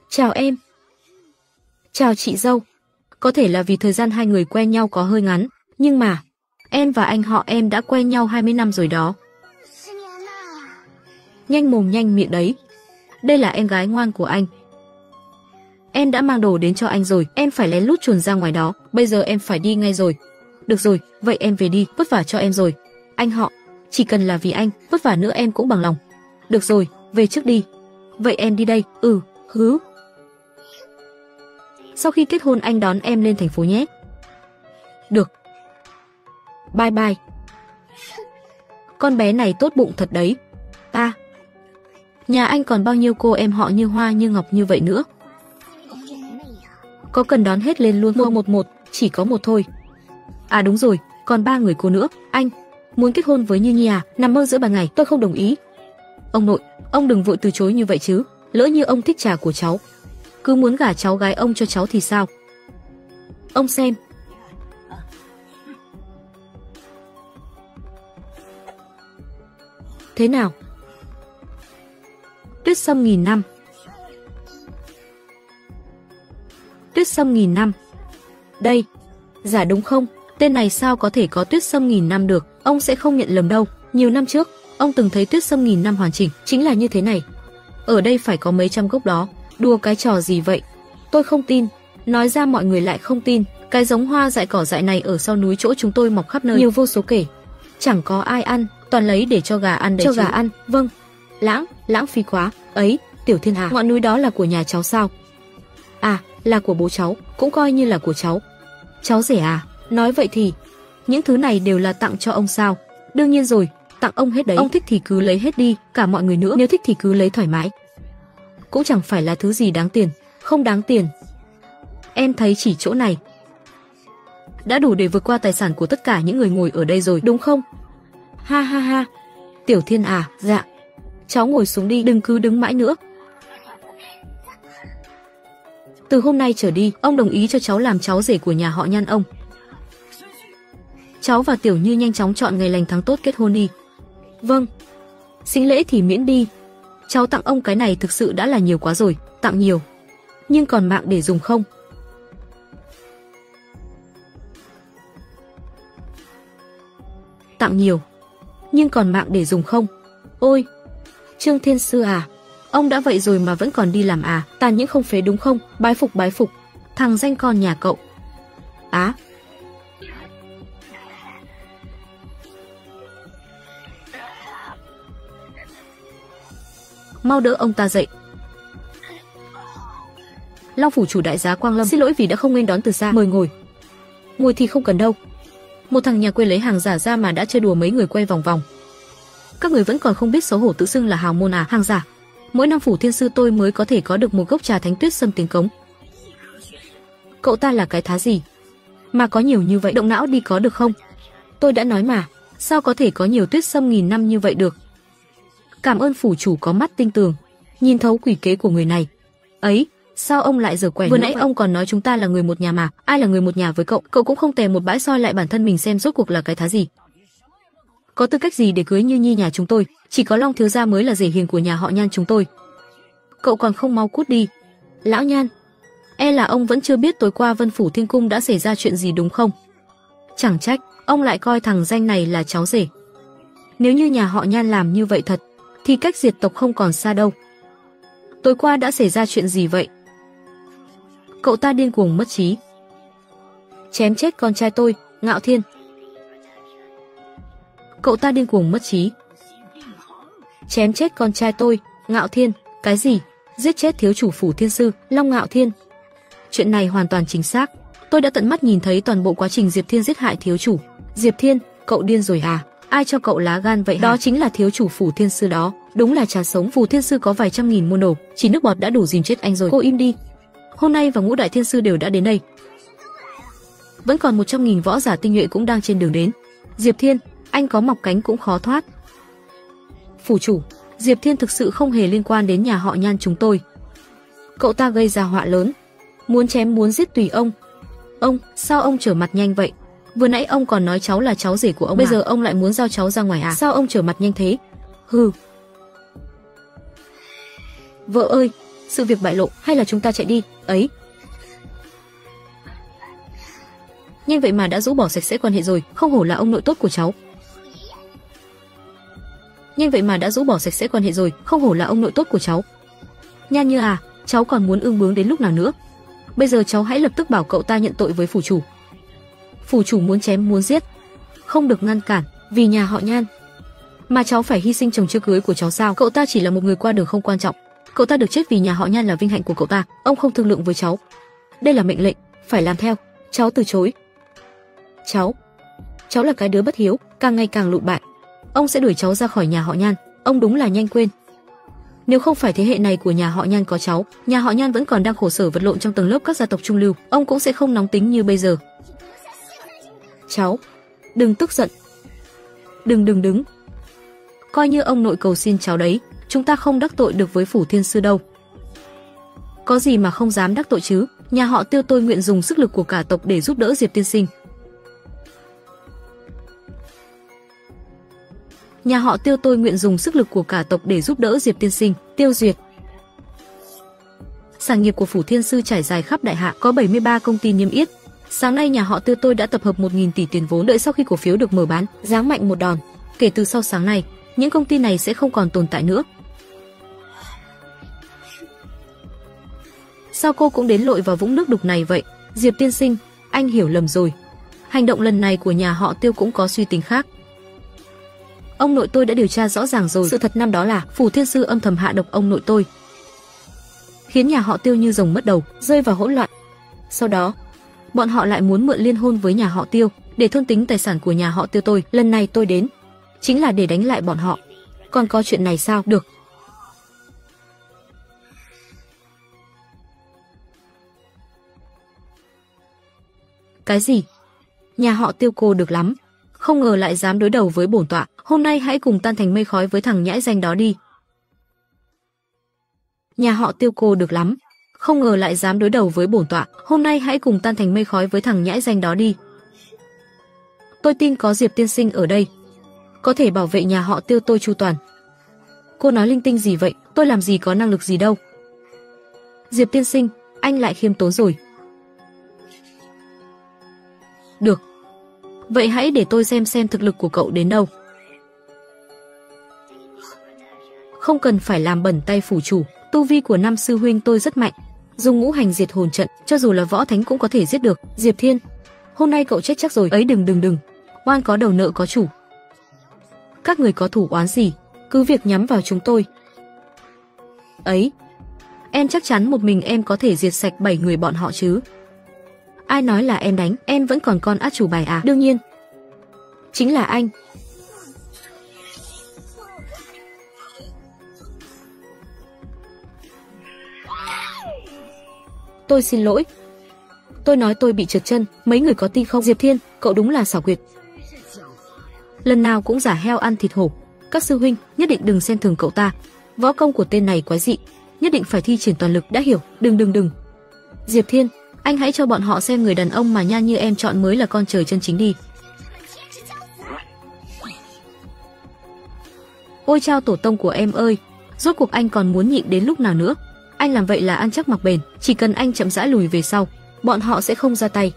Chào em. Chào chị dâu. Có thể là vì thời gian hai người quen nhau có hơi ngắn, nhưng mà em và anh họ em đã quen nhau 20 năm rồi đó. Nhanh mồm nhanh miệng đấy. Đây là em gái ngoan của anh. Em đã mang đồ đến cho anh rồi, em phải lén lút chuồn ra ngoài đó, bây giờ em phải đi ngay rồi. Được rồi, vậy em về đi, vất vả cho em rồi. Anh họ, chỉ cần là vì anh, vất vả nữa em cũng bằng lòng. Được rồi, về trước đi. Vậy em đi đây, ừ, hứ. Sau khi kết hôn anh đón em lên thành phố nhé. Được. Bye bye. Con bé này tốt bụng thật đấy. Ta. Nhà anh còn bao nhiêu cô em họ như hoa như ngọc như vậy nữa? Có cần đón hết lên luôn không? Một một, chỉ có một thôi. À đúng rồi, còn ba người cô nữa. Anh, muốn kết hôn với Như Nhi à? Nằm mơ giữa ban ngày, tôi không đồng ý. Ông nội, ông đừng vội từ chối như vậy chứ. Lỡ như ông thích trà của cháu, cứ muốn gả cháu gái ông cho cháu thì sao? Ông xem. Thế nào? Tuyết sâm nghìn năm Tuyết sâm nghìn năm Đây, giả đúng không? Tên này sao có thể có tuyết sâm nghìn năm được? Ông sẽ không nhận lầm đâu. Nhiều năm trước, ông từng thấy tuyết sâm nghìn năm hoàn chỉnh, chính là như thế này. Ở đây phải có mấy trăm gốc đó. Đùa cái trò gì vậy? Tôi không tin. Nói ra mọi người lại không tin. Cái giống hoa dại cỏ dại này ở sau núi chỗ chúng tôi mọc khắp nơi, nhiều vô số kể. Chẳng có ai ăn, toàn lấy để cho gà ăn đấy Cho chứ. gà ăn, vâng. Lãng, lãng phí quá. Ấy, Tiểu Thiên Hà, ngọn núi đó là của nhà cháu sao? À, là của bố cháu, cũng coi như là của cháu. Cháu rể à? Nói vậy thì, những thứ này đều là tặng cho ông sao? Đương nhiên rồi, tặng ông hết đấy. Ông thích thì cứ lấy hết đi, cả mọi người nữa, nếu thích thì cứ lấy thoải mái cũng chẳng phải là thứ gì đáng tiền, không đáng tiền. Em thấy chỉ chỗ này đã đủ để vượt qua tài sản của tất cả những người ngồi ở đây rồi, đúng không? Ha ha ha. Tiểu Thiên à, dạ. Cháu ngồi xuống đi, đừng cứ đứng mãi nữa. Từ hôm nay trở đi, ông đồng ý cho cháu làm cháu rể của nhà họ Nhan ông. Cháu và Tiểu Như nhanh chóng chọn ngày lành tháng tốt kết hôn đi. Vâng. Sinh lễ thì miễn đi, cháu tặng ông cái này thực sự đã là nhiều quá rồi, tặng nhiều. Nhưng còn mạng để dùng không? Tặng nhiều. Nhưng còn mạng để dùng không? Ôi, Trương Thiên Sư à, ông đã vậy rồi mà vẫn còn đi làm à, tàn những không phế đúng không? Bái phục bái phục, thằng danh con nhà cậu. Á, mau đỡ ông ta dậy. Long phủ chủ đại giá Quang Lâm xin lỗi vì đã không nên đón từ xa, mời ngồi. Ngồi thì không cần đâu. Một thằng nhà quê lấy hàng giả ra mà đã chơi đùa mấy người quay vòng vòng. Các người vẫn còn không biết xấu hổ tự xưng là hào môn à, hàng giả. Mỗi năm phủ thiên sư tôi mới có thể có được một gốc trà thánh tuyết sâm tiếng cống. Cậu ta là cái thá gì? Mà có nhiều như vậy động não đi có được không? Tôi đã nói mà, sao có thể có nhiều tuyết sâm nghìn năm như vậy được? Cảm ơn phủ chủ có mắt tinh tường, nhìn thấu quỷ kế của người này. Ấy, sao ông lại giở quẻ? Vừa nãy vậy? ông còn nói chúng ta là người một nhà mà, ai là người một nhà với cậu? Cậu cũng không tè một bãi soi lại bản thân mình xem rốt cuộc là cái thá gì. Có tư cách gì để cưới Như Nhi nhà chúng tôi? Chỉ có Long thiếu gia mới là rể hiền của nhà họ Nhan chúng tôi. Cậu còn không mau cút đi. Lão Nhan, e là ông vẫn chưa biết tối qua Vân phủ Thiên cung đã xảy ra chuyện gì đúng không? Chẳng trách, ông lại coi thằng danh này là cháu rể. Nếu như nhà họ Nhan làm như vậy thật, thì cách diệt tộc không còn xa đâu. Tối qua đã xảy ra chuyện gì vậy? Cậu ta điên cuồng mất trí. Chém chết con trai tôi, Ngạo Thiên. Cậu ta điên cuồng mất trí. Chém chết con trai tôi, Ngạo Thiên, cái gì? Giết chết thiếu chủ phủ thiên sư, Long Ngạo Thiên. Chuyện này hoàn toàn chính xác. Tôi đã tận mắt nhìn thấy toàn bộ quá trình Diệp Thiên giết hại thiếu chủ. Diệp Thiên, cậu điên rồi à? ai cho cậu lá gan vậy Đó chính là thiếu chủ phủ thiên sư đó. Đúng là trà sống phủ thiên sư có vài trăm nghìn môn đồ, chỉ nước bọt đã đủ dìm chết anh rồi. Cô im đi. Hôm nay và ngũ đại thiên sư đều đã đến đây. Vẫn còn một trăm nghìn võ giả tinh nhuệ cũng đang trên đường đến. Diệp Thiên, anh có mọc cánh cũng khó thoát. Phủ chủ, Diệp Thiên thực sự không hề liên quan đến nhà họ Nhan chúng tôi. Cậu ta gây ra họa lớn, muốn chém muốn giết tùy ông, Ông, sao ông trở mặt nhanh vậy? Vừa nãy ông còn nói cháu là cháu rể của ông Bây à? giờ ông lại muốn giao cháu ra ngoài à? Sao ông trở mặt nhanh thế? Hừ. Vợ ơi, sự việc bại lộ hay là chúng ta chạy đi? Ấy. Nhanh vậy mà đã rũ bỏ sạch sẽ quan hệ rồi, không hổ là ông nội tốt của cháu. Nhanh vậy mà đã rũ bỏ sạch sẽ quan hệ rồi, không hổ là ông nội tốt của cháu. Nhan như à, cháu còn muốn ương bướng đến lúc nào nữa? Bây giờ cháu hãy lập tức bảo cậu ta nhận tội với phủ chủ. Phủ chủ muốn chém muốn giết, không được ngăn cản, vì nhà họ Nhan. Mà cháu phải hy sinh chồng chưa cưới của cháu sao? Cậu ta chỉ là một người qua đường không quan trọng. Cậu ta được chết vì nhà họ Nhan là vinh hạnh của cậu ta. Ông không thương lượng với cháu. Đây là mệnh lệnh, phải làm theo. Cháu từ chối. Cháu, cháu là cái đứa bất hiếu, càng ngày càng lụ bại. Ông sẽ đuổi cháu ra khỏi nhà họ Nhan. Ông đúng là nhanh quên. Nếu không phải thế hệ này của nhà họ Nhan có cháu, nhà họ Nhan vẫn còn đang khổ sở vật lộn trong tầng lớp các gia tộc trung lưu, ông cũng sẽ không nóng tính như bây giờ. Cháu, đừng tức giận. Đừng đừng đứng. Coi như ông nội cầu xin cháu đấy, chúng ta không đắc tội được với phủ thiên sư đâu. Có gì mà không dám đắc tội chứ, nhà họ tiêu tôi nguyện dùng sức lực của cả tộc để giúp đỡ Diệp tiên sinh. Nhà họ Tiêu tôi nguyện dùng sức lực của cả tộc để giúp đỡ Diệp Tiên Sinh, Tiêu Duyệt. Sản nghiệp của Phủ Thiên Sư trải dài khắp đại hạ, có 73 công ty niêm yết. Sáng nay nhà họ Tiêu tôi đã tập hợp 1.000 tỷ tiền vốn đợi sau khi cổ phiếu được mở bán, giáng mạnh một đòn. Kể từ sau sáng nay, những công ty này sẽ không còn tồn tại nữa. Sao cô cũng đến lội vào vũng nước đục này vậy? Diệp Tiên Sinh, anh hiểu lầm rồi. Hành động lần này của nhà họ Tiêu cũng có suy tính khác. Ông nội tôi đã điều tra rõ ràng rồi, sự thật năm đó là phủ thiên sư âm thầm hạ độc ông nội tôi, khiến nhà họ Tiêu như rồng mất đầu, rơi vào hỗn loạn. Sau đó, bọn họ lại muốn mượn liên hôn với nhà họ Tiêu để thôn tính tài sản của nhà họ Tiêu tôi. Lần này tôi đến chính là để đánh lại bọn họ. Còn có chuyện này sao? Được. Cái gì? Nhà họ Tiêu cô được lắm, không ngờ lại dám đối đầu với bổn tọa, hôm nay hãy cùng tan thành mây khói với thằng nhãi danh đó đi. Nhà họ tiêu cô được lắm, không ngờ lại dám đối đầu với bổn tọa, hôm nay hãy cùng tan thành mây khói với thằng nhãi danh đó đi. Tôi tin có Diệp tiên sinh ở đây, có thể bảo vệ nhà họ tiêu tôi chu toàn. Cô nói linh tinh gì vậy, tôi làm gì có năng lực gì đâu. Diệp tiên sinh, anh lại khiêm tốn rồi. Được, Vậy hãy để tôi xem xem thực lực của cậu đến đâu. Không cần phải làm bẩn tay phủ chủ, tu vi của năm sư huynh tôi rất mạnh. Dùng ngũ hành diệt hồn trận, cho dù là võ thánh cũng có thể giết được. Diệp Thiên, hôm nay cậu chết chắc rồi. Ấy đừng đừng đừng, oan có đầu nợ có chủ. Các người có thủ oán gì, cứ việc nhắm vào chúng tôi. Ấy, em chắc chắn một mình em có thể diệt sạch bảy người bọn họ chứ. Ai nói là em đánh, em vẫn còn con át chủ bài à? Đương nhiên. Chính là anh. Tôi xin lỗi. Tôi nói tôi bị trượt chân, mấy người có tin không? Diệp Thiên, cậu đúng là xảo quyệt. Lần nào cũng giả heo ăn thịt hổ. Các sư huynh, nhất định đừng xem thường cậu ta. Võ công của tên này quái dị, nhất định phải thi triển toàn lực đã hiểu, đừng đừng đừng. Diệp Thiên, anh hãy cho bọn họ xem người đàn ông mà nhan như em chọn mới là con trời chân chính đi. Ôi chao tổ tông của em ơi, rốt cuộc anh còn muốn nhịn đến lúc nào nữa? Anh làm vậy là ăn chắc mặc bền, chỉ cần anh chậm rãi lùi về sau, bọn họ sẽ không ra tay.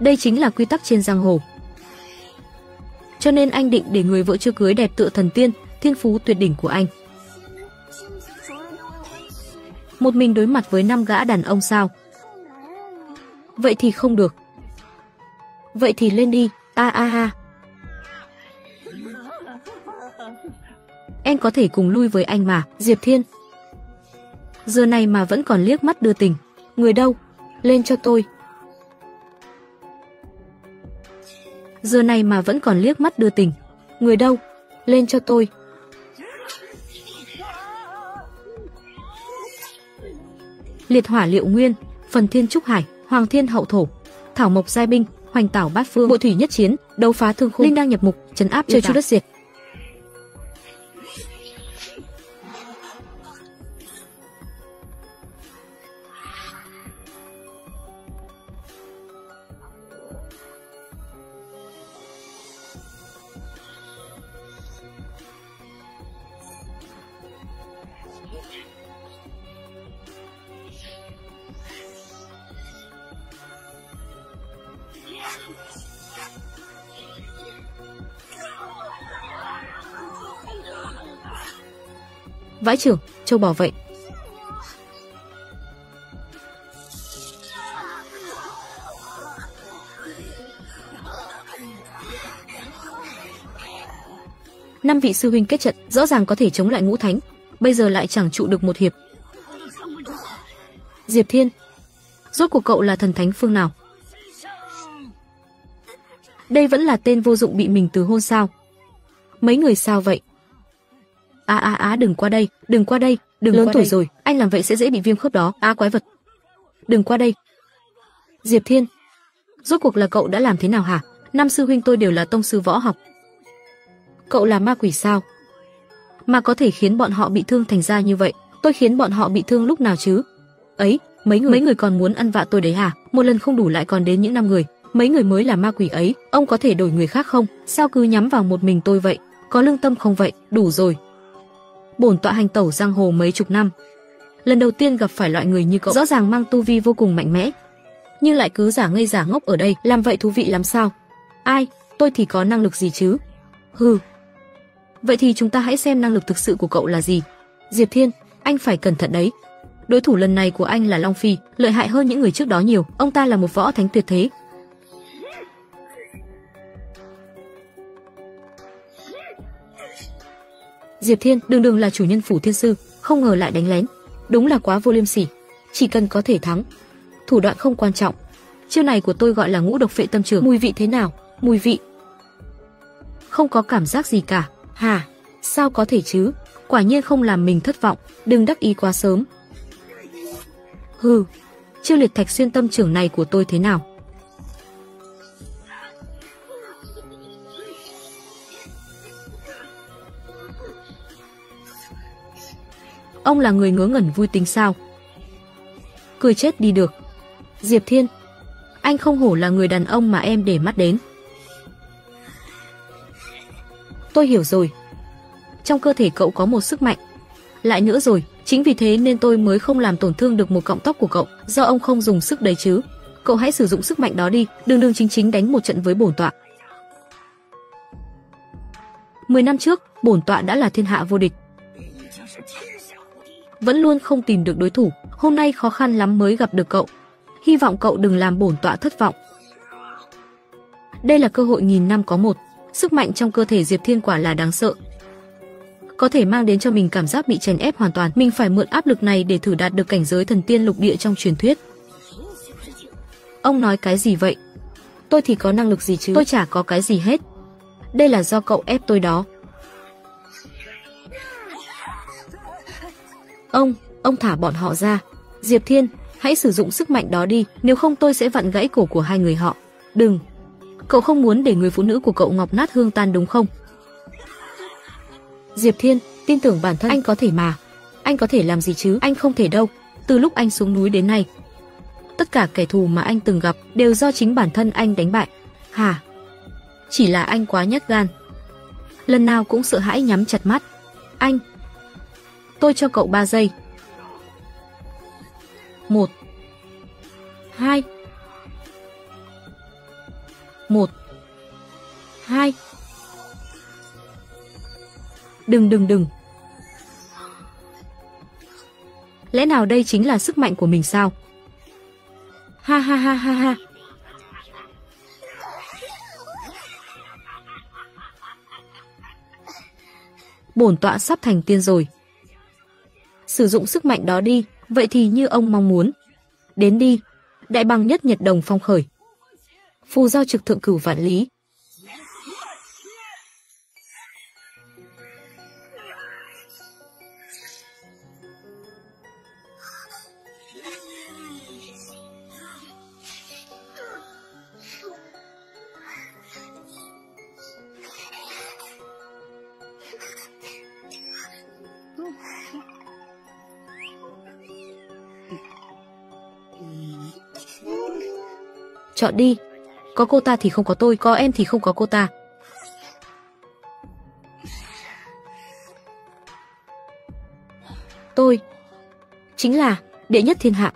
Đây chính là quy tắc trên giang hồ. Cho nên anh định để người vợ chưa cưới đẹp tựa thần tiên, thiên phú tuyệt đỉnh của anh. Một mình đối mặt với năm gã đàn ông sao? Vậy thì không được. Vậy thì lên đi, a a ha. Em có thể cùng lui với anh mà, Diệp Thiên. Giờ này mà vẫn còn liếc mắt đưa tình. Người đâu? Lên cho tôi. Giờ này mà vẫn còn liếc mắt đưa tình. Người đâu? Lên cho tôi. Liệt hỏa liệu nguyên, phần thiên trúc hải. Hoàng Thiên Hậu Thổ, Thảo Mộc Giai Binh, Hoành Tảo Bát Phương, Bộ Thủy Nhất Chiến, Đấu Phá Thương Khung, Linh đang nhập mục, trấn áp trời chu đất diệt. Vãi trưởng, châu bò vậy. Năm vị sư huynh kết trận, rõ ràng có thể chống lại ngũ thánh, bây giờ lại chẳng trụ được một hiệp. Diệp Thiên, rốt cuộc cậu là thần thánh phương nào? Đây vẫn là tên vô dụng bị mình từ hôn sao? Mấy người sao vậy? Á á á đừng qua đây, đừng qua đây, đừng lớn tuổi đây. rồi, anh làm vậy sẽ dễ bị viêm khớp đó, á quái vật. Đừng qua đây. Diệp Thiên, rốt cuộc là cậu đã làm thế nào hả? Năm sư huynh tôi đều là tông sư võ học. Cậu là ma quỷ sao? Mà có thể khiến bọn họ bị thương thành ra như vậy, tôi khiến bọn họ bị thương lúc nào chứ? Ấy, mấy người mấy người còn muốn ăn vạ tôi đấy hả? Một lần không đủ lại còn đến những năm người, mấy người mới là ma quỷ ấy, ông có thể đổi người khác không? Sao cứ nhắm vào một mình tôi vậy? Có lương tâm không vậy? Đủ rồi. Bổn tọa hành tẩu giang hồ mấy chục năm, lần đầu tiên gặp phải loại người như cậu, rõ ràng mang tu vi vô cùng mạnh mẽ, nhưng lại cứ giả ngây giả ngốc ở đây, làm vậy thú vị lắm sao? Ai, tôi thì có năng lực gì chứ? Hừ. Vậy thì chúng ta hãy xem năng lực thực sự của cậu là gì. Diệp Thiên, anh phải cẩn thận đấy. Đối thủ lần này của anh là Long Phi, lợi hại hơn những người trước đó nhiều, ông ta là một võ thánh tuyệt thế, Diệp Thiên đường đường là chủ nhân phủ thiên sư, không ngờ lại đánh lén. Đúng là quá vô liêm sỉ. Chỉ cần có thể thắng, thủ đoạn không quan trọng. Chiêu này của tôi gọi là ngũ độc phệ tâm trường. Mùi vị thế nào? Mùi vị. Không có cảm giác gì cả. Hà, sao có thể chứ? Quả nhiên không làm mình thất vọng, đừng đắc ý quá sớm. Hừ, chiêu liệt thạch xuyên tâm trưởng này của tôi thế nào? Ông là người ngớ ngẩn vui tính sao? Cười chết đi được. Diệp Thiên, anh không hổ là người đàn ông mà em để mắt đến. Tôi hiểu rồi. Trong cơ thể cậu có một sức mạnh. Lại nữa rồi, chính vì thế nên tôi mới không làm tổn thương được một cọng tóc của cậu, do ông không dùng sức đấy chứ. Cậu hãy sử dụng sức mạnh đó đi, đường đường chính chính đánh một trận với bổn tọa. Mười năm trước, bổn tọa đã là thiên hạ vô địch vẫn luôn không tìm được đối thủ, hôm nay khó khăn lắm mới gặp được cậu. Hy vọng cậu đừng làm bổn tọa thất vọng. Đây là cơ hội nghìn năm có một, sức mạnh trong cơ thể Diệp Thiên quả là đáng sợ. Có thể mang đến cho mình cảm giác bị chèn ép hoàn toàn, mình phải mượn áp lực này để thử đạt được cảnh giới thần tiên lục địa trong truyền thuyết. Ông nói cái gì vậy? Tôi thì có năng lực gì chứ? Tôi chả có cái gì hết. Đây là do cậu ép tôi đó. Ông, ông thả bọn họ ra. Diệp Thiên, hãy sử dụng sức mạnh đó đi, nếu không tôi sẽ vặn gãy cổ của hai người họ. Đừng. Cậu không muốn để người phụ nữ của cậu ngọc nát hương tan đúng không? Diệp Thiên, tin tưởng bản thân anh có thể mà. Anh có thể làm gì chứ? Anh không thể đâu. Từ lúc anh xuống núi đến nay, tất cả kẻ thù mà anh từng gặp đều do chính bản thân anh đánh bại. Hả? Chỉ là anh quá nhát gan. Lần nào cũng sợ hãi nhắm chặt mắt. Anh, Tôi cho cậu 3 giây. 1 2 1 2 Đừng đừng đừng. Lẽ nào đây chính là sức mạnh của mình sao? Ha ha ha ha ha. Bổn tọa sắp thành tiên rồi sử dụng sức mạnh đó đi, vậy thì như ông mong muốn. Đến đi, đại bằng nhất nhật đồng phong khởi. Phù giao trực thượng cửu vạn lý, Chọn đi. Có cô ta thì không có tôi, có em thì không có cô ta. Tôi chính là đệ nhất thiên hạ.